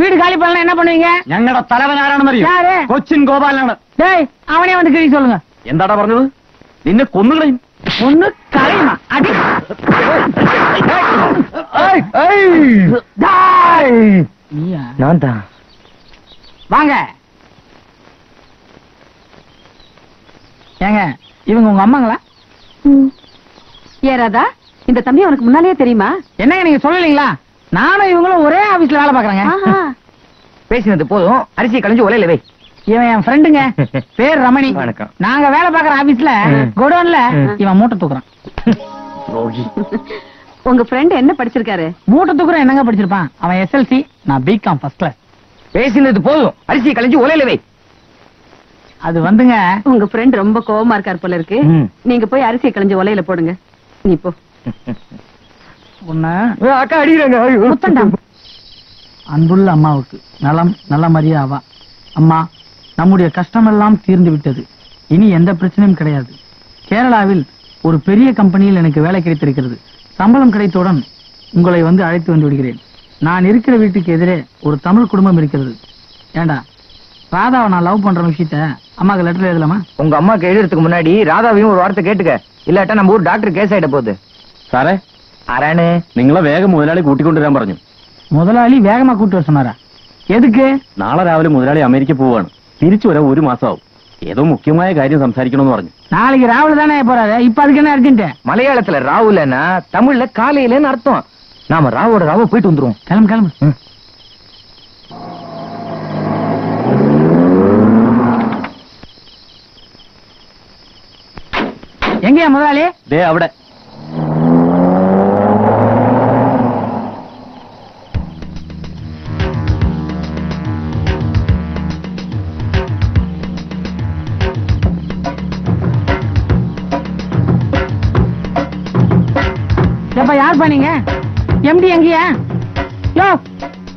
வீடு காலி பண்ணலாம் என்ன பண்ணுவீங்க ഞങ്ങളുടെ തലവൻ ആരാണെന്നറിയോ யாரு കൊച്ചിൻ ഗോപാലനാണ് டேய் அவனே வந்து கிழி சொல்லுங்க എന്താടാ പറഞ്ഞത് നിന്നെ കൊന്നുകളയും ஒண்ணு கரையுமா அடி நீயா? நான் தான் வாங்க ஏங்க இவங்க உங்க அம்மாங்களா ஏறாதா இந்த தம்பி உனக்கு முன்னாலேயே தெரியுமா? என்னங்க நீங்க சொல்லலீங்களா? நானும் இவங்களும் ஒரே ஆபீஸ்ல வேலை பாக்குறேங்க பேசினது போதும். அரிசியை களைஞ்சு உலையில வை. இவன் என் ஃப்ரெண்டுங்க பேர் ரமணி. வணக்கம். நாங்க வேலை பாக்குற ஆபீஸ்ல. குடோன்ல இவன் மூட்டை தூக்குறான். உங்க ஃப்ரெண்ட் என்ன படிச்சிருக்காரு? மூட்டை தூக்குறான் என்னங்க படிச்சிருப்பான்? அவன் எஸ்எல்சி நான் பிகாம் ஃபர்ஸ்ட் கிளாஸ் பேசினது போதும். அரிசியை களைஞ்சு உலையில வை. அது வந்துங்க. உங்க ஃப்ரெண்ட் ரொம்ப கோவமா இருக்கார் போல இருக்கு. நீங்க போய் அரிசியை களைஞ்சு உலையில போடுங்க. நீ போ. அக்கா அடிக்கிறாங்க. அன்புள்ள அம்மாவுக்கு நலம் நல்ல மரியாவா அம்மா நம்முடைய கஷ்டமெல்லாம் தீர்ந்து விட்டது. இனி எந்த பிரச்சனையும் கிடையாது. கேரளாவில் ஒரு பெரிய கம்பெனியில் எனக்கு வேலை கிடைத்திருக்கிறது. சம்பளம் கிடைத்தவுடன் உங்களை வந்து அழைத்து வந்து விடுகிறேன். நான் இருக்கிற வீட்டுக்கு எதிரே ஒரு தமிழ் குடும்பம் இருக்கிறது. ஏண்டா ராதாவை நான் லவ் பண்ற விஷயத்த அம்மாக்கு லெட்டர் எழுதலாமா? உங்க அம்மாக்கு எழுதுறதுக்கு முன்னாடி ராதாவையும் ஒரு வார்த்தை கேட்டுக்க. இல்லாட்டா நம்ம ஊர் டாக்டர் கேஸ் ஆயிட போகுது. സാറേ ஆரானு നിങ്ങളെ വേഗം മുതലാളി കൂട്ടിക്കൊണ്ടുവരാൻ പറഞ്ഞു முதலாளி வேகமா கூட்டு வர சொன்னாரா எதுக்கு നാളെ രാവിലെ മുതലാളി അമേരിക്ക പോവാണ് തിരിച്ചു വരാൻ ഒരു മാസമാവും ഏതോ മുഖ്യമായ കാര്യം സംസാരിക്കണമെന്ന് പറഞ്ഞു நாளைக்கு ராகுல் தானே போறாரு இப்ப அதுக்கு என்ன அர்ஜென்ட் மலையாளத்துல ராவுலன்னா தமிழ்ல காலையிலன்னு அர்த்தம் நாம ராவோட ராவ போயிட்டு வந்துருவோம் கிளம்பு கிளம்பு ம். எங்கயா முதலாளி ദേ അവിടെ யார் பண்ணீங்க. எம்டி எங்கயா? யோ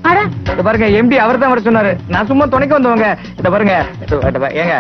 அட. இத பாருங்க எம்டி அவர் தான் வர சொன்னாரு. நான் சும்மா துணைக்கு வந்தவங்க. இத பாருங்க ஏங்க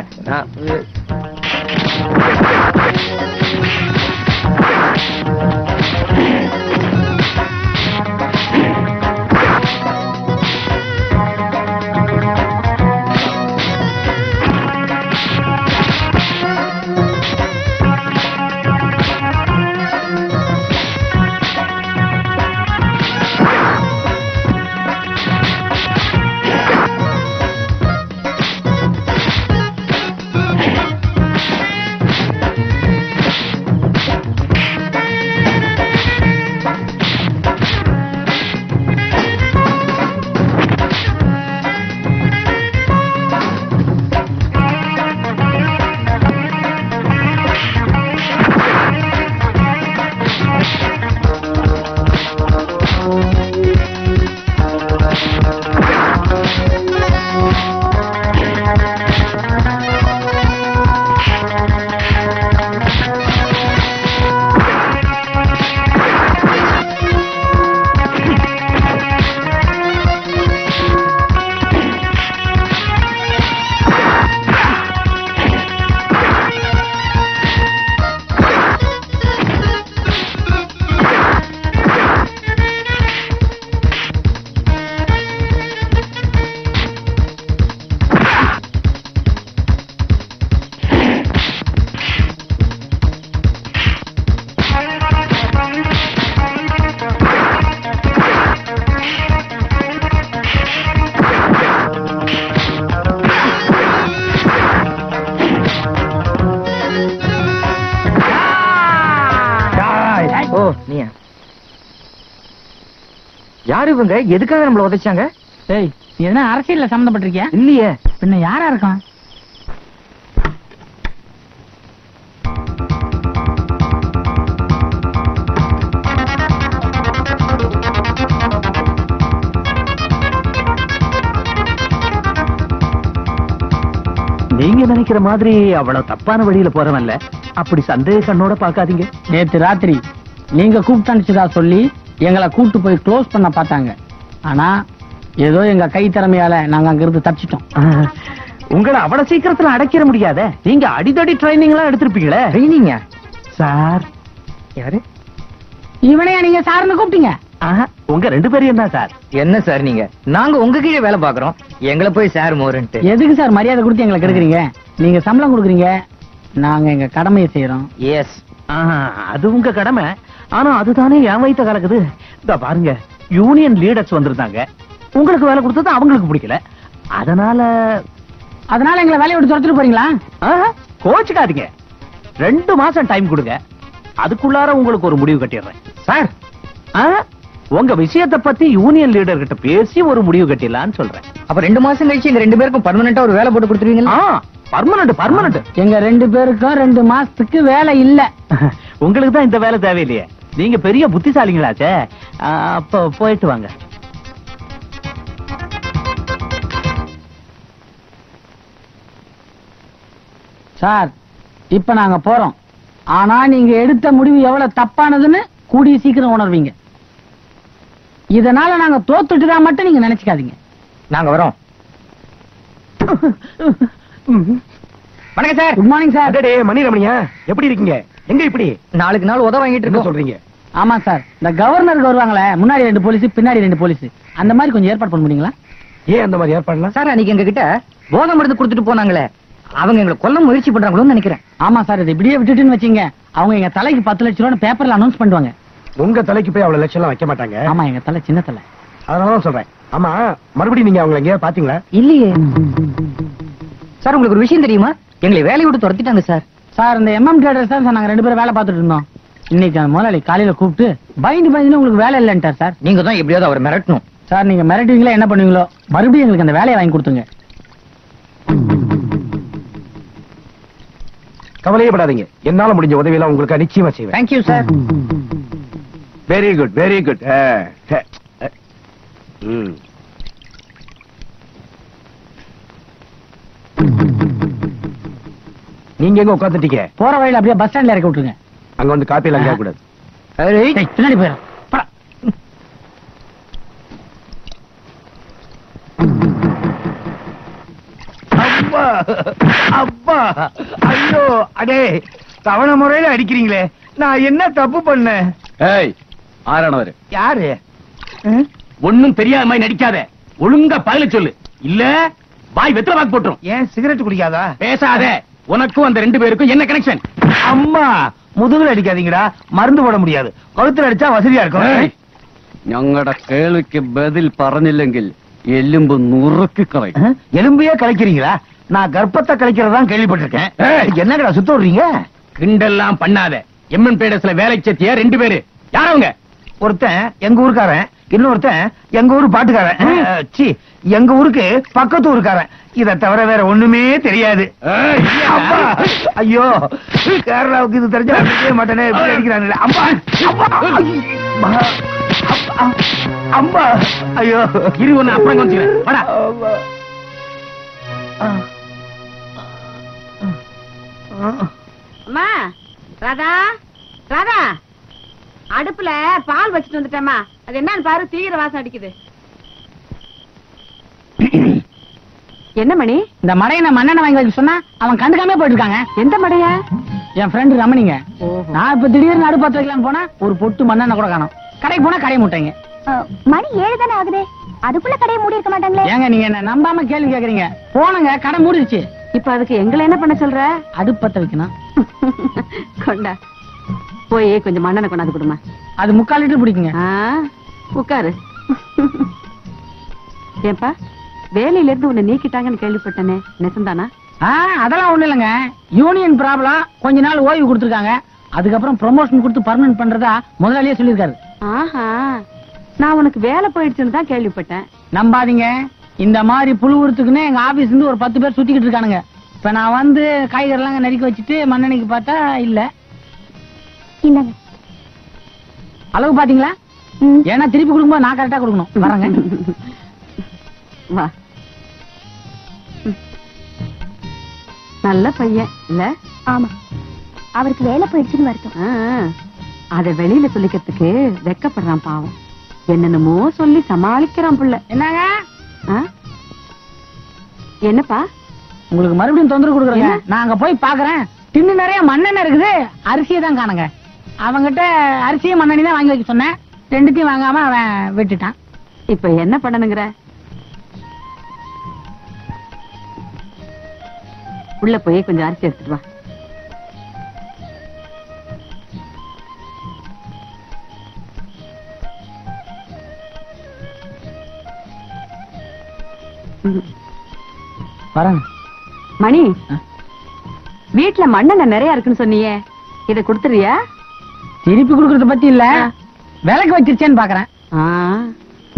இவங்க எதுக்காக நம்மள உதைச்சாங்க? ஏய் நீ என்ன அரசியல்ல சம்மந்தப்பட்டிருக்கியா? இல்லையே. பின்ன யாரா இருக்கான்? நீங்க நினைக்கிற மாதிரி அவ்வளவு தப்பான வழியில போறவன்ல அப்படி சந்தேக கண்ணோட பாக்காதீங்க நேத்து ராத்திரி நீங்க கூப்பிட்டு சொல்லி எங்களை கூட்டு போய் க்ளோஸ் பண்ண பார்த்தாங்க. ஆனா ஏதோ எங்க கை திறமையால நாங்க அங்க இருந்து தப்பிச்சிட்டோம். உங்களை அவ்வளவு சீக்கிரத்துல அடைக்கிற முடியாத? நீங்க அடிதடி ட்ரைனிங் எல்லாம் எடுத்திருப்பீங்களே? ட்ரைனிங்க சார் யாரு? இவனையா நீங்க சார்னு கூப்பிட்டீங்க? ஆஹா, உங்க ரெண்டு பேரும் தான் சார் என்ன சார் நீங்க? நாங்க உங்க கீழே வேலை பாக்குறோம் எங்களை போய் சார் மோருன்ட்டு. எதுக்கு சார் மரியாதை கொடுத்து எங்களை கெடுக்குறீங்க? நீங்க சம்பளம் கொடுக்குறீங்க. நாங்க எங்க கடமையை செய்யறோம் எஸ் அது உங்க கடமை. ஆனா அதுதானே என் வயித்த கலக்குது. இந்த பாருங்க யூனியன் லீடர்ஸ் வந்திருந்தாங்க. உங்களுக்கு வேலை கொடுத்தது அவங்களுக்கு பிடிக்கல. அதனால அதனால எங்களை வேலையை விட்டு துரத்துட்டு போறீங்களா? கோச்சுக்காதீங்க. ரெண்டு மாசம் டைம் கொடுங்க. அதுக்குள்ளார உங்களுக்கு ஒரு முடிவு கட்டிடுறேன். சார் உங்க விஷயத்தை பத்தி யூனியன் லீடர் கிட்ட பேசி ஒரு முடிவு கட்டிடலாம்னு சொல்றேன். அப்ப ரெண்டு மாசம் கழிச்சு எங்க ரெண்டு பேருக்கும் பர்மனண்டா ஒரு வேலை போட்டு கொடுத்துருவீங்களா? பர்மனண்ட் பர்மனண்ட் எங்க ரெண்டு பேருக்கும் ரெண்டு மாசத்துக்கு வேலை இல்ல. உங்களுக்கு தான் இந்த வேலை தேவையில்லையே. நீங்க பெரிய புத்திசாலிங்களாச்சே. அப்ப போயிட்டு வாங்க. சார் இப்ப நாங்க போறோம். ஆனா நீங்க எடுத்த முடிவு எவ்வளவு தப்பானதுன்னு கூடிய சீக்கிரம் உணர்வீங்க. இதனால நாங்க தோத்துட்டுதான் மட்டும் நீங்க நினைச்சுக்காதீங்க. நாங்க வரோம். <laughs> வணக்கம் சார். குட் மார்னிங் சார் அடடே மணிரமணியா எப்படி இருக்கீங்க? எங்க இப்படி? நாளுக்கு நாள் உதவ வாங்கிட்டு என்ன இருக்கோம். சொல்றீங்க? ஆமா சார். இந்த கவர்னருக்கு வருவாங்களே முன்னாடி ரெண்டு போலீஸ் பின்னாடி ரெண்டு போலீஸ் அந்த மாதிரி கொஞ்சம் ஏற்பாடு பண்ண முடியுங்களா? ஏன் அந்த மாதிரி ஏற்பாடுலாம்? சார் அன்னைக்கு எங்க கிட்ட போதை மருந்து கொடுத்துட்டு போனாங்களே அவங்க எங்களை கொல்ல முயற்சி பண்றாங்களோன்னு நினைக்கிறேன். ஆமா சார் இது இப்படியே விட்டுட்டுன்னு வச்சீங்க அவங்க எங்க தலைக்கு பத்து லட்ச ரூபாய் பேப்பர்ல அனௌன்ஸ் பண்ணுவாங்க. உங்க தலைக்கு போய் அவ்வளவு லட்சம் எல்லாம் வைக்க மாட்டாங்க? ஆமா எங்க தலை சின்ன தலை. அதனாலதான் சொல்றேன். ஆமா மறுபடியும் நீங்க அவங்களை எங்கேயா பாத்தீங்களா? இல்லையே. சார் உங்களுக்கு ஒரு விஷயம் தெரியுமா? எங்களை வேலையை விட்டு துரத்திட்டாங்க சார். சார் இந்த எம்எம் ட்ரேடர்ஸ் தான் சார் நாங்க ரெண்டு பேரும் வேலை பார்த்துட்டு இருந்தோம். இன்னைக்கு அந்த முதலாளி காலையில கூப்பிட்டு பயந்து பயந்து உங்களுக்கு வேலை இல்லைன்ட்டார் சார். நீங்க தான் எப்படியாவது அவரை மிரட்டணும். சார் நீங்க மிரட்டுவீங்களா என்ன பண்ணுவீங்களோ மறுபடியும் எங்களுக்கு அந்த வேலையை வாங்கி கொடுத்துங்க கவலையே படாதீங்க என்னால முடிஞ்ச உதவியெல்லாம் உங்களுக்கு நிச்சயமா செய்வேன். Thank you sir very good very good நீங்க எங்க உட்காந்துட்டீங்க போற வழியில அப்படியே பஸ் ஸ்டாண்ட்ல இறக்கி விட்டுருங்க. அங்க வந்து காப்பி எல்லாம் கேட்க கூடாது பின்னாடி போயிடும் அப்பா அப்பா ஐயோ அடே தவணை முறையில அடிக்கிறீங்களே. நான் என்ன தப்பு பண்ணேன்? ஏய் ஆறானவர். யாரு? ஒண்ணும் தெரியாத மாதிரி நடிக்காத. ஒழுங்கா பதில சொல்லு. இல்ல வாய் வெத்தலை வாக்கு போட்டுரும். ஏன் சிகரெட் குடிக்காதா? பேசாத. உனக்கும் அந்த ரெண்டு பேருக்கும் என்ன கனெக்ஷன் அம்மா முதுகுல அடிக்காதீங்கடா மருந்து போட முடியாது கழுத்துல அடிச்சா வசதியா இருக்கும் ഞങ്ങളുടെ കേൾവിക്ക് ബദിൽ പറഞ്ഞില്ലെങ്കിൽ എല്ലുമ്പ് നുറുക്കി കളയും அஹ், எலும்பையே கலைக்கிறீங்களா நான் கர்ப்பத்தை கலைக்கிறதா கேள்விப்பட்டிருக்கேன் என்னங்கடா சுத்த விடுறீங்க கிண்டெல்லாம் பண்ணாத எம்என் பேடஸ்ல வேலை சேர்த்திய ரெண்டு பேரு யாரவங்க ஒருத்தன் எங்க ஊருக்காரன் இன்னொருத்தன் எங்க ஊரு பாட்டுக்காரன். சீ எங்க ஊருக்கு பக்கத்து ஊருக்காரன். இத தவிர வேற ஒண்ணுமே தெரியாது. அப்பா ஐயோ கேரளாவுக்கு இது தெரிஞ்சா மாட்டேனே இப்படி அடிக்கிறாங்களே அம்மா அம்மா அம்மா, ஐயோ. இரு ஒண்ணு அப்புறம் கொஞ்சம். அம்மா ராதா ராதா. அடுப்புல பால் வச்சுட்டு வந்துட்டேம்மா. அது என்னன்னு பாரு தீவிர வாசம் அடிக்குது. என்ன மணி? இந்த மடையை நான் மண்ணெண்ணெய் வாங்கி வைக்க சொன்னா அவன் கண்டுக்காம போயிட்டு இருக்காங்க எந்த மடைய? என் ஃப்ரெண்டு ரமணிங்க. நான் இப்ப திடீர்னு அடுப்பு பத்த வைக்கலாம்னு போனா ஒரு பொட்டு மண்ணெண்ணெய் கூட காணும். கடைக்கு போனா கடை முட்டைங்க. மணி ஏழு தானே ஆகுது? அதுக்குள்ள கடையை மூடி இருக்க மாட்டாங்களே. ஏங்க நீங்க என்ன நம்பாம கேள்வி கேக்குறீங்க? போனங்க கடை மூடிடுச்சு இப்ப அதுக்கு எங்களை என்ன பண்ண சொல்ற? அடுப்பு பத்த வைக்கணும். கொண்டா. போய் கொஞ்சம் மண்ணெண்ணெய் கொண்டாந்து கொடுமா. அது முக்கால் லிட்டர் பிடிக்குங்க உட்காரு. ஏன்பா வேலையில இருந்து உன்னை நீக்கிட்டாங்கன்னு கேள்விப்பட்டனே. நெசந்தானா? அதெல்லாம் ஒண்ணு இல்லைங்க. யூனியன் ப்ராப்ளம் கொஞ்ச நாள் ஓய்வு கொடுத்துருக்காங்க. அதுக்கப்புறம் ப்ரொமோஷன் கொடுத்து பர்மனன்ட் பண்றதா முதலாளியே சொல்லியிருக்காரு. ஆஹா நான் உனக்கு வேலை போயிடுச்சுன்னு தான் கேள்விப்பட்டேன். நம்பாதீங்க. இந்த மாதிரி புழுவுறதுக்குன்னு எங்க ஆபீஸ்ல இருந்து ஒரு பத்து பேர் சுத்திக்கிட்டு இருக்கானுங்க. இப்ப நான் வந்து காய்கறிலாம் நறுக்கி வச்சுட்டு மண்ணெண்ணைக்கு பார்த்தா இல்ல. இந்தாங்க. அளவு பாத்தீங்களா ம். ஏன்னா திருப்பி கொடுக்கும்போது நான் கரெக்டா கொடுக்கணும். வரேங்க. <laughs> வா. ம். நல்ல பையன் இல்ல? ஆமா. அவருக்கு வேலை போயிடுச்சுன்னு வருத்தம். அத வெளியில சொல்லிக்கிறதுக்கு வெக்கப்படுறான் பாவம். என்னென்னமோ சொல்லி சமாளிக்கிறான் புள்ள. என்னங்க? என்னப்பா? உங்களுக்கு மறுபடியும் தொந்தரவு கொடுக்குறேங்க. என்ன? நான் அங்க போய் பாக்குறேன் தின்னு நிறைய மண்ணெண்ணெய் இருக்குது. அரிசியை தான் காணுங்க. அவங்கிட்ட அரிசியும் மண்ணெண்ணெய் தான் வாங்கி வைக்க சொன்னேன். ரெண்டுத்தையும் வாங்காம அவன் விட்டுட்டான். இப்ப என்ன பண்ணணுங்கிற? உள்ள போய் கொஞ்சம் அரிசி எடுத்துட்டு வா. மணி வீட்டுல மண்ணெண்ணெய் நிறைய இருக்குன்னு சொன்னியே. இத கொடுத்துறியா திருப்பி கொடுக்கறத பத்தி இல்ல. விலைக்கு வச்சிருச்சேன்னு பாக்குறேன்.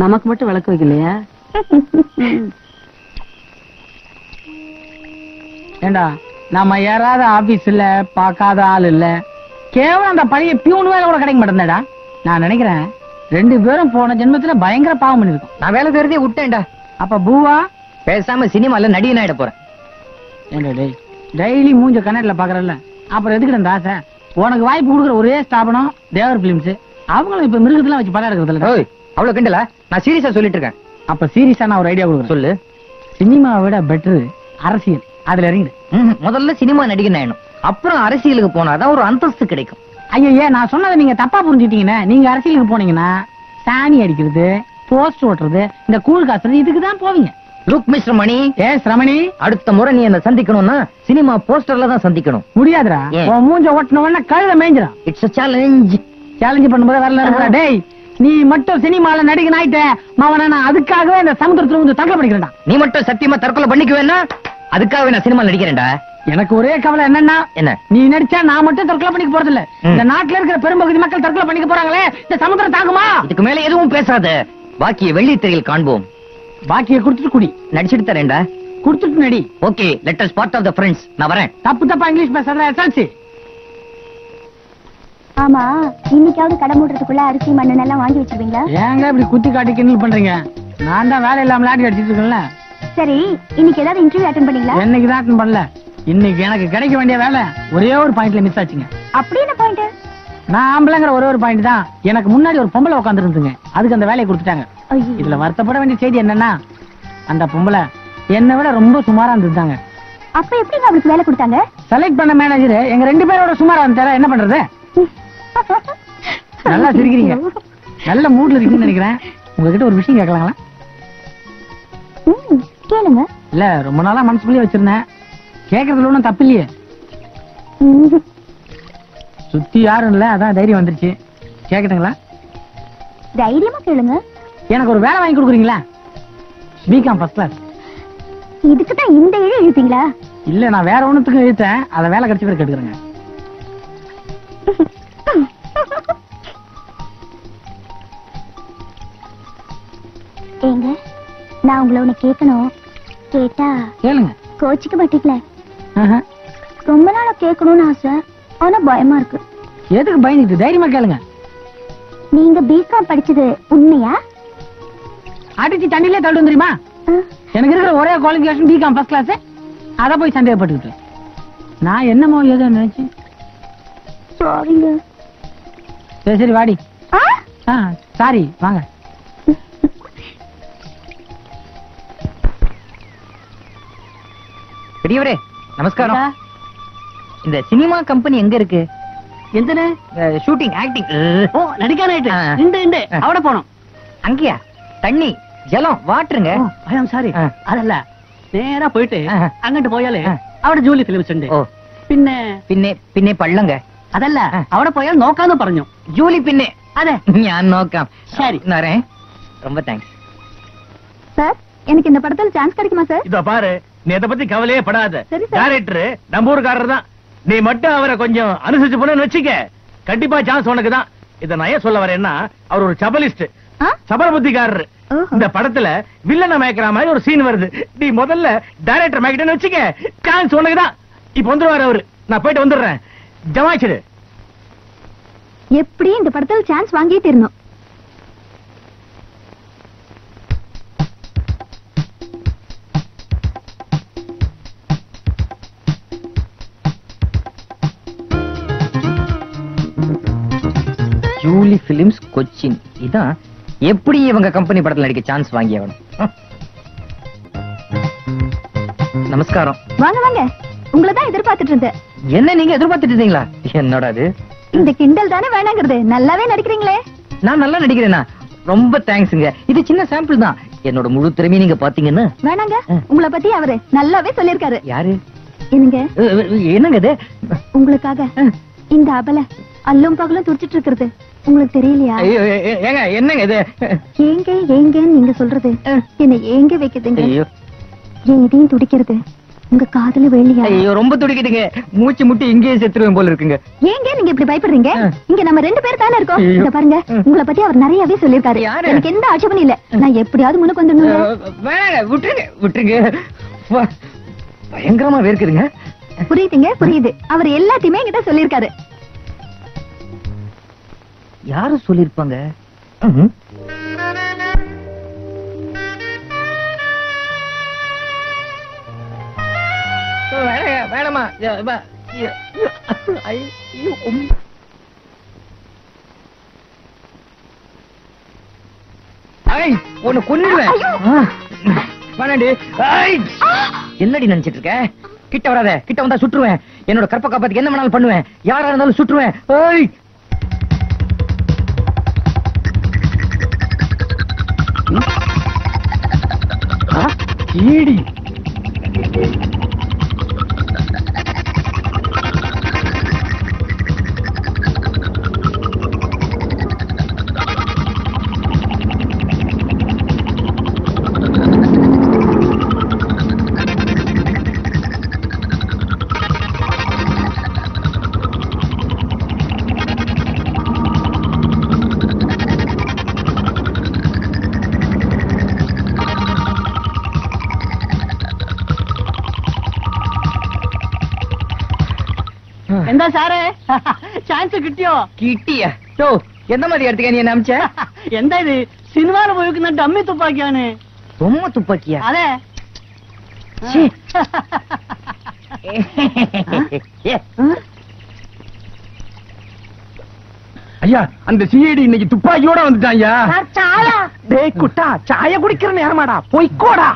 நமக்கு மட்டும் விளக்கு வைக்கலையா? ஏண்டா நம்ம ஏறாத ஆபீஸ் இல்ல பார்க்காத ஆள் இல்ல. கேவலம் அந்த பழைய பியூன் வேலை கூட கிடைக்க மாட்டேன்டா நான் நினைக்கிறேன் ரெண்டு பேரும் போன ஜென்மத்துல பயங்கர பாவம் பண்ணிருக்கோம் நான் வேலை தெரிஞ்சே விட்டேன்டா. அப்ப பூவா? பேசாம சினிமால நடிகன் ஆயிட போறேன் டெய்லி மூஞ்ச கண்ணாடில பாக்குறல்ல. அப்புறம் எதுக்கு ஆசை? உனக்கு வாய்ப்பு கொடுக்குற ஒரே ஸ்தாபனம் தேவர் பிலிம்ஸ் அவங்களும் இப்ப மிருகத்துல வச்சு படம் எடுக்கிறது இல்ல அவ்வளவு கிண்டலா? நான் சீரியஸா சொல்லிட்டு இருக்கேன் அப்ப சீரியஸா நான் ஒரு ஐடியா கொடுக்குறேன். சொல்லு. சினிமாவை விட பெட்டர் அரசியல். அதுல இறங்கிடு. முதல்ல சினிமா நடிகன் ஆயிடும் அப்புறம் அரசியலுக்கு போனாதான் ஒரு அந்தஸ்து கிடைக்கும். ஐயா நான் சொன்னதை நீங்க தப்பா புரிஞ்சுட்டீங்கன்னா நீங்க அரசியலுக்கு போனீங்கன்னா சாணி அடிக்கிறது போஸ்ட் ஓட்டுறது இந்த கூழ் காசுறது இதுக்கு தான் போவீங்க. லுக் மிஸ்டர் மணி ஏ ரமணி அடுத்த முறை நீ என்ன சந்திக்கணும்னா சினிமா போஸ்டர்ல தான் சந்திக்கணும். முடியாதுடா? உன் மூஞ்ச ஓட்டின உடனே கழுத மேய்ஞ்சிடும் இட்ஸ் a சேலஞ்ச் சேலஞ்சு பண்ணும்போது வரல டேய் நீ மட்டும் சினிமால நடிகன் ஆயிட்ட மவன நான் அதுக்காகவே இந்த சமுத்திரத்துல வந்து தற்கொலை பண்ணிக்கிறேன்டா. நீ மட்டும் சத்தியமா தற்கொலை பண்ணிக்குவேன்னா அதுக்காகவே நான் சினிமா நடிக்கிறேன்டா. எனக்கு ஒரே கவலை என்னன்னா என்ன? நீ நடிச்சா நான் மட்டும் தற்கொலை பண்ணிக்க போறது இல்ல. இந்த நாட்டுல இருக்கிற பெரும்பகுதி மக்கள் தற்கொலை பண்ணிக்க போறாங்களே இந்த சமுத்திரம் தாங்குமா இதுக்கு மேல எதுவும் பேசாத. பாக்கிய வெள்ளித்திரையில் காண்போம். பாக்கிய குடுத்துட்டு குடி. நடிச்சிட்டு தரேன்டா. குடுத்துட்டு நடி. Okay let us part of the friends நான் வரேன். தப்பு தப்பா இங்கிலீஷ் பேசுறதா எஸ்எல்சி. ஆமா இன்னைக்காவது கடை மூடுறதுக்குள்ள அரிசி மண்ணெண்ணெய் எல்லாம் வாங்கி வச்சிருவீங்களா? ஏங்க இப்படி குத்தி காட்டி கிண்டல் பண்றீங்க? நான் தான் வேலை இல்லாம லாட்டி அடிச்சிட்டு இருக்கேன்ல. சரி இன்னைக்கு ஏதாவது இன்டர்வியூ அட்டன் பண்ணீங்களா? என்னைக்கு தான் attend பண்ணல. இன்னைக்கு எனக்கு கிடைக்க வேண்டிய வேலை ஒரே ஒரு பாயிண்ட்ல மிஸ் ஆச்சுங்க. அப்படி என்ன பாயிண்ட் நான் ஆம்பளைங்கிற ஒரே ஒரு பாயிண்ட் தான். எனக்கு முன்னாடி ஒரு பொம்பளை உட்காந்துருந்துங்க அதுக்கு அந்த வேலையை கொடுத்துட்டாங்க. இதுல வருத்தப்பட வேண்டிய செய்தி என்னன்னா அந்த பொம்பளை என்னை விட ரொம்ப சுமாரா இருந்துட்டாங்க அப்ப எப்படிங்க அவருக்கு வேலை கொடுத்தாங்க? செலக்ட் பண்ண மேனேஜர் எங்க ரெண்டு பேரோட சுமாரா இருந்தா என்ன பண்றது? <laughs> நல்லா சிரிக்கிறீங்க. நல்ல மூட்ல இருக்கீங்கன்னு நினைக்கிறேன். உங்ககிட்ட ஒரு விஷயம் கேட்கலாங்களா? கேளுங்க. இல்ல ரொம்ப நாளா மனசுக்குள்ளேயே வச்சிருந்தேன். கேக்குறதுல ஒண்ணும் தப்பு இல்லையே. சுத்தி யாரும் இல்ல அதான் தைரியம் வந்துருச்சு. கேக்கட்டுங்களா தைரியமா கேளுங்க. எனக்கு ஒரு வேலை வாங்கி கொடுக்குறீங்களா? பிகாம் ஃபர்ஸ்ட் கிளாஸ் இதுக்கு தான் இந்த இழு இழுத்தீங்களா இல்ல நான் வேற ஒண்ணுத்துக்கு இழுத்தேன். அதை வேலை கிடைச்ச பேர் கேட்டுக்கிறேங்க ஏங்க நான் உங்களை ஒண்ணு கேட்கணும். கேட்டா கேளுங்க. கோச்சிக்க மாட்டீங்களே. ரொம்ப நாளா கேட்கணும்னு ஆசை. ஆனா பயமா இருக்கு. எதுக்கு பயந்துட்டு தைரியமா கேளுங்க. நீங்க பிகாம் படிச்சது உண்மையா? அடிச்சு தண்ணிலே தள்ளு தெரியுமா? ஆ, எனக்கு இருக்கிற ஒரே குவாலிஃபிகேஷன் பிகாம் ஃபர்ஸ்ட் கிளாஸ் அத போய் சந்தேகப்பட்டுக்கிட்டு நான் என்னமோ ஏதோ நினைச்சு. சாரிங்க சரி சரி வாடி. ஆ? சாரி வாங்க. பெரியவரே நமஸ்காரம். இந்த சினிமா கம்பெனி எங்க இருக்கு? எந்தன? ஷூட்டிங் ஆக்டிங் ஓ நடிக்கானாயிட்டு. ஆ. இந்த இந்த அவட போனோம். அங்கயா? தண்ணி. ஜலம் வாட்டருங்க ஐ ஆம் சாரி ஆ. அதல்ல நேரா போயிட்டு ஆ. அங்கிட்டு போயாலே ஆ. അവിടെ ജോലി ഫിലിംസ് ഓ പിന്നെ പിന്നെ പിന്നെ പള്ളങ്ക അതല്ല ആ. അവിടെ പോയാൽ നോക്കാന്ന് പറഞ്ഞു ജോലി പിന്നെ അതെ ഞാൻ നോക്കാം ശരി. നാരേ ரொம்ப தேங்க்ஸ் சார் எனக்கு இந்த படத்துல சான்ஸ் கிடைக்குமா சார் இத பாரு நீ இத பத்தி கவலையே படாத சரி, சார். டைரக்டர் நம்ம ஊருக்காரர் தான் நீ மட்டும் அவரை கொஞ்சம் அனுசரிச்சு போனேன்னு வச்சுக்க கண்டிப்பா சான்ஸ் உனக்கு தான் இத நான் ஏன் சொல்ல வரேன்னா அவர் ஒரு சபலிஸ்ட் ஆ? சபரபுத்திக்காரர் ஓஹோ. இந்த படத்துல வில்லனை மயக்கிற மாதிரி ஒரு சீன் வருது. நீ முதல்ல டைரக்டர் மயக்கிட்டேன்னு வச்சுக்க சான்ஸ் உனக்குதான் இப்ப வந்துருவாரு அவரு. நான் போயிட்டு வந்துடுறேன். ஜமாச்சிடு எப்படி இந்த படத்துல சான்ஸ் வாங்கியே தீரணும். Julie Films Cochin. இதான் எப்படி இவங்க கம்பெனி படத்துல நடிக்க சான்ஸ் வாங்கி ஆகணும். நமஸ்காரம். வாங்க வாங்க. உங்களை தான் எதிர்பார்த்துட்டு இருந்தேன். என்ன நீங்க எதிர்பார்த்துட்டு இருந்தீங்களா? என்னடா அது இந்த கிண்டல் தானே வேணாங்கிறது. நல்லாவே நடிக்கிறீங்களே. நான் நல்லா நடிக்கிறேனா? ரொம்ப தேங்க்ஸ்ங்க இது சின்ன சாம்பிள் தான். என்னோட முழு திறமையை நீங்க பாத்தீங்கன்னா வேணாங்க. உங்களை பத்தி அவரு நல்லாவே சொல்லிருக்காரு யாரு? என்னங்க? என்னங்க இது? உங்களுக்காக இந்த அபல அல்லும் பகலும் துடிச்சிட்டு இருக்கிறது. உங்களுக்கு தெரியலையா? ஏங்க என்னங்க இது? ஏங்க ஏங்கன்னு நீங்க சொல்றது. என்ன ஏங்க வைக்குதுங்க என் இதையும் துடிக்கிறது? உங்க காதுல வெளியா ஐயோ ரொம்ப துடிக்குதுங்க. மூச்சு முட்டி இங்கேயே செத்துருவேன் போல இருக்குங்க. ஏங்க நீங்க இப்படி பயப்படுறீங்க? இங்க நம்ம ரெண்டு பேர் தானே இருக்கோம். இத பாருங்க உங்களை பத்தி அவர் நிறையவே சொல்லிருக்காரு? எனக்கு எந்த ஆட்சேபனும் இல்ல. நான் எப்படியாவது முன்னுக்கு வந்துடணும் வேணாங்க விட்டுருங்க விட்டுருங்க. பயங்கரமா வேர்க்குதுங்க. புரியுதுங்க புரியுது. அவர் எல்லாத்தையுமே என்கிட்ட சொல்லிருக்காரு யாரு சொல்லிருப்பாங்க? வேணாமா. உன்னை கொன்னுடுவேன். வேணாண்டி. என்னடி நினைச்சிட்டு இருக்க? கிட்ட வராத. கிட்ட வந்தா சுட்டுருவேன். என்னோட கற்ப காப்பாத்துக்கு என்ன வேணாலும் பண்ணுவேன். யாரா இருந்தாலும் சுட்டுருவேன். はキリ സാറേ ചാൻസ് കിട്ടിയോ കിട്ടിയ യോ എന്ന മതി അടുത്തേക്ക് നീ എന്നെ അമിച്ച എന്താ ഇത് സിനിമയിൽ ഉപയോഗിക്കുന്ന ഡമ്മി തുപ്പാക്കിയാണ് ബൊമ്മ തുപ്പാക്കിയ അതെ ഛീ. ஐயா அந்த சிஐடி இன்னைக்கு துப்பாக்கியோட வந்துட்டான் ஐயா டேய் குட்டா சாய குடிக்கிற நேரமாடா பொய்க்கோடா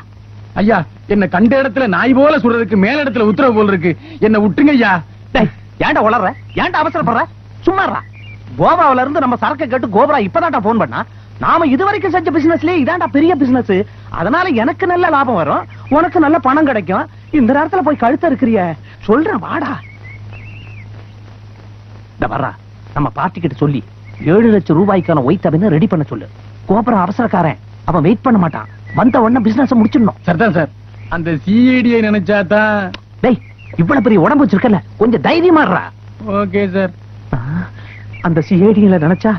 ஐயா என்ன கண்ட இடத்துல நாய் போல சுடுறதுக்கு மேல இடத்துல உத்தரவு போல இருக்கு என்ன விட்டுங்க ஐயா டேய், ஏன்டா உளற ஏன்டா அவசரப்படுற? சும்மாறா கோவாவுல இருந்து நம்ம சரக்கு கேட்டு கோபுரா இப்பதான்டா போன் பண்ணா. நாம இதுவரைக்கும் செஞ்ச பிசினஸ்லயே இதான்டா பெரிய பிசினஸ் அதனால எனக்கு நல்ல லாபம் வரும். உனக்கு நல்ல பணம் கிடைக்கும். இந்த நேரத்துல போய் கழுத்த இருக்கிறிய சொல்றேன் வாடா. வர்றா நம்ம பார்ட்டி கிட்ட சொல்லி ஏழு லட்சம் ரூபாய்க்கான ஒயிட் அப்படின்னு ரெடி பண்ண சொல்லு. கோபுரம் அவசரக்காரன். அவன் வெயிட் பண்ண மாட்டான். வந்த உடனே பிசினஸ் முடிச்சிடணும். சரிதான் சார் அந்த சிஐடியை நினைச்சா தான் டேய் இவ்வளவு பெரிய உடம்பு வச்சிருக்கல கொஞ்சம் தைரியமாடுறா ஓகே சார். அந்த சிஐடியில நினைச்சா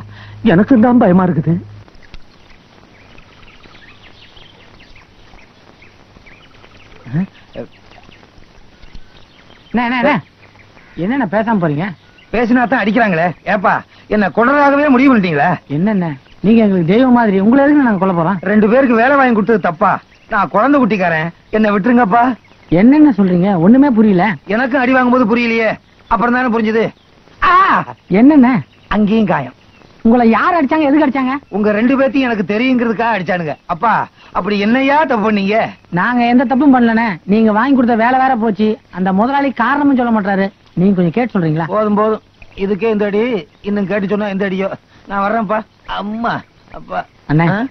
எனக்கு தான் பயமா இருக்குது. என்னென்ன பேசாம போறீங்க? பேசினா தான் அடிக்கிறாங்களே. ஏப்பா என்ன கொடராகவே முடிவு பண்ணிட்டீங்களா? என்னென்ன நீங்க எங்களுக்கு தெய்வம் மாதிரி உங்களை எதுக்கு நாங்க கொல்ல போறோம்? ரெண்டு பேருக்கு வேலை வாங்கி கொடுத்தது தப்பா. நான் குழந்தை குட்டிக்காரன். என்ன விட்டுருங்கப்பா. என்னென்ன சொல்றீங்க? ஒண்ணுமே புரியல. எனக்கும் அடி வாங்கும்போது புரியலையே. அப்புறம் தானே புரிஞ்சுது? ஆ! என்னென்ன? அங்கேயும் காயம். உங்களை யார் அடிச்சாங்க? எதுக்கு அடிச்சாங்க? உங்க ரெண்டு பேர்த்தையும் எனக்கு தெரியுங்கிறதுக்காக அடிச்சானுங்க. அப்பா அப்படி என்னையா தப்பு பண்ணீங்க? நாங்க எந்த தப்பும் பண்ணலனே நீங்க வாங்கி கொடுத்த வேலை வேற போச்சு. அந்த முதலாளி காரணமும் சொல்ல மாட்டாரு. நீங்க கொஞ்சம் கேட்டு சொல்றீங்களா? போதும் போதும். இதுக்கே இந்த அடி. இன்னும் கேட்டு சொன்னா எந்த அடியோ? நான் வர்றேன்ப்பா. அம்மா அப்பா. அண்ணே?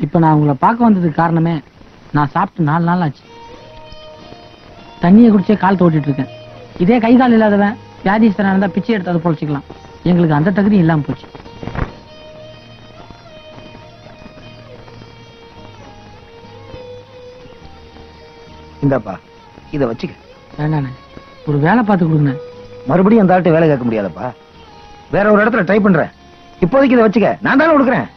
இப்ப நான் உங்களை பார்க்க வந்ததுக்கு காரணமே நான் சாப்பிட்டு நாலு நாள் ஆச்சு. தண்ணியை குடிச்சே கால் தோட்டிட்டு இருக்கேன். இதே கை கால் இல்லாதவன் வியாதிஸ்தரன் இருந்தா பிச்சை எடுத்து அதை பொழைச்சிக்கலாம். எங்களுக்கு அந்த தகுதி இல்லாம போச்சு. இந்தாப்பா இத வச்சுக்க. வேண்டாண்ணே ஒரு வேலை பார்த்து கொடுங்க. மறுபடியும் அந்த ஆள்கிட்ட வேலை கேட்க முடியாதப்பா. வேற ஒரு இடத்துல ட்ரை பண்றேன். இப்போதைக்கு இதை வச்சுக்க. நான் தானே கொடுக்குறேன்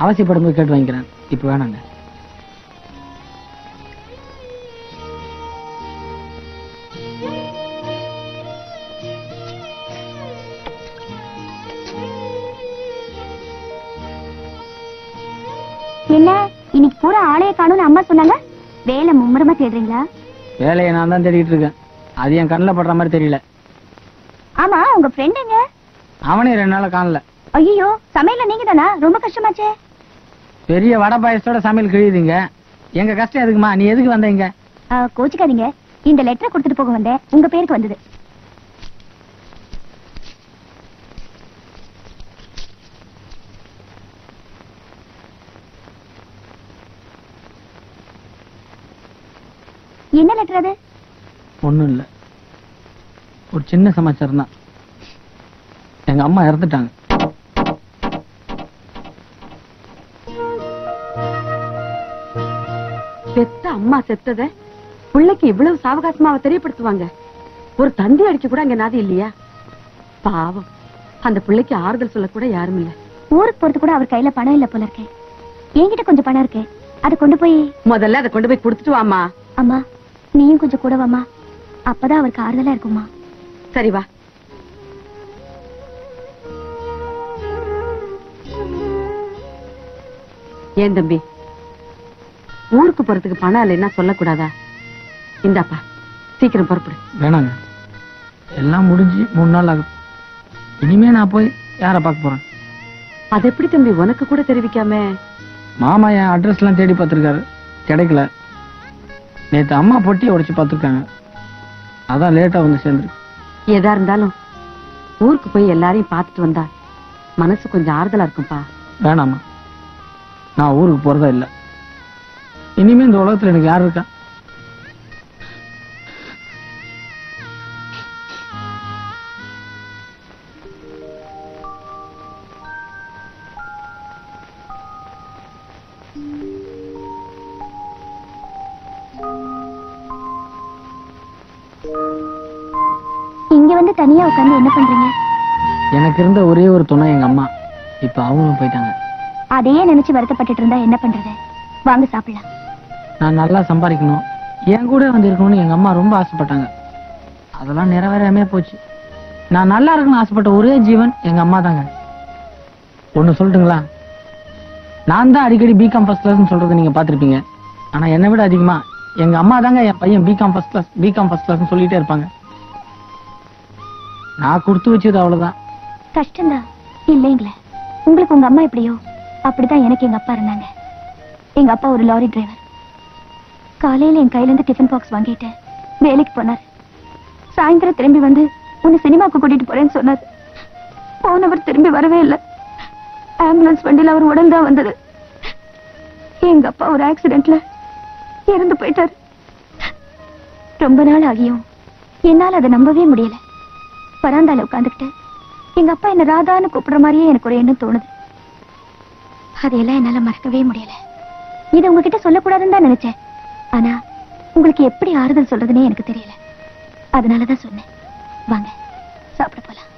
அவசியப்படும் போது கேட்டு வாங்கிக்கிறேன். இப்ப வேணாங்க. என்ன இன்னைக்கு பூரா ஆளைய காணும்னு அம்மா சொன்னாங்க? வேலை மும்முரமா தேடுறீங்களா? வேலையை நான் தான் தேடிட்டு இருக்கேன். அது என் கண்ணில் படுற மாதிரி தெரியல. ஆமா உங்க ஃப்ரெண்டுங்க அவனே ரெண்டு நாளா காணல. ஐயோ சமையல்ல நீங்க தானா ரொம்ப கஷ்டமாச்சே. பெரிய வடை பாயசத்தோட சமையல் கிழியுதுங்க. எங்க கஷ்டம் எதுக்குமா? நீ எதுக்கு வந்தீங்க கோச்சுக்காதீங்க. இந்த லெட்டர் கொடுத்துட்டு போக வந்தேன். உங்க பேருக்கு வந்தது. என்ன லெட்டர் அது? ஒண்ணும் இல்ல. ஒரு சின்ன சமாச்சாரம் தான். எங்க அம்மா இறந்துட்டாங்க. பெத்த அம்மா செத்தத பிள்ளைக்கு இவ்வளவு சாவகாசமா அவ தெரியப்படுத்துவாங்க. ஒரு தந்தி அடிக்க கூட அங்க நாதி இல்லையா? பாவம். அந்த பிள்ளைக்கு ஆறுதல் சொல்ல கூட யாரும் இல்ல. ஊருக்கு போறது கூட அவர் கையில பணம் இல்ல போல இருக்கு. என்கிட்ட கொஞ்சம் பணம் இருக்கு. அதை கொண்டு போய் முதல்ல அதை கொண்டு போய் கொடுத்துட்டு வாமா அம்மா நீயும் கொஞ்சம் கூட வாம்மா. அப்பதான் அவருக்கு ஆறுதலா இருக்குமா சரி வா. ஏன் தம்பி? ஊருக்கு போறதுக்கு பணம் இல்லைன்னா சொல்லக்கூடாதா? இந்தாப்பா சீக்கிரம் புறப்படு. வேணாங்க. எல்லாம் முடிஞ்சு மூணு நாள் ஆகும். இனிமே நான் போய் யாரை பார்க்க போறேன்? அது எப்படி தம்பி உனக்கு கூட தெரிவிக்காம? மாமா என் அட்ரஸ் எல்லாம் தேடி பார்த்திருக்காரு. கிடைக்கல. நேத்து அம்மா பொட்டியை உடைச்சு பார்த்திருக்காங்க. அதான் லேட்டா வந்து சேர்ந்துருக்கு. எதா இருந்தாலும் ஊருக்கு போய் எல்லாரையும் பார்த்துட்டு வந்தா மனசு கொஞ்சம் ஆறுதலா இருக்கும்பா. வேணாமா நான் ஊருக்கு போறதா இல்ல. இனிமே இந்த உலகத்துல எனக்கு யார் இருக்கா? எனக்கு இருந்த ஒரே ஒரு துணை எங்க அம்மா. இப்ப அவங்களும் போயிட்டாங்க. அதையே நினைச்சு வருத்தப்பட்டுட்டு இருந்தா என்ன பண்றது? வாங்க சாப்பிடலாம். நான் நல்லா சம்பாதிக்கணும். என் கூட வந்து இருக்கணும்னு எங்க அம்மா ரொம்ப ஆசைப்பட்டாங்க. அதெல்லாம் நிறைவேறாமே போச்சு. நான் நல்லா இருக்கணும்னு ஆசைப்பட்ட ஒரே ஜீவன் எங்க அம்மா தாங்க. ஒண்ணு சொல்லட்டுங்களா? நான் தான் அடிக்கடி பிகாம் ஃபர்ஸ்ட் கிளாஸ் சொல்றதை நீங்க பாத்திருப்பீங்க ஆனா என்னை விட அதிகமா எங்க அம்மா தாங்க என் பையன் BCom first class BCom first class சொல்லிட்டே இருப்பாங்க. நான் கொடுத்து வச்சது அவ்வளவுதான். கஷ்டம்தான். இல்லைங்களே உங்களுக்கு உங்க அம்மா எப்படியோ அப்படிதான் எனக்கு எங்க அப்பா இருந்தாங்க. எங்க அப்பா ஒரு லாரி டிரைவர் காலையில என் கையில இருந்து டிஃபன் பாக்ஸ் வாங்கிட்டு வேலைக்கு போனார். சாயந்தரம் திரும்பி வந்து உன்னை சினிமாவுக்கு கூட்டிட்டு போறேன்னு சொன்னார். போனவர் திரும்பி வரவே இல்லை. ஆம்புலன்ஸ் வண்டியில அவர் உடல் தான் வந்தது. எங்க அப்பா ஒரு ஆக்சிடென்ட்ல இறந்து போயிட்டார். ரொம்ப நாள் ஆகியும் என்னால அதை நம்பவே முடியல. பராந்தால உட்காந்துக்கிட்டு எங்க அப்பா என்ன ராதான்னு கூப்பிடுற மாதிரியே எனக்கு ஒரு எண்ணம் தோணுது அதையெல்லாம் என்னால மறக்கவே முடியல இதை உங்ககிட்ட சொல்லக்கூடாதுன்னு தான் நினைச்சேன் ஆனா உங்களுக்கு எப்படி ஆறுதல் சொல்றதுன்னே எனக்கு தெரியல அதனாலதான் சொன்னேன் வாங்க சாப்பிட போலாம்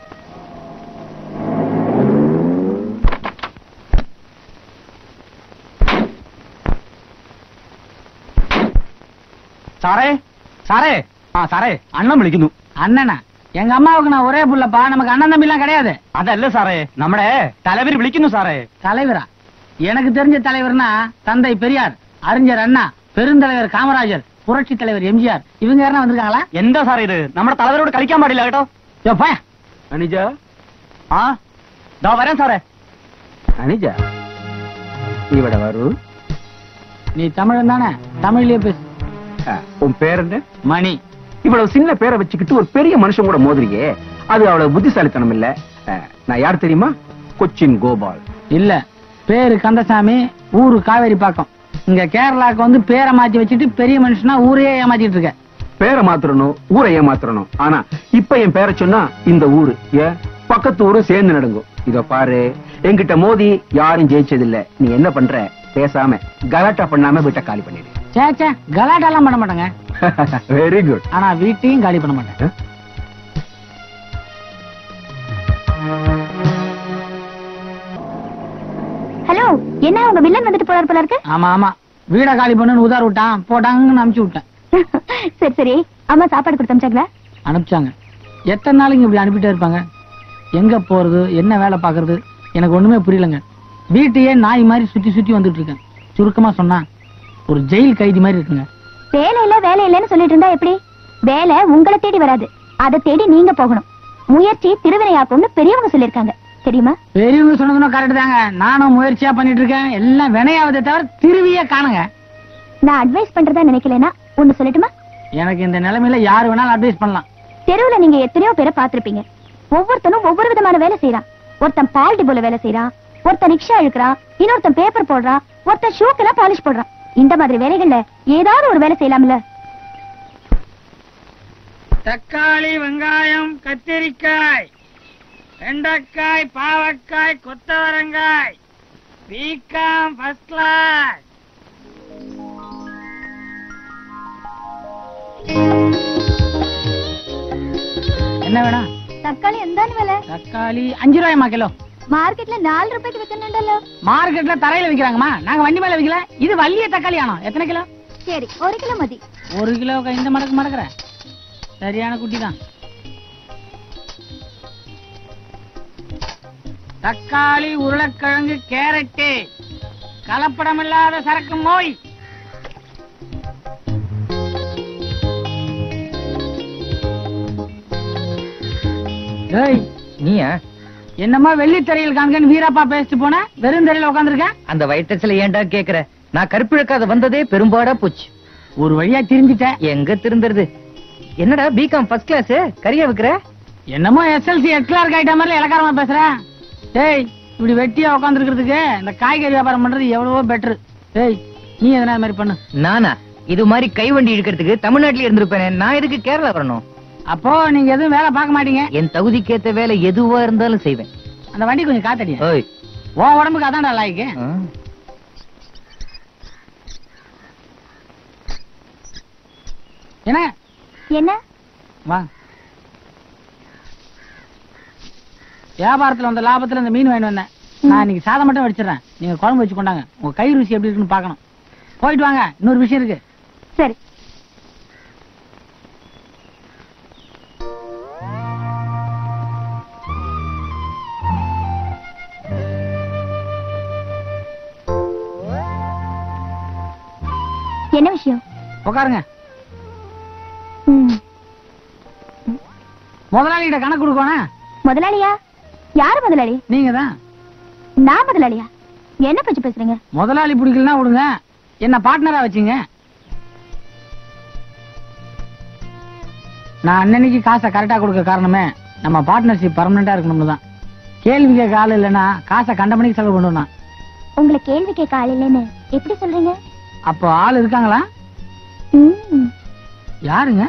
സാറേ സാറേ ആ സാറേ അണ്ണൻ വിളിക്കുന്നു அண்ணனா எங்க அம்மாவுக்கு நான் ஒரே புள்ளப்பா. நமக்கு அண்ணன் தம்பி எல்லாம் கிடையாது. அதல்ல சாரே. நம்மட தலைவர் விளிக்கணும் சாரே. தலைவரா? எனக்கு தெரிஞ்ச தலைவர்னா தந்தை பெரியார் அறிஞர் அண்ணா பெருந்தலைவர் காமராஜர் புரட்சி தலைவர் எம்ஜிஆர். இவங்க யாரா வந்திருக்காங்களா? எந்த சார் இது? நம்ம தலைவரோட கழிக்க மாடியில கேட்டோ எப்பா அனிஜா? ஆ? தா வரேன் சாரே. அனிஜா? இவட வரு. நீ தமிழன் தானே? தமிழ்லயே பேசு. உன் பேர் என்ன? மணி. இவ்வளவு சின்ன பேரை வச்சுக்கிட்டு ஒரு பெரிய மனுஷன் கூட மோதுறியே. அது அவ்வளவு புத்திசாலித்தனம் இல்ல. நான் யார் தெரியுமா? கொச்சின் கோபால். இல்ல பேரு கந்தசாமி ஊரு காவேரி பாக்கம். இங்க கேரளாக்கு வந்து பேரை மாத்தி வச்சுட்டு பெரிய மனுஷனா ஊரையே ஏமாத்திட்டு இருக்க. பேரை மாத்திரணும் ஊரை ஏமாத்திரணும் ஆனா இப்ப என் பேரை சொன்னா இந்த ஊரு ஏன் பக்கத்து ஊரும் சேர்ந்து நடுங்கும். இத பாரு என்கிட்ட மோதி யாரும் ஜெயிச்சதில்ல. நீ என்ன பண்ற? பேசாம கலாட்டா பண்ணாம வீட்டை காலி பண்ணிடு. சே சே கலாட்டெல்லாம் பண்ண மாட்டாங்க. வெரி குட் ஆனா வீட்டையும் காலி பண்ண மாட்டேன். ஹலோ என்ன உங்க வில்லன் வந்துட்டு போறாரு போல இருக்கு? ஆமா ஆமா. வீட காலி பண்ணுன்னு உதார் விட்டான் போட்டாங்கன்னு அனுப்பிச்சு விட்டேன். <laughs> சரி சரி. அம்மா சாப்பாடு கொடுத்து அனுப்பிச்சாங்களா? அனுப்பிச்சாங்க. எத்தனை நாளைக்கு இப்படி அனுப்பிட்டே இருப்பாங்க? எங்க போறது என்ன வேலை பாக்குறது எனக்கு ஒண்ணுமே புரியலங்க. வீட்டையே நாய் மாதிரி சுத்தி சுத்தி வந்துட்டு இருக்கேன். சுருக்கமா சொன்னா ஒரு ஜெயில் கைதி மாதிரி இருக்குங்க. வேலை இல்ல வேலை இல்லன்னு சொல்லிட்டு இருந்தா எப்படி? வேலை உங்களை தேடி வராது. அதை தேடி நீங்க போகணும். முயற்சி திருவினையாக்கும்னு பெரியவங்க சொல்லிருக்காங்க தெரியுமா? பெரியவங்க சொன்னதும் கரெக்ட் தாங்க. நானும் முயற்சியா பண்ணிட்டு இருக்கேன் எல்லாம் வினையாவதே தவிர திருவியே காணுங்க. நான் அட்வைஸ் பண்றதா நினைக்கலனா ஒண்ணு சொல்லட்டுமா? எனக்கு இந்த நிலைமையில யாரு வேணாலும் அட்வைஸ் பண்ணலாம். தெருவுல நீங்க எத்தனையோ பேரை பார்த்திருப்பீங்க. ஒவ்வொருத்தனும் ஒவ்வொரு விதமான வேலை செய்யறான் ஒருத்தன் பால் டிபோல வேலை செய்யறான் ஒருத்தன் ரிக்ஷா இழுக்கிறான். இன்னொருத்தன் பேப்பர் போடுறான். ஒருத்தன் ஷூக்கெல்லாம் பாலிஷ் போடுறான். இந்த மாதிரி வேலைகள்ல ஏதாவது ஒரு வேலை செய்யலாம்ல? தக்காளி வெங்காயம் கத்திரிக்காய் வெண்டைக்காய் பாவக்காய் கொத்தவரங்காய் வீக்கம் ஃபர்ஸ்ட் கிளாஸ் என்ன வேணும்? தக்காளி எந்த விலை? தக்காளி அஞ்சு ரூபாயம்மா கிலோ. மார்க்கெட்ல நாலு ரூபாய்க்கு மார்க்கெட்ல தரையில விக்கிறாங்கம்மா. நாங்க வண்டி மேல விக்கல. இது வள்ளிய தக்காளி ஆனோம் எத்தனை கிலோ? சரி ஒரு கிலோ மதி. ஒரு கிலோ இந்த மடக்கு மடக்குற. சரியான குட்டி தான் தக்காளி உருளைக்கிழங்கு கேரட்டு. கலப்படமில்லாத சரக்கு மோய். டேய் நீயா? என்னம்மா வெள்ளி தரையில் காண்கன்னு வீரப்பா பேசிட்டு போன? வெறும் தரையில உட்காந்துருக்க அந்த வயிற்றுல ஏன்டா கேக்குற? நான் கருப்பிழக்காத வந்ததே பெரும்பாடா போச்சு. ஒரு வழியா திரும்பிட்டேன் எங்க திருந்துறது? என்னடா பிகாம் ஃபர்ஸ்ட் கிளாஸ் கறியா வைக்கிற? என்னமோ எஸ்எல்சி ஹெட் கிளார்க் ஆயிட்ட மாதிரி இலக்காரமா பேசுறேன் டேய் இப்படி வெட்டியா உட்காந்துருக்கிறதுக்கு இந்த காய்கறி வியாபாரம் பண்றது எவ்வளவோ பெட்டர் டேய் நீ எதனா மாதிரி பண்ணு. நானா? இது மாதிரி கை வண்டி இழுக்கிறதுக்கு தமிழ்நாட்டுல இருந்திருப்பேனே. நான் எதுக்கு கேரளா வரணும்? அப்போ நீங்க எதுவும் வேலை பார்க்க மாட்டீங்க. என் தகுதிக்கேத்த வேலை எதுவா இருந்தாலும் செய்வேன். அந்த வண்டி கொஞ்சம் காத்தடியா ஓய். உன் உடம்புக்கு அதான்டா லாய்க்கு. என்ன? என்ன? வா. வியாபாரத்துல வந்த லாபத்துல இந்த மீன் வாங்கி வந்தேன். நான் இன்னைக்கு சாதம் மட்டும் வடிச்சிடறேன். நீங்க குழம்பு வச்சு கொண்டாங்க. உங்க கை ருசி எப்படி இருக்குன்னு பார்க்கணும். போயிட்டு வாங்க. இன்னொரு விஷயம் இருக்கு. சரி. என்ன விஷயம்? உட்காருங்க முதலாளிகிட்ட கணக்கு கொடுக்கணும் முதலாளியா? யாரு முதலாளி? நீங்க தான் நான் முதலாளியா? என்ன பத்தி பேசுறீங்க? முதலாளி பிடிக்கலனா விடுங்க. என்ன பார்ட்னரா வச்சுங்க. நான் அன்னன்னைக்கு காசை கரெக்டா கொடுக்க காரணமே நம்ம பார்ட்னர்ஷிப் பர்மனண்டா இருக்கணும்னு தான் கேள்வி கேட்க ஆள் இல்லைன்னா காசை கண்ட மணிக்கு செலவு பண்ணுவேன் உங்களை கேள்வி கேட்க ஆள் இல்லைன்னு எப்படி சொல்றீங்க? அப்போ ஆள் இருக்காங்களா? யாருங்க?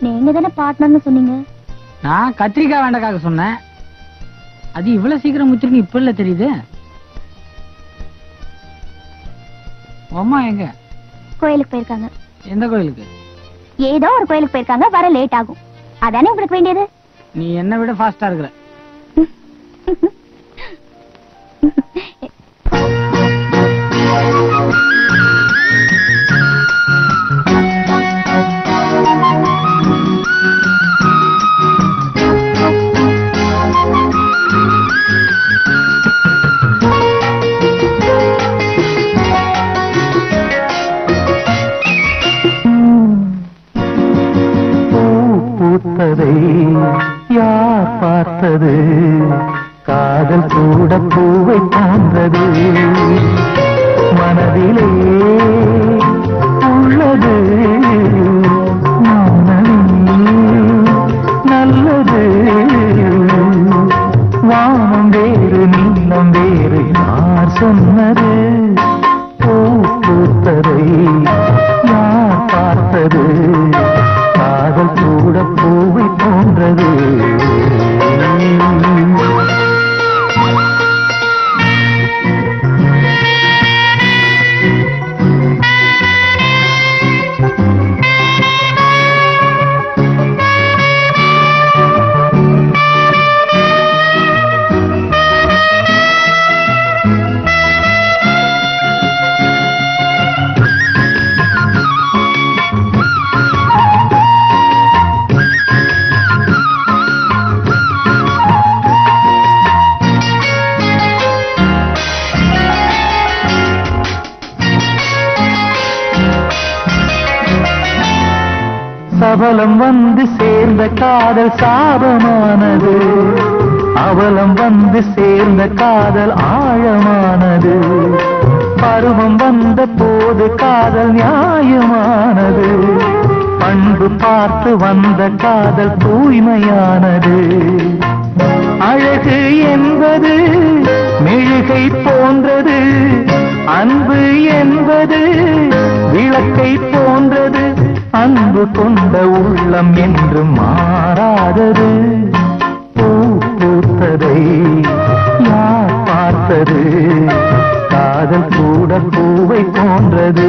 நீங்க தானே பார்ட்னர்னு சொன்னீங்க. நான் கத்திரிக்காய் வேண்டக்காக சொன்னேன். அது இவ்வளவு சீக்கிரம் முத்திருக்கு இப்ப இல்ல தெரியுது. அம்மா எங்க? கோயிலுக்கு போயிருக்காங்க. எந்த கோயிலுக்கு? ஏதோ ஒரு கோயிலுக்கு போயிருக்காங்க வர லேட் ஆகும். அதானே உங்களுக்கு வேண்டியது? நீ என்னை விட ஃபாஸ்டா இருக்கிற. <laughs> பூத்ததை யார் பார்த்தது? காதல் கூட பூவை போன்றது மனதிலே உள்ளது. நல்லது. வானம் வேறு நீளம் வேறு யார் சொன்னது? பூத்ததை யார் பார்த்தது? காதல் கூட பூவை போன்றது. அவலம் வந்து சேர்ந்த காதல் சாபமானது. அவலம் வந்து சேர்ந்த காதல் ஆழமானது. பருவம் வந்த போது காதல் நியாயமானது. பண்பு பார்த்து வந்த காதல் தூய்மையானது. அழகு என்பது மெழுகை போன்றது. அன்பு என்பது விளக்கை போன்றது. அன்பு கொண்ட உள்ளம் என்று மாறாதது. பூ பூத்ததை யார் பார்த்தது? காதல் கூட பூவை போன்றது.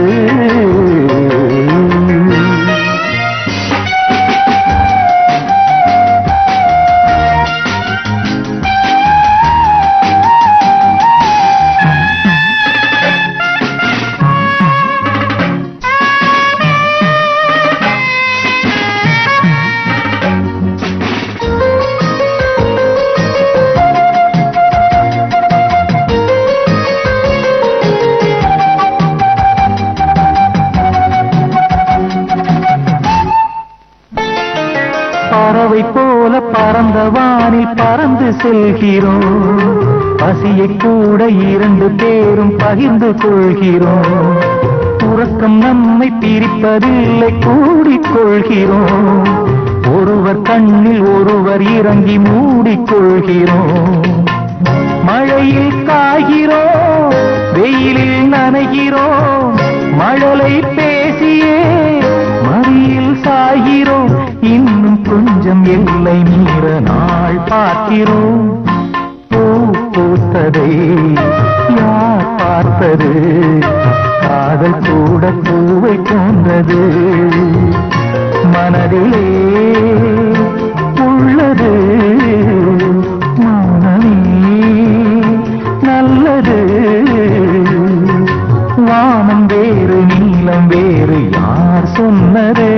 பரந்த வானில் பறந்து செல்கிறோம். பசியை கூட இரண்டு பேரும் பகிர்ந்து கொள்கிறோம். உறக்கம் நம்மை பிரிப்பதில்லை கூடிக்கொள்கிறோம். ஒருவர் கண்ணில் ஒருவர் இறங்கி மூடிக்கொள்கிறோம். மழையில் காய்கிறோம் வெயிலில் நனைகிறோம். மழலை பேசியே மறியில் சாகிறோம் இந்த கொஞ்சம் எல்லை மீற நாள் பார்க்கிறோம். பூ பூத்ததை யார் பார்த்தது? காதல் கூட பூவை போன்றது மனதிலே உள்ளது மௌனமே நல்லது. வானம் வேறு நீளம் வேறு யார் சொன்னது?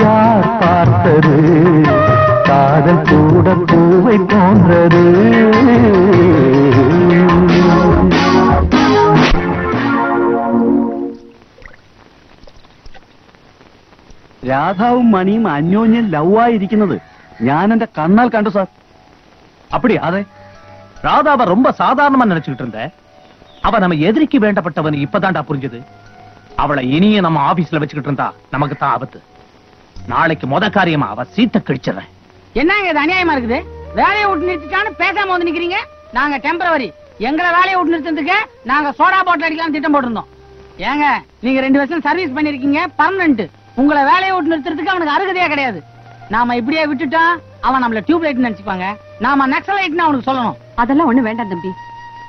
யார் பார்த்தது காதல் கூட பூவை போன்றது രാധാവും മണിയും അന്യോന്യം ലവായിരിക്കുന്നത് ഞാൻ എന്റെ കണ്ണാൽ കണ്ടു സാർ அப்படியா அது ராதாவை ரொம்ப சாதாரணமா நினைச்சுக்கிட்டு இருந்த அவ நம்ம எதிரிக்கு வேண்டப்பட்டவன் இப்பதான்டா புரிஞ்சது அவளை இனிய நம்ம ஆபீஸ்ல வச்சுக்கிட்டு இருந்தா நமக்கு தான் ஆபத்து. நாளைக்கு முத காரியமா அவ சீத்த கழிச்சிடறேன். என்னங்க இது அநியாயமா இருக்குது? வேலையை விட்டு நிறுத்திட்டான்னு பேசாம வந்து நிக்கிறீங்க? நாங்க டெம்பரவரி எங்களை வேலையை விட்டு நிறுத்தினதுக்கு நாங்க சோடா பாட்டில் அடிக்கலாம் திட்டம் போட்டிருந்தோம். ஏங்க நீங்க ரெண்டு வருஷம் சர்வீஸ் பண்ணிருக்கீங்க பர்மனன்ட் உங்களை வேலையை விட்டு நிறுத்துறதுக்கு அவனுக்கு அருகதையே கிடையாது. நாம இப்படியே விட்டுட்டோம் அவன் நம்மள டியூப் லைட் நினைச்சுப்பாங்க. நாம நக்சலைட்னு அவனுக்கு சொல்லணும். அதெல்லாம் ஒண்ணு வேண்டாம் தம்பி.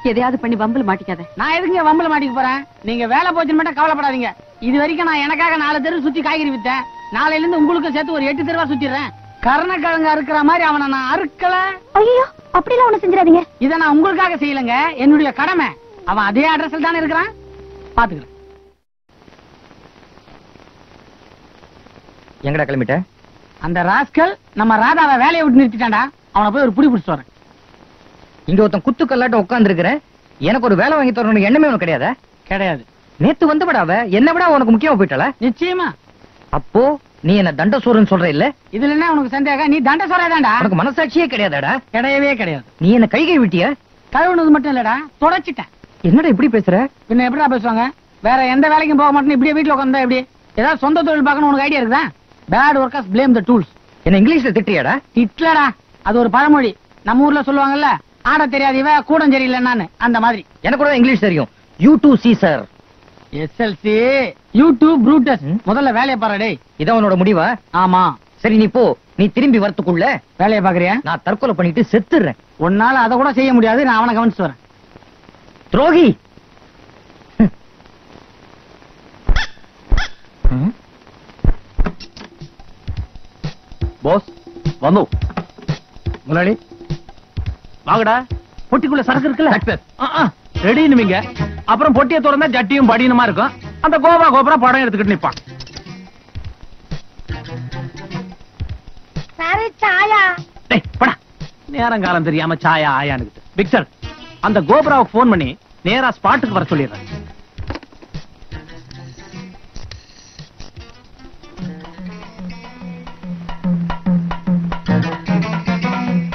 எதையாவது பண்ணி வம்புல மாட்டிக்காத. நான் எதுங்க வம்பல மாட்டிக்க போறேன்? நீங்க வேலை போச்சுன்னு மட்டும் கவலைப்படாதீங்க. இது வரைக்கும் நான் எனக்காக நாலு தெரு சுத்தி காய்கறி வித்தேன். நாளையில இருந்து உங்களுக்கு சேர்த்து ஒரு எட்டு தெருவா சுத்திடுறேன். கருணக்கிழங்கு அறுக்கிற மாதிரி அவனை நான் அறுக்கல. ஐயோ அப்படிலாம் ஒண்ணு செஞ்சிடாதீங்க. இத நான் உங்களுக்காக செய்யலங்க. என்னுடைய கடமை. அவன் அதே அட்ரஸ்ல தானே இருக்கிறான்? பாத்துக்கிறேன் எங்கடா கிளம்பிட்ட? அந்த ராஸ்கல் நம்ம ராதாவை வேலையை விட்டு நிறுத்திட்டான்டா. அவனை போய் ஒரு புடி பிடிச்சிட்டு வரேன். இங்க ஒருத்தன் குத்து கல்லாட்ட உட்கார்ந்து இருக்கிற எனக்கு ஒரு வேலை வாங்கி தரணும் எண்ணமே உனக்கு கிடையாதா? கிடையாது. நேத்து வந்து விடாவ என்ன விட உனக்கு முக்கியமா போயிட்டாள? நிச்சயமா. அப்போ நீ என்ன தண்டசோறுன்னு சொல்ற இல்ல? இதுல என்ன உனக்கு சந்தேகம் நீ தண்ட சொல்றதாண்டா உனக்கு மனசாட்சியே கிடையாதாடா? கிடையவே கிடையாது. நீ என்ன கைகை விட்டிய? கழுவுனது மட்டும் இல்லடா தொடச்சிட்டேன். என்னடா இப்படி பேசுற? பின்ன எப்படிடா பேசுவாங்க? வேற எந்த வேலைக்கும் போக மாட்டேன் இப்படியே வீட்டுல உட்காந்தா எப்படி? ஏதாவது சொந்த தொழில் பார்க்கணும் உனக்கு ஐடியா இருக்குதா? Bad workers blame the tools என்ன இங்கிலீஷ்ல திட்டியாடா திட்டலடா. அது ஒரு பழமொழி. நம்ம ஊர்ல சொல்லுவாங்கல்ல ஆட தெரியாது இவ கூடம் சரியில்லைன்னு அந்த மாதிரி. எனக்கு கூட இங்கிலீஷ் தெரியும். You too see sir SLC YouTube Brutus முதல்ல வேலையை பாரு டேய். இதான் உன்னோட முடிவா? ஆமா. சரி நீ போ. நீ திரும்பி வரத்துக்குள்ள வேலையை பாக்குறியா? நான் தற்கொலை பண்ணிட்டு செத்துறேன். உன்னால அதை கூட செய்ய முடியாது நான் அவனை கவனிச்சு வரேன். துரோகி! போஸ் வந்தோ. முதலாளி. வாங்கடா. பொட்டிக்குள்ள சரக்கு இருக்குல்ல? ரெடின்னு நீங்க அப்புறம் பொட்டியை திறந்தா ஜட்டியும் படியனுமா இருக்கும். அந்த கோபா கோபுரம் படம் எடுத்துக்கிட்டு நிப்பான். நேரம் காலம் தெரியாம சாயா ஆயானுக்கிட்டு பிக்சர் அந்த கோபுராவுக்கு போன் பண்ணி நேரா ஸ்பாட்டுக்கு வர சொல்லிடுறேன்.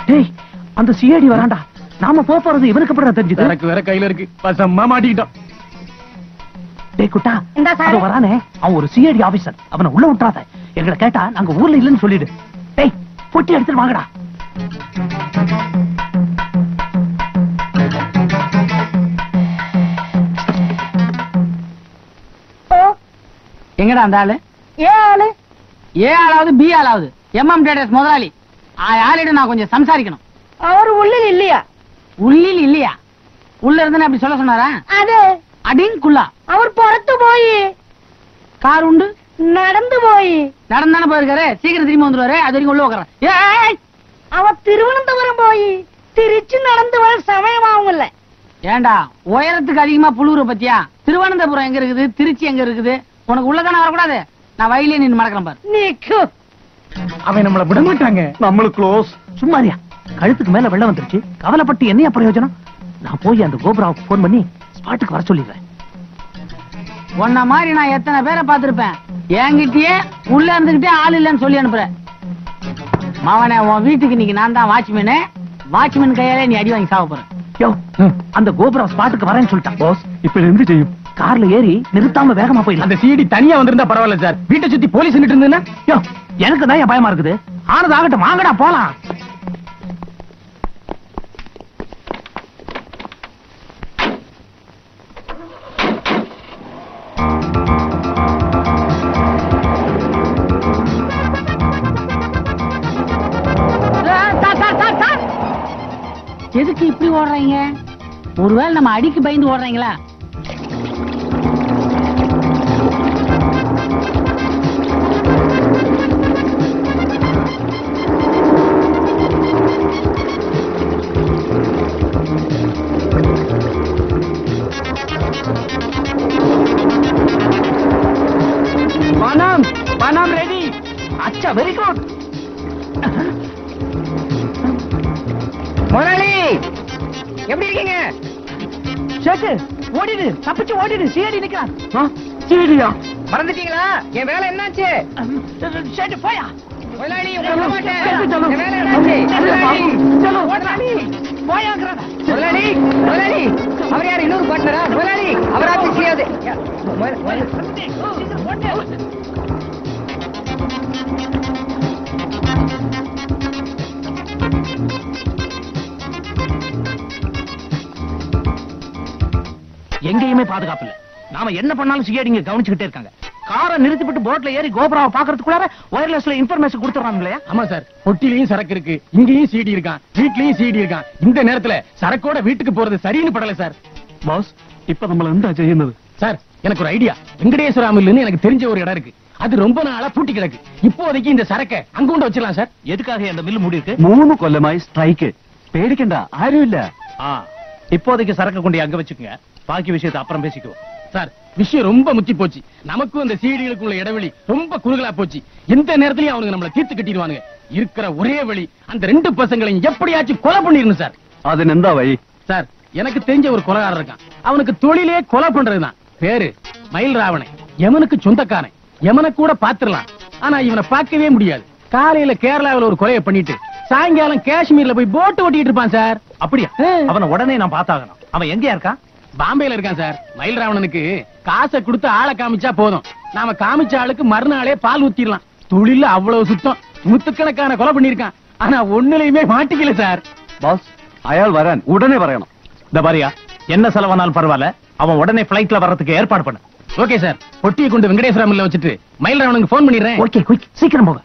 டேய் அந்த சிஐடி வராண்டா? நாம போக போறது இவனுக்கு எப்படி தெரிஞ்சது? எனக்கு வேற கையில இருக்கு. பசம்மா மாட்டிக்கிட்டோம் டேய் குட்டா இந்தா சார். அவன் வரானே. அவன் ஒரு சிஐடி ஆபீசர் அவனை உள்ள விட்டுறாத. எங்களை கேட்டா நாங்க ஊர்ல இல்லைன்னு சொல்லிடு. டேய் பொட்டி எடுத்துட்டு வாங்கடா. எங்கடா அந்த ஆளு? ஏ ஆளு? ஏ ஆளாவது பி ஆளாவது? எம்எம் டேட்டஸ் முதலாளி. ஆ ஆளிடம் நான் கொஞ்சம் சம்சாரிக்கணும். அவர் உள்ளில் இல்லையா? உள்ளில் இல்லையா? உள்ள இருந்து அப்படி சொல்ல சொன்னாரா? அது அடிங் குள்ளா அவர் புறத்து போய். கார் உண்டு? நடந்து போய். நடந்தானே போயிருக்காரு. சீக்கிரம் திரும்பி வந்துருவாரு அது வரைக்கும் உள்ள உட்காரன் ஏய்! அவர் திருவனந்தபுரம் போய். திருச்சி நடந்து வர சமயமாவுங்கல்ல ஏண்டா? உயரத்துக்கு அதிகமா புழுவுற பத்தியா? திருவனந்தபுரம் எங்க இருக்குது? திருச்சி எங்க இருக்குது? உனக்கு உள்ளதானே வரக்கூடாது. நான் வயலே நின்னு மடக்கிறேன் பாரு. நிக்கு அவன் நம்மள விட மாட்டாங்க. நம்மளுக்கு க்ளோஸ் சும்மாரியா கழுத்துக்கு மேல வெள்ளம் வந்துருச்சு. கவலைப்பட்டு என்னையா பிரயோஜனம்? நான் போய் அந்த கோபுராவுக்கு போன் பண்ணி ஸ்பாட்டுக்கு வர சொல்லிடுறேன். உன்ன மாதிரி நான் எத்தனை பேரை பார்த்திருப்பேன்? என்கிட்டயே உள்ள இருந்துகிட்டே ஆள் இல்லைன்னு சொல்லி அனுப்புறேன். மவனே உன் வீட்டுக்கு இன்னைக்கு நான் தான் வாட்ச்மேனு வாட்ச்மேன் கையாலே நீ அடி வாங்கி சாவ போற யோ அந்த கோபுரம் ஸ்பாட்டுக்கு வரேன்னு சொல்லிட்டான். பாஸ் இப்ப இருந்து செய்யும்? கார்ல ஏறி நிறுத்தாம வேகமா போயிடலாம் அந்த சிடி தனியா வந்திருந்தா பரவாயில்ல சார். வீட்டை சுத்தி போலீஸ் நின்று இருந்ததுன்னா? யோ எனக்கு தான் பயமா இருக்குது? ஆனது ஆகட்டும் வாங்கடா போலாம். எதுக்கு இப்படி ஓடுறீங்க? ஒருவேளை நம்ம அடிக்கு பயந்து ஓடுறீங்களா? எப்படி இருக்கீங்க ஓடிடு தப்பிச்சு ஓடிடு சிஐடி நிக்கிறான் சிஐடியா மறந்துட்டீங்களா என் வேலை என்னாச்சு சேட்டு போயா முதலாளி மாட்டேன். வேலை என்னாச்சு போயாங்கிறத முதலாளி அவர் யார் இன்னொரு பார்ட்னரா முதலாளி பேசியாது எங்கேயுமே பாதுகாப்பு இல்ல நாம என்ன பண்ணாலும் சிஐடிங்க கவனிச்சுக்கிட்டே இருக்காங்க காரை நிறுத்திவிட்டு போட்ல ஏறி கோபுராவை பாக்குறதுக்குள்ளார ஒயர்லெஸ்ல இன்ஃபர்மேஷன் கொடுத்துறாங்களே ஆமா சார் பொட்டிலையும் சரக்கு இருக்கு இங்கேயும் சீடி இருக்கான் வீட்லயும் சீடி இருக்கான் இந்த நேரத்துல சரக்கோட வீட்டுக்கு போறது சரின்னு படல சார் பாஸ் இப்ப நம்மள എന്താ ചെയ്യുന്നത് சார் எனக்கு ஒரு ஐடியா வெங்கடேஸ்வர அமில்னு எனக்கு தெரிஞ்ச ஒரு இடம் இருக்கு அது ரொம்ப நாளா பூட்டி கிடக்கு இப்போதைக்கு இந்த சரக்கை அங்க கொண்டு வச்சிடலாம் சார் எதுக்காக அந்த மில்லு மூடி இருக்கு മൂന്ന് കൊല്ലമായി സ്ട്രൈക്ക് പേടിക്കണ്ട ആരുമില്ല ஆ, இப்போதைக்கு சரக்கு கொண்டு அங்க வச்சுக்கோங்க பாக்கி விஷயத்தை அப்புறம் பேசிக்குவோம். சார் விஷயம் ரொம்ப முத்தி போச்சு. நமக்கும் அந்த சீடிகளுக்கு உள்ள இடைவெளி ரொம்ப குறுகலா போச்சு. எந்த நேரத்திலயும் அவனுங்க நம்மள தீர்த்து கட்டிடுவானுங்க. இருக்கிற ஒரே வழி அந்த ரெண்டு பசங்களையும் எப்படியாச்சும் கொலை பண்ணிடணும் சார். அது எந்த வழி. சார் எனக்கு தெரிஞ்ச ஒரு கொலகாரர் இருக்கான். அவனுக்கு தொழிலே கொலை பண்றதுதான் பேரு மயில் ராவணன் எமனுக்கு சொந்தக்காரன்? எமனை கூட பாத்துடலாம் ஆனா இவனை பார்க்கவே முடியாது. காலையில கேரளாவில ஒரு கொலையை பண்ணிட்டு சாயங்காலம் காஷ்மீர்ல போய் போட்டு ஓட்டிட்டு இருப்பான் சார். அப்படியா? அவனை உடனே நான் பார்த்தாகணும். அவன் எங்கயா இருக்கான்? பாம்பேல இருக்கான் சார் மயில் ராவணனுக்கு காசை கொடுத்து ஆளை காமிச்சா போதும். நாம காமிச்ச ஆளுக்கு மறுநாளே பால் ஊத்திடலாம். தொழில அவ்வளவு சுத்தம். நூத்துக்கணக்கான கொலை பண்ணிருக்கான் ஆனா ஒண்ணுலயுமே மாட்டிக்கல சார். பாஸ் அயால் வரன். உடனே வரையணும் இந்த பாரியா என்ன செலவானாலும் பரவாயில்ல. அவன் உடனே பிளைட்ல வர்றதுக்கு ஏற்பாடு பண்ணு. ஓகே சார் பொட்டியை கொண்டு வெங்கடேஸ்வரம் வச்சுட்டு மயில் ராவனுக்கு போன் பண்ணிடுறேன். ஓகே குயிக் சீக்கிரம் போக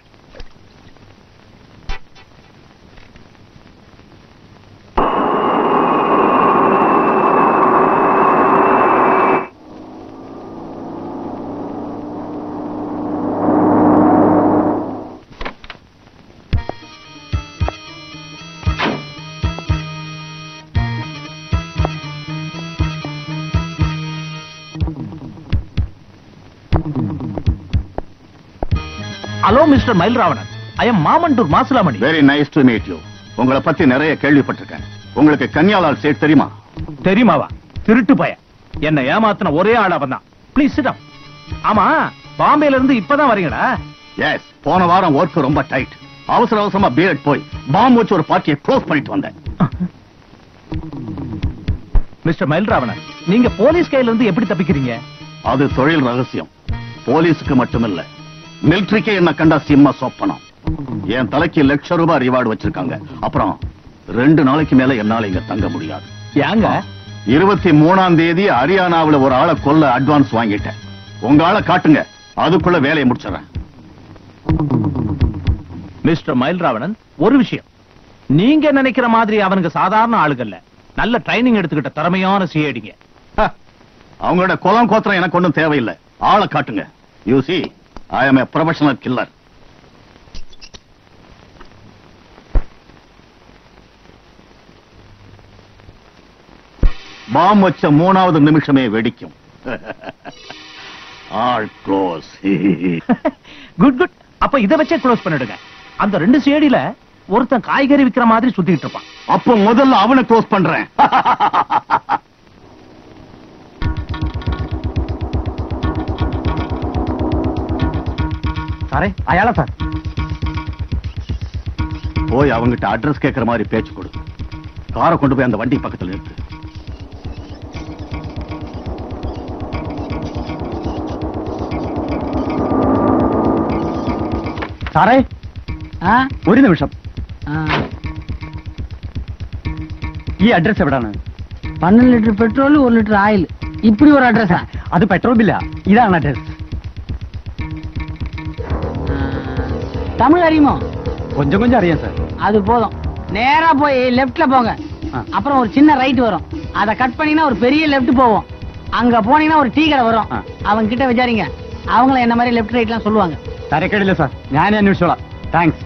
hello mister Mayilravanan. I am Mamandur Masulamani. Very nice to meet you உங்களை பத்தி நிறைய கேள்விப்பட்டிருக்கேன். உங்களுக்கு கன்யாலால் சேட் தெரியுமா? தெரியுமாவா? திருட்டு பய. என்ன ஏமாத்தின ஒரே ஆள் அவன் தான் ப்ளீஸ் சிடம் ஆமா பாம்பேல இருந்து இப்பதான் வரீங்களா? எஸ் போன வாரம் ஒர்க் ரொம்ப டைட் அவசர அவசரமா பிஎட் போய் பாம்பு வச்சு ஒரு பார்ட்டியை க்ளோஸ் பண்ணிட்டு வந்தேன். மிஸ்டர் மயில்ராவணன் நீங்க போலீஸ் கையில இருந்து எப்படி தப்பிக்கிறீங்க? அது தொழில் ரகசியம். போலீஸுக்கு மட்டுமில்ல. மிலிட்டரிக்கே என்ன கண்டா சிம்ம சொப்பனம் என் தலைக்கு லட்ச ரூபாய் ரிவார்டு வச்சிருக்காங்க. அப்புறம் ரெண்டு நாளைக்கு மேல என்னால இங்க தங்க முடியாது. ஏங்க? இருபத்தி மூணாம் தேதி ஹரியானாவுல ஒரு ஆளை கொல்ல அட்வான்ஸ் வாங்கிட்டேன். உங்க ஆளை காட்டுங்க. அதுக்குள்ள வேலையை முடிச்சிடறேன். மிஸ்டர் மயில்ராவணன் ஒரு விஷயம். நீங்க நினைக்கிற மாதிரி அவனுக்கு சாதாரண ஆளுகள்ல நல்ல ட்ரைனிங் எடுத்துக்கிட்ட திறமையான சிஐடிங்க அவங்களோட குலம் கோத்திரம் எனக்கு ஒண்ணும் தேவையில்லை. ஆளை காட்டுங்க. You see I am a professional killer bomb வச்ச மூணாவது நிமிஷமே வெடிக்கும். ஆல் க்ளோஸ் குட் குட் அப்ப இத வச்சே க்ளோஸ் பண்ணிடுங்க. அந்த ரெண்டு சேடியில ஒருத்தன் காய்கறி விக்கிற மாதிரி சுத்திட்டு இருப்பான். அப்ப முதல்ல அவனை க்ளோஸ் பண்றேன். <laughs> സാറേ അയാളാ സാർ போய் அவங்கிட்ட அட்ரஸ் கேட்கற மாதிரி பேச்சு கொடு காரை கொண்டு போய் அந்த வண்டி பக்கத்துல நிறுத்து സാറേ ആ ഒരു നിമിഷം ആ ഈ അഡ്രസ് എവിടാണ് பன்னெண்டு லிட்டர் பெட்ரோல் ஒரு லிட்டர் ஆயில் இப்படி ஒரு அட்ரஸா അത് പെട്രോൾ ബില്ല ഇതാണ് അഡ്രസ് தமிழ் அறியுமோ കൊഞ്ചം കൊഞ്ചം അറിയാം സാർ அது போதும் நேரா போய் லெஃப்ட்ல போங்க அப்புறம் ஒரு சின்ன ரைட் வரும் அதை கட் பண்ணீங்கன்னா ஒரு பெரிய லெஃப்ட் போவோம் அங்க போனீங்கன்னா ஒரு டீ கடை வரும் அவங்க கிட்ட விசாரிங்க அவங்கள என்ன மாதிரி லெஃப்ட் ரைட்லாம் சொல்லுவாங்க തരക്കേടില്ല സാർ ഞാൻ അന്വേഷിച്ചോളാം താങ്ക്സ്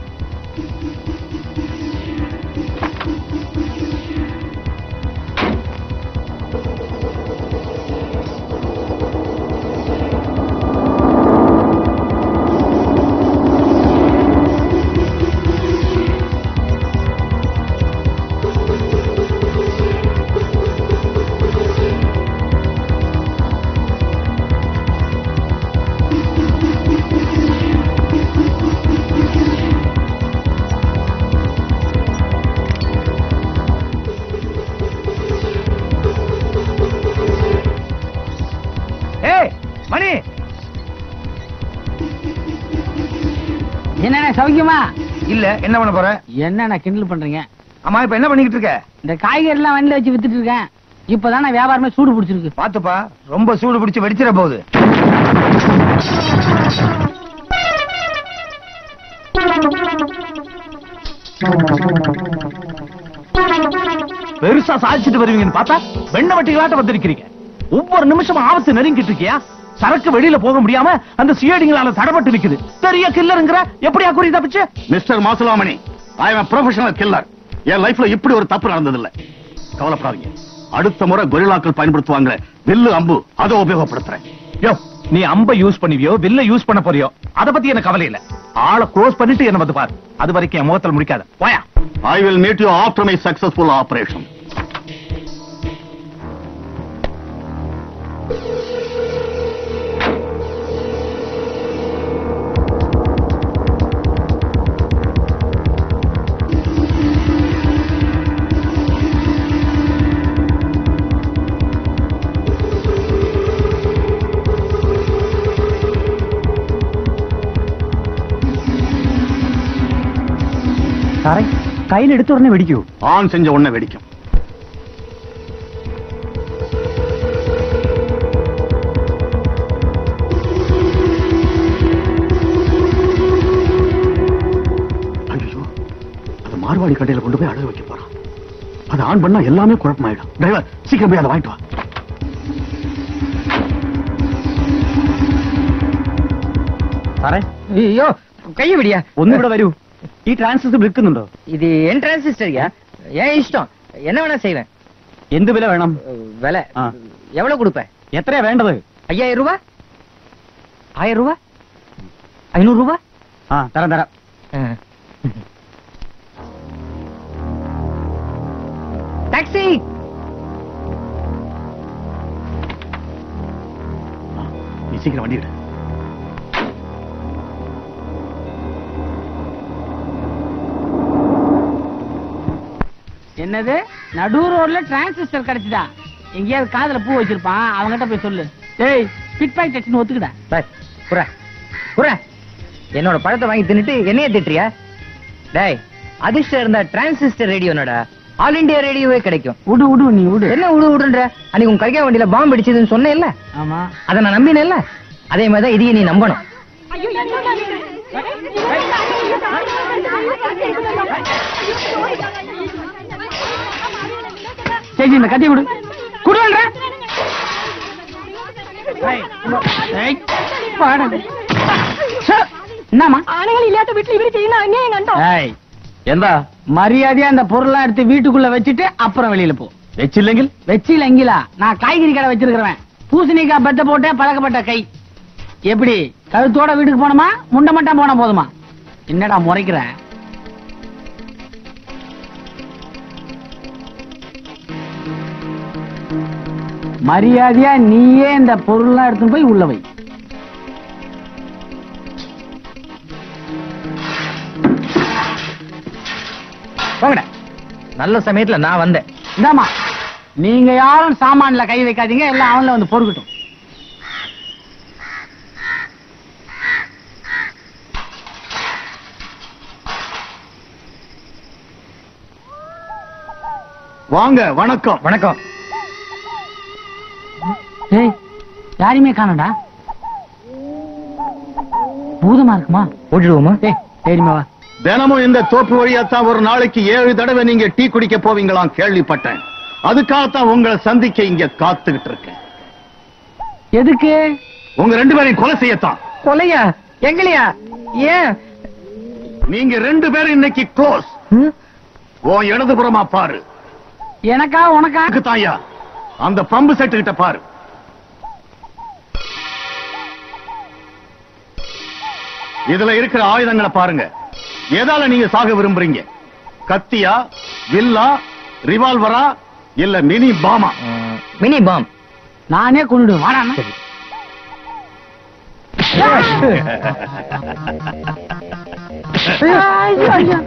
சௌக்கியமா? இல்ல என்ன பண்ண போற? என்னண்ணே கிண்டல் பண்றீங்க? அம்மா இப்ப என்ன பண்ணிக்கிட்டு இருக்க? இந்த காய்கறி எல்லாம் வண்டியில வச்சு வித்துட்டு இருக்கேன். இப்பதானே வியாபாரமே சூடு பிடிச்சிருக்கு. பாத்துப்பா ரொம்ப சூடு பிடிச்சு வெடிச்சிட போகுது. பெருசா சாதிச்சுட்டு வருவீங்கன்னு பார்த்தா வெண்ண வட்டிகளாட்ட வந்திருக்கிறீங்க. ஒவ்வொரு நிமிஷமும் ஆபத்து நெருங்கிட்டு இருக்கியா? சரக்கு வெளியில போக முடியாம அந்த சிஐடிங்களால தடப்பட்டு நிக்குது. பெரிய கில்லருங்கிற எப்படியா குறி தப்பிச்சு? Mister Masulamani I am professional killer என் லைஃப்ல இப்படி ஒரு தப்பு நடந்ததில்லை. கவலைப்படாதீங்க. அடுத்த முறை கொரில்லாக்கள் பயன்படுத்துவாங்க வில்லு அம்பு அதை உபயோகப்படுத்துறேன். யோ நீ அம்ப யூஸ் பண்ணுவியோ வில்ல யூஸ் பண்ண போறியோ அத பத்தி எனக்கு கவலை இல்ல. ஆளை க்ளோஸ் பண்ணிட்டு என்ன வந்து பாரு. அது வரைக்கும் என் முகத்தில் முடிக்காத. போயா. I will meet you after my successful operation കയ്യിൽ എടുത്ത ഉടനെ വെടിക്കൂ ஆன் செஞ்ச உடனே வெடிக்கும் ஐயோ அது மார்வாடி கடையில கொண்டு போய் அடகு வைக்க போறான் அது ஆன் பண்ணா எல்லாமே குழப்பமாயிடும் டிரைவர் சீக்கிரம் போய் அதை வாங்கிட்டு வா സാറേ ஐயோ கைய விடியா ഒന്നും ഇവിടെ വരൂ ഈ ട്രാൻസിസ്റ്റർ വിൽക്കുന്നുണ്ടോ ഇത് എൻ ട്രാൻസിസ്റ്റർ ഏ ഇഷ്ടം എന്നെ വേണ ചെയ്യുവേ എന്ത് വില വേണം വില എവിടെ കൊടുപ്പേ എത്രയാ വേണ്ടത് അയ്യായിരം രൂപ ആയിരം രൂപ അഞ്ഞൂറ് രൂപ ആ തരാം തരാം ടാക്സി നിശ്ചയിക്കുന്ന വണ്ടിയുടെ என்னது நடு ரோட்ல டிரான்சிஸ்டர் கிடைச்சுதா எங்கேயாவது காதுல பூ வச்சிருப்பான் அவங்ககிட்ட போய் சொல்லு டேய் பிட் பாக்கெட் ஒத்துக்கிடா டேய், குர்ரா, குர்ரா. என்னோட பழத்தை வாங்கி தின்னுட்டு என்னைய திட்டுறியா டேய் அதிர்ஷ்டம் இருந்தா டிரான்சிஸ்டர் ரேடியோனடா ஆல் இந்தியா ரேடியோவே கிடைக்கும் விடு விடு நீ விடு என்ன விடு விடுன்ற அன்னைக்கு உன் கல்யாண வண்டியில பாம்பு அடிச்சதுன்னு சொன்னேன்ல ஆமா அதை நான் நம்பினேன்ல அதே மாதிரி தான் இதையும் நீ நம்பணும் செய்யணும் அநியாயம் கண்டோம்? ஏய் எந்தா மரியாதையா அந்த பொருளா எடுத்து வீட்டுக்குள்ள வச்சுட்டு அப்புறம் வெளியில போ. வச்சில்லைங்கள் வெச்சில எங்கிலா நான் காய்கறி கடை வச்சிருக்கிறவன். பூசணிக்காய் பெத்த போட்டே பழக்கப்பட்ட கை. எப்படி? கழுத்தோட வீட்டுக்கு போனோமா? முண்டை மட்டும் போனா போதுமா? என்னடா முறைக்கிற? மரியாதையா நீயே இந்த பொருள்லாம் எடுத்துன்னு போய் உள்ள வை. போங்கடா நல்ல சமயத்துல நான் வந்தேன். இந்தாமா நீங்க யாரும் சாமான்ல கை வைக்காதீங்க எல்லாம் அவன்ல வந்து பொறுக்கட்டும். வாங்க வணக்கம். வணக்கம். ஏய் யாரையுமே காணடா பூதமா இருக்குமா? ஓடிடுவோமா? ஏய் வா. தினமும் இந்த தோப்பு வழியாத்தான் ஒரு நாளைக்கு ஏழு தடவை நீங்க டீ குடிக்க போவீங்களாம் கேள்விப்பட்டேன். அதுக்காகத்தான் உங்களை சந்திக்க இங்க காத்துக்கிட்டு இருக்கேன். எதுக்கு? உங்க ரெண்டு பேரையும் கொலை செய்யத்தான். கொலையா? எங்களையா? ஏன்? நீங்க ரெண்டு பேரும் இன்னைக்கு க்ளோஸ் உன் இடதுபுறமா பாரு. எனக்கா உனக்கா? தாயா அந்த பம்பு செட்டு கிட்ட பாரு. இதுல இருக்கிற ஆயுதங்களை பாருங்க. எதால நீங்க சாக விரும்புறீங்க? கத்தியா வில்லா ரிவால்வரா இல்ல மினி பாமா? Mini bomb. நானே கொண்டுடுவேன். வாடா அண்ணா. ஐயோ,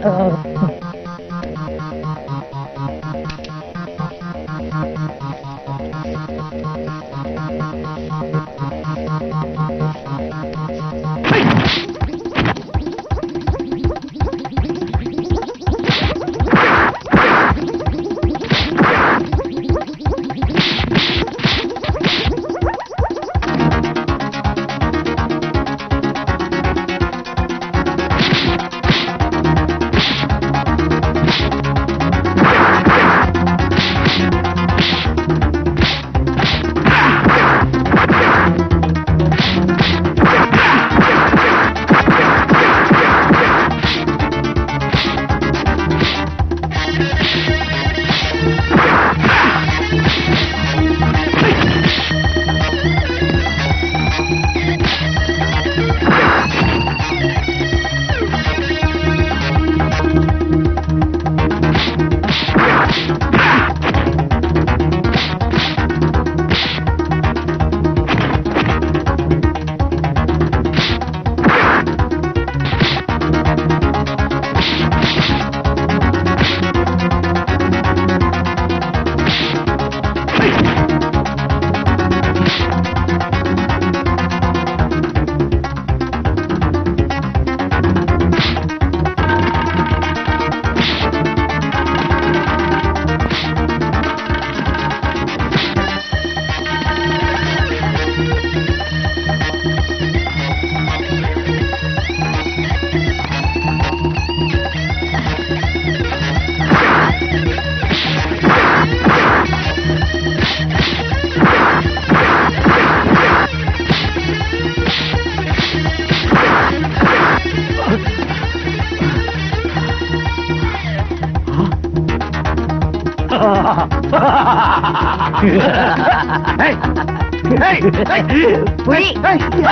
புலி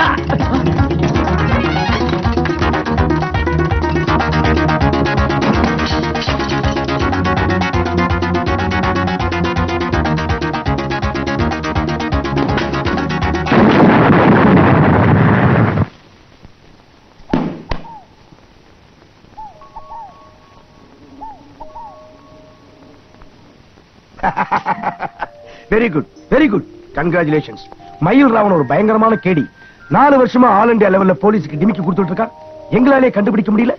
ah. <laughs> very good, very good. Congratulations. மயில் ராவன் ஒரு பயங்கரமான கேடி. நாலு வருஷமா ஆல் இந்தியா லெவல்ல போலீஸுக்கு டிமிக்கி கொடுத்துட்டு இருக்கான். எங்களாலே கண்டுபிடிக்க முடியல.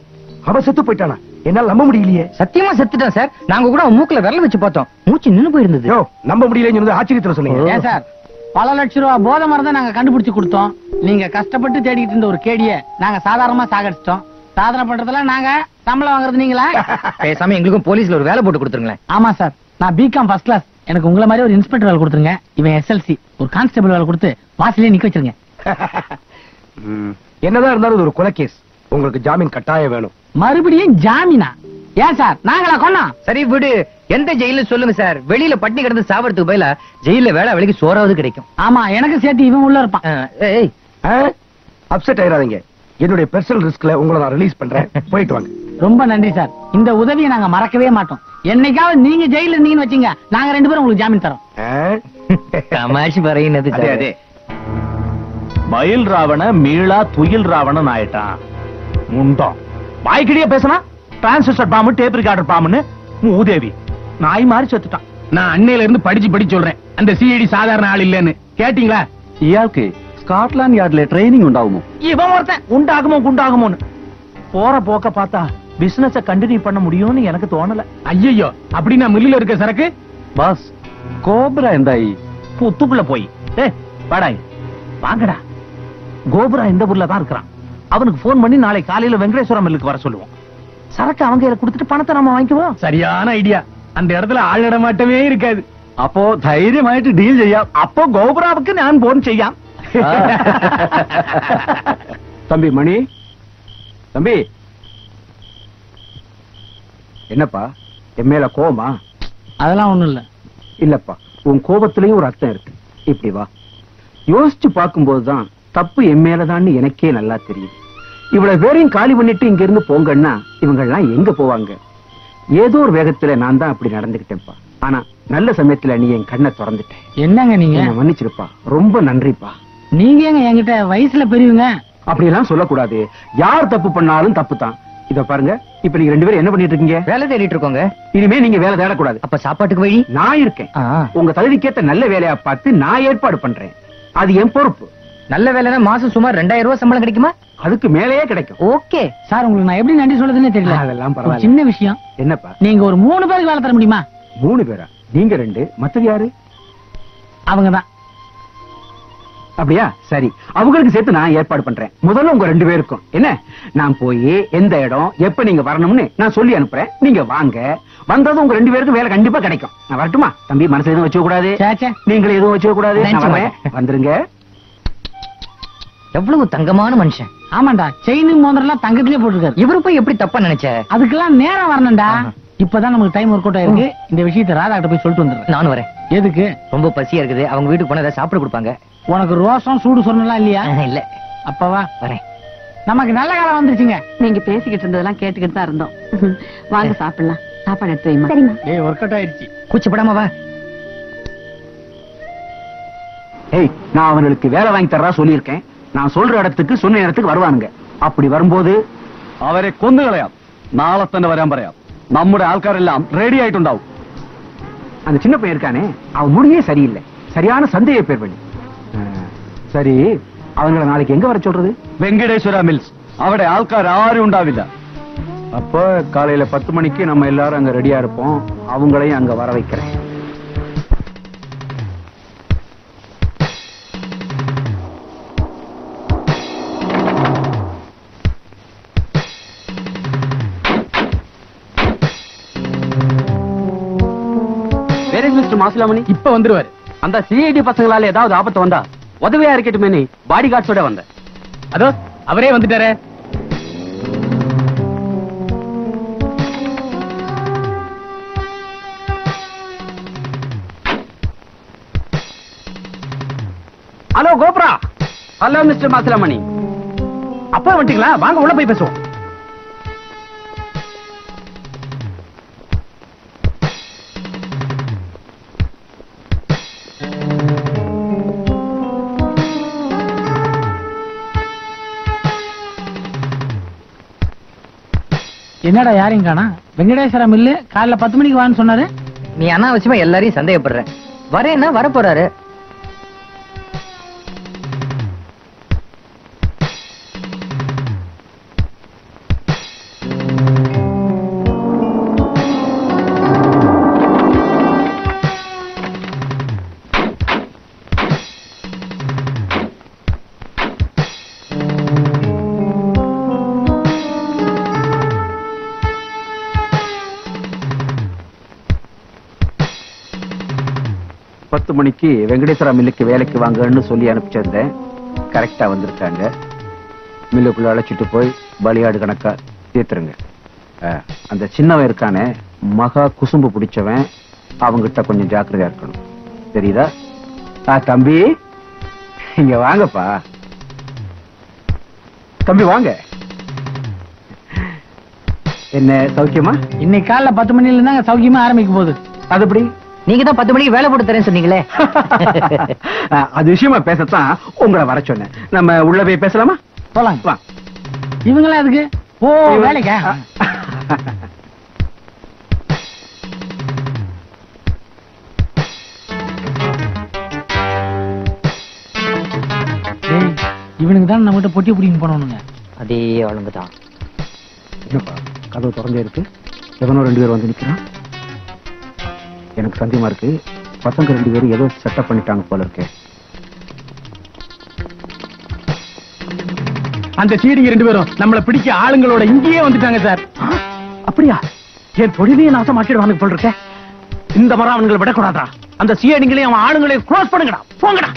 அவன் செத்து போயிட்டானா? என்னால நம்ப முடியலையே. சத்தியமா செத்துட்டான் சார். நாங்க கூட அவன் மூக்குல விரல வச்சு பார்த்தோம். மூச்சு நின்னு போயிருந்தது. நம்ப முடியலன்னு சொன்னது ஆச்சரியத்துல சொன்னீங்க. ஏன் சார்? பல லட்சம் ரூபா போதை மரம் நாங்க கண்டுபிடிச்சு கொடுத்தோம். நீங்க கஷ்டப்பட்டு தேடிக்கிட்டு இருந்த ஒரு கேடிய நாங்க சாதாரணமா சாகடிச்சிட்டோம். சாதனை பண்றதுல நாங்க சம்பளம் வாங்குறது நீங்களா? <laughs> பேசாம எங்களுக்கும் போலீஸ்ல ஒரு வேலை போட்டு கொடுத்துருங்களேன். ஆமா சார். நான் பிகாம் ஃபர்ஸ்ட் கிளாஸ் எனக்கு உங்களை மாதிரி ஒரு இன்ஸ்பெக்டர் வேலை கொடுத்துருங்க. இவன் எஸ்எல்சி ஒரு கான்ஸ்டபிள் வேலை கொடுத்து வாசலே நிக்க வச்சிருங்க. <laughs> என்னதான் இருந்தாலும் ஒரு கொலை கேஸ் உங்களுக்கு ஜாமீன் கட்டாயம் வேணும். மறுபடியும் ஜாமீனா? ஏன் சார்? நாங்களா கொன்னோம் சரி விடு. எந்த ஜெயில சொல்லுங்க சார். வெளியில பட்டினி கிடந்து சாவறதுக்கு பதிலா ஜெயில வேலை வேலைக்கு சோறாவது கிடைக்கும். ஆமா எனக்கு சேர்த்து இவன் உள்ள இருப்பான். ஏய் அப்செட் ஆயிராதீங்க என்னுடைய பர்சனல் ரிஸ்க்ல உங்களை நான் ரிலீஸ் பண்றேன். போயிட்டு வாங்க. ரொம்ப நன்றி சார். இந்த உதவியை நாங்க மறக்கவே மாட்டோம். என்னைக்காவது நீங்க ஜெயில இருந்தீங்கன்னு வச்சுங்க நாங்க ரெண்டு பேரும் உங்களுக்கு ஜாமீன் தரோம். தமாஷ் பறையினது அதே மயில் ராவண மீளா துயில் ராவணன் ஆயிட்டான். முண்டம். வாய்க்கிடிய பேசினா டிரான்சிஸ்டர் பாம்பு டேப் ரிகார்டர் பாம்புன்னு மூதேவி நாய் மாறி செத்துட்டான். நான் அன்னையில இருந்து படிச்சு படிச்சு சொல்றேன். அந்த சிஐடி சாதாரண ஆள் இல்லன்னு. கேட்டீங்களா? இயாவுக்கு ஸ்காட்லாந்து யார்ட்ல ட்ரைனிங் உண்டாகுமோ? இவன் ஒருத்தன். உண்டாகுமோ குண்டாகுமோன்னு. போற போக்க பார்த்தா பிசினஸ கண்டினியூ பண்ண முடியும்னு எனக்கு தோணல ஐயோ அப்படின்னா மில்லுல இருக்க சரக்கு ബസ് കോബ്ര എന്തായി புத்துக்குள்ள போய் ஏ வாடாய் வாங்கடா கோபுரா இந்த ஊர்ல தான் இருக்கிறான் அவனுக்கு போன் பண்ணி நாளை காலையில வெங்கடேஸ்வரம் மில்லுக்கு வர சொல்லுவோம் சரக்கு அவங்க கையில கொடுத்துட்டு பணத்தை நம்ம வாங்கிக்குவோம் சரியான ஐடியா அந்த இடத்துல ஆள் நடமாட்டமே இருக்காது അപ്പോ ധൈര്യമായിട്ട് ഡീൽ ചെയ്യാം அப்போ கோபுராவுக்கு நான் போன் செய்யாம் <laughs> தம்பி மணி தம்பி என்னப்பா? என் மேல கோவமா? அதெல்லாம் ஒண்ணும் இல்ல. இல்லப்பா உன் கோபத்திலயும் ஒரு அர்த்தம் இருக்கு. இப்படி வா. யோசிச்சு பார்க்கும்போதுதான் தப்பு என் மேலதான்னு எனக்கே நல்லா தெரியுது. இவ்வளவு பேரையும் காலி பண்ணிட்டு இங்க இருந்து போங்கன்னா இவங்க எல்லாம் எங்க போவாங்க? ஏதோ ஒரு வேகத்துல நான் தான் அப்படி நடந்துகிட்டேன்ப்பா. ஆனா நல்ல சமயத்துல நீ என் கண்ணை திறந்துட்ட. என்னங்க நீங்க? என்னை மன்னிச்சிருப்பா. ரொம்ப நன்றிப்பா. நீங்க ஏங்க என்கிட்ட வயசுல பெரியவங்க? அப்படியெல்லாம் சொல்லக்கூடாது. யார் தப்பு பண்ணாலும் தப்பு தான் இத பாருங்க இப்ப நீங்க ரெண்டு பேரும் என்ன பண்ணிட்டு இருக்கீங்க? வேலை தேடிட்டு இருக்கோங்க. இனிமே நீங்க வேலை தேடக்கூடாது. அப்ப சாப்பாட்டுக்கு வழி? நான் இருக்கேன். உங்க தகுதிக்கேத்த நல்ல வேலையா பார்த்து நான் ஏற்பாடு பண்றேன். அது என் பொறுப்பு. நல்ல வேலைன்னா மாசம் சுமார் ரெண்டாயிரம் ரூபாய் சம்பளம் கிடைக்குமா? அதுக்கு மேலேயே கிடைக்கும். ஓகே. சார் உங்களுக்கு நான் எப்படி நன்றி சொல்றதுன்னே தெரியல. அதெல்லாம் பரவாயில்ல. சின்ன விஷயம். என்னப்பா? நீங்க ஒரு மூணு பேருக்கு வேலை தர முடியுமா? மூணு பேரா? நீங்க ரெண்டு மத்தது யாரு? அவங்கதான். அப்படியா? சரி. அவங்களுக்கு சேர்த்து நான் ஏற்பாடு பண்றேன். முதல்ல உங்க ரெண்டு பேருக்கும். என்ன? நான் போய் எந்த இடம் எப்ப நீங்க வரணும்னு நான் சொல்லி அனுப்புறேன். நீங்க வாங்க. வந்ததும் உங்க ரெண்டு பேருக்கும் வேலை கண்டிப்பா கிடைக்கும். நான் வரட்டுமா? தம்பி மனசு எதுவும் வச்சுக்க கூடாது நீங்களும் எதுவும் வச்சுக்க கூடாது. வந்துருங்க. எவ்வளவு தங்கமான மனுஷன். ஆமாண்டா செயின் மோதிரம் தங்கத்திலே போட்டிருக்காரு. இவரு போய் எப்படி தப்பா நினைச்ச? அதுக்கெல்லாம் நேரம் வரணும்டா. இப்பதான் நமக்கு டைம் ஒர்க் அவுட் ஆயிருக்கு. இந்த விஷயத்தை ராதா கிட்ட போய் சொல்லிட்டு வந்துடுறேன். நானும் வரேன். எதுக்கு? ரொம்ப பசியா இருக்குது. அவங்க வீட்டுக்கு போனா ஏதாவது சாப்பிட கொடுப்பாங்க. உனக்கு ரோசம் சூடு சொன்னலாம் இல்லையா இல்ல அப்பவா வரேன் நமக்கு நல்ல காலம் வந்துருச்சுங்க நீங்க பேசிக்கிட்டு இருந்ததெல்லாம் கேட்டுக்கிட்டு தான் இருந்தோம் வாங்க சாப்பிடலாம் சாப்பாடு எடுத்து வைமா சரிம்மா ஏய் ஒர்க் அவுட் ஆயிடுச்சு கூச்சப்படாம வா ஏய் நான் அவங்களுக்கு வேலை வாங்கி தர்றா சொல்லியிருக்கேன் நான் சொல்ற இடத்துக்கு சொன்ன இடத்துக்கு வருவானுங்க அப்படி வரும்போது അവരെ കൊന്നുകളയാം നാളെ തന്നെ വരാൻ പറയാം നമ്മുടെ ആൾക്കാരെല്ലാം റെഡി ആയിട്ടുണ്ടാവും அந்த சின்ன பையன் இருக்கானே அவன் முடியே சரியில்லை சரியான சந்தேக பேர் பண்ணி சரி அவங்கள நாளைக்கு எங்க வர சொல்றது? வெங்கடேஸ்வரா மில்ஸ். அவட ஆள்கார் ஆறு உண்டாவில்ல. அப்ப காலையில பத்து மணிக்கு நம்ம எல்லாரும் அங்க ரெடியா இருப்போம். அவங்களையும் அங்க வர வைக்கிறேன். வேற மாசிலாமணி இப்ப வந்துருவாரு. அந்த சிஐடி பசங்களால ஏதாவது ஆபத்து வந்தா? உதவியா இருக்கட்டுமே பாடி கார்ட்ஸோட வந்தேன் அதோ அவரே வந்துட்டாரே. Hello cobra. Hello mister Masilamani. அப்பா வந்துட்டீங்களா வாங்க உள்ள போய் பேசுவோம். என்னடா யாரையும் காணா? வெங்கடேஸ்வர மில்லு காலைல பத்து மணிக்கு வான்னு சொன்னாரு. நீ அனாவசியமா எல்லாரையும் சந்தேகப்படுற. வரேன்னா வர பத்து மணிக்கு வெங்கடேஸ்வரா மில்லுக்கு வேலைக்கு வாங்கன்னு சொல்லி அனுப்பிச்சிருந்தேன். கரெக்டா வந்திருக்காங்க. மில்லுக்குள்ள அழைச்சிட்டு போய் பலியாடு கணக்கா தீர்த்துருங்க. அந்த சின்னவன் இருக்கானே மகா குசும்பு பிடிச்சவன் அவங்கிட்ட கொஞ்சம் ஜாக்கிரதையா இருக்கணும். தெரியுதா? ஆ தம்பி இங்க வாங்கப்பா. தம்பி வாங்க. என்ன சௌக்கியமா? இன்னைக்கு காலைல பத்து மணில இருந்தாங்க சௌக்கியமா ஆரம்பிக்க போகுது. அது எப்படி? நீங்க தான் பத்து மணிக்கு வேலை போட்டு தரேன்னு சொன்னீங்களே. <laughs> அது விஷயமா பேசத்தான் உங்களை வர சொன்னேன். நம்ம உள்ள போய் பேசலாமா? போலாம் வா. இவங்களா அதுக்கு ஓ வேலைக்கா. இவனுக்கு தான் நம்மகிட்ட பொட்டி பிடிங்க போனவனுங்க. அதே ஆளுங்க தான் என்னப்பா கதவு திறந்தே இருக்கு. எவனோ ரெண்டு பேர் வந்து நிக்கிறான். எனக்கு சந்தேகமா இருக்கு. பசங்க ரெண்டு பேரும் ஏதோ செட்டப் பண்ணிட்டாங்க போல இருக்கு. அந்த சீடிங்க ரெண்டு பேரும் நம்மள பிடிக்க ஆளுங்களோட இங்கேயே வந்துட்டாங்க சார். அப்படியா? என் தொழிலையும் நாசமாக்கிடுவானுங்க போல் இருக்க. இந்த மரம் அவனுங்களை விடக்கூடாதா அந்த சிஐடிங்களையும் அவன் ஆளுங்களையும் க்ளோஸ் பண்ணுங்கடா. போங்கடா.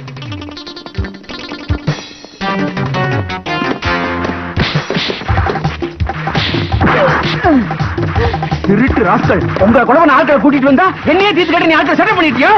திருட்டு ராஸ்கள் உங்க குழவன் ஆட்களை கூட்டிட்டு வந்தா என்னையே தீர்த்து கட்டி நீ ஆட்களை செட்டப் பண்ணிட்டியா?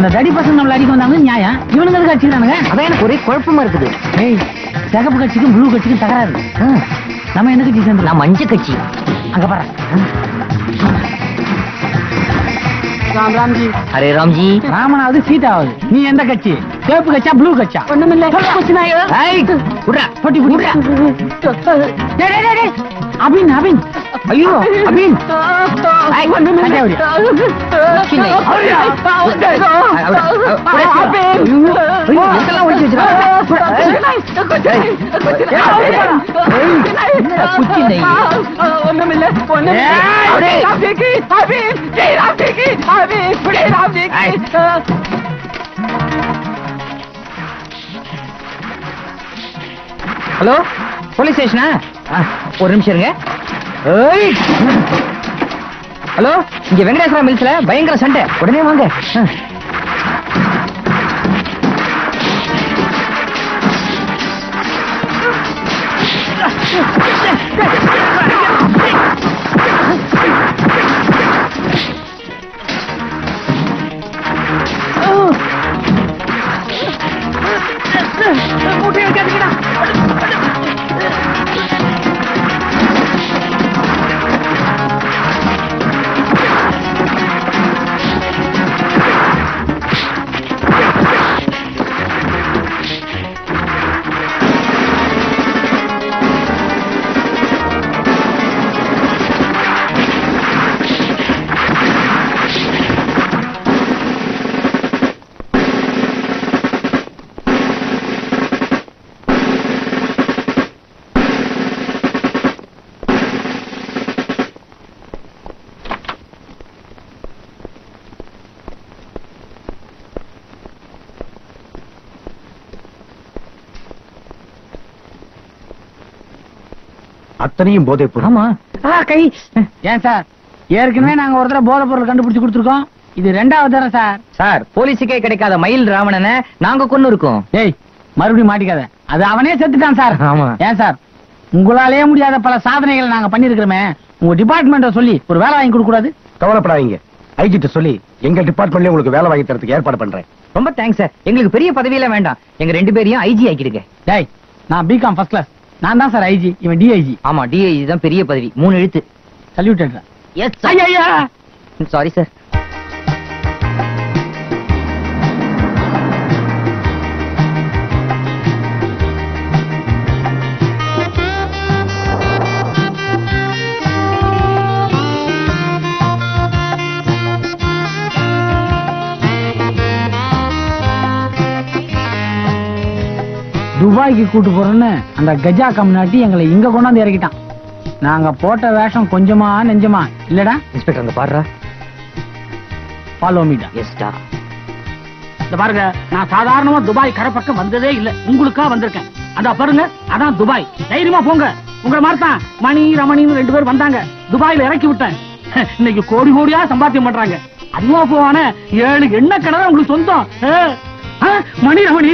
அந்த தடி பசங்க நம்மள அடிக்க வந்தாங்க நியாயம். இவனுங்க எதுக்கு அடிச்சுக்கிறானுங்க அதான் எனக்கு ஒரே குழப்பமா இருக்குது. ஏய் சிகப்பு கட்சிக்கும் ப்ளூ கட்சிக்கும் தகராறு. நம்ம என்ன கட்சி சேர்ந்து நான் மஞ்சள் கட்சி. அங்க பாரு. ராம் ராம்ஜி. அரே ராம்ஜி. ராமனாவது சீட்டாவது. நீ எந்த கட்சி? சேப்பு கட்சா ப்ளூ கட்சா ஒண்ணுமில்ல ஏய் விட்றா போட்டி போட்டி. டேய், டேய், டேய், டேய். அபின் அபின். ஐயோ அபின் ஐய், கண்டாவடி. சின்ன. ஐயோ, எங்கெல்லாம் ஒளிச்சு ஹலோ போலீஸ் ஸ்டேஷனா ஒரு நிமிஷம் இருங்க ஏய். ஹலோ இங்க வெங்கடேஸ்வரா மில்ஸ்ல பயங்கர சண்டை. உடனே வாங்க. அத்தனையும் போதை பொருள். ஆமா. கை. ஏன் சார்? ஏற்கனவே நாங்க ஒரு தடவை போதை பொருள் கண்டுபிடிச்சு கொடுத்துருக்கோம். இது ரெண்டாவது தடவை சார். சார் போலீஸுக்கே கிடைக்காத மயில் ராவணனை நாங்க கொண்டு இருக்கோம் டேய் மறுபடியும் மாட்டிக்காத. அது அவனே செத்துட்டான் சார். ஆமா. ஏன் சார்? உங்களாலே முடியாத பல சாதனைகளை நாங்க பண்ணிருக்கிறோமே உங்க டிபார்ட்மெண்ட்ட சொல்லி ஒரு வேலை வாங்கி கொடுக்க கூடாது கவலைப்படாதீங்க. ஐஜிட்ட சொல்லி எங்க டிபார்ட்மெண்ட்லயே உங்களுக்கு வேலை வாங்கி தரதுக்கு ஏற்பாடு பண்றேன். ரொம்ப தேங்க்ஸ் சார். எங்களுக்கு பெரிய பதவியெல்லாம் வேண்டாம். எங்க ரெண்டு பேரையும் ஐஜி ஆக்கிடுங்க. டேய் நான் பிகாம் ஃபர்ஸ்ட் கிளாஸ் நான் தான் சார் ஐஜி இவன் டிஐஜி ஆமா டிஐஜி தான் பெரிய பதவி. மூணு எழுத்து. சல்யூட்டட் எஸ் ஐயா சாரி சார் துபாய்க்கு கூட்டு போறேன்னு அந்த கஜா கம்நாட்டி எங்களை இங்க கொண்டாந்து இறக்கிட்டான். நாங்க போட்ட வேஷம் கொஞ்சமா நெஞ்சமா இல்லடா? இன்ஸ்பெக்டர் அங்க பாடுறா ஃபாலோ மீடா எஸ்டா இந்த பாருங்க நான் சாதாரணமா துபாய் கரை பக்கம் வந்ததே இல்ல. உங்களுக்கா வந்திருக்கேன். அதான் பாருங்க அதான் துபாய். தைரியமா போங்க. உங்களை மாதிரி தான் மணி ரமணின்னு ரெண்டு பேர் வந்தாங்க. துபாயில இறக்கி விட்டேன். <laughs> இன்னைக்கு கோடி கோடியா சம்பாத்தியம் பண்றாங்க. அதுவா போவான. ஏழு எண்ணெய் கிணறு உங்களுக்கு சொந்தம். மணி ரமணி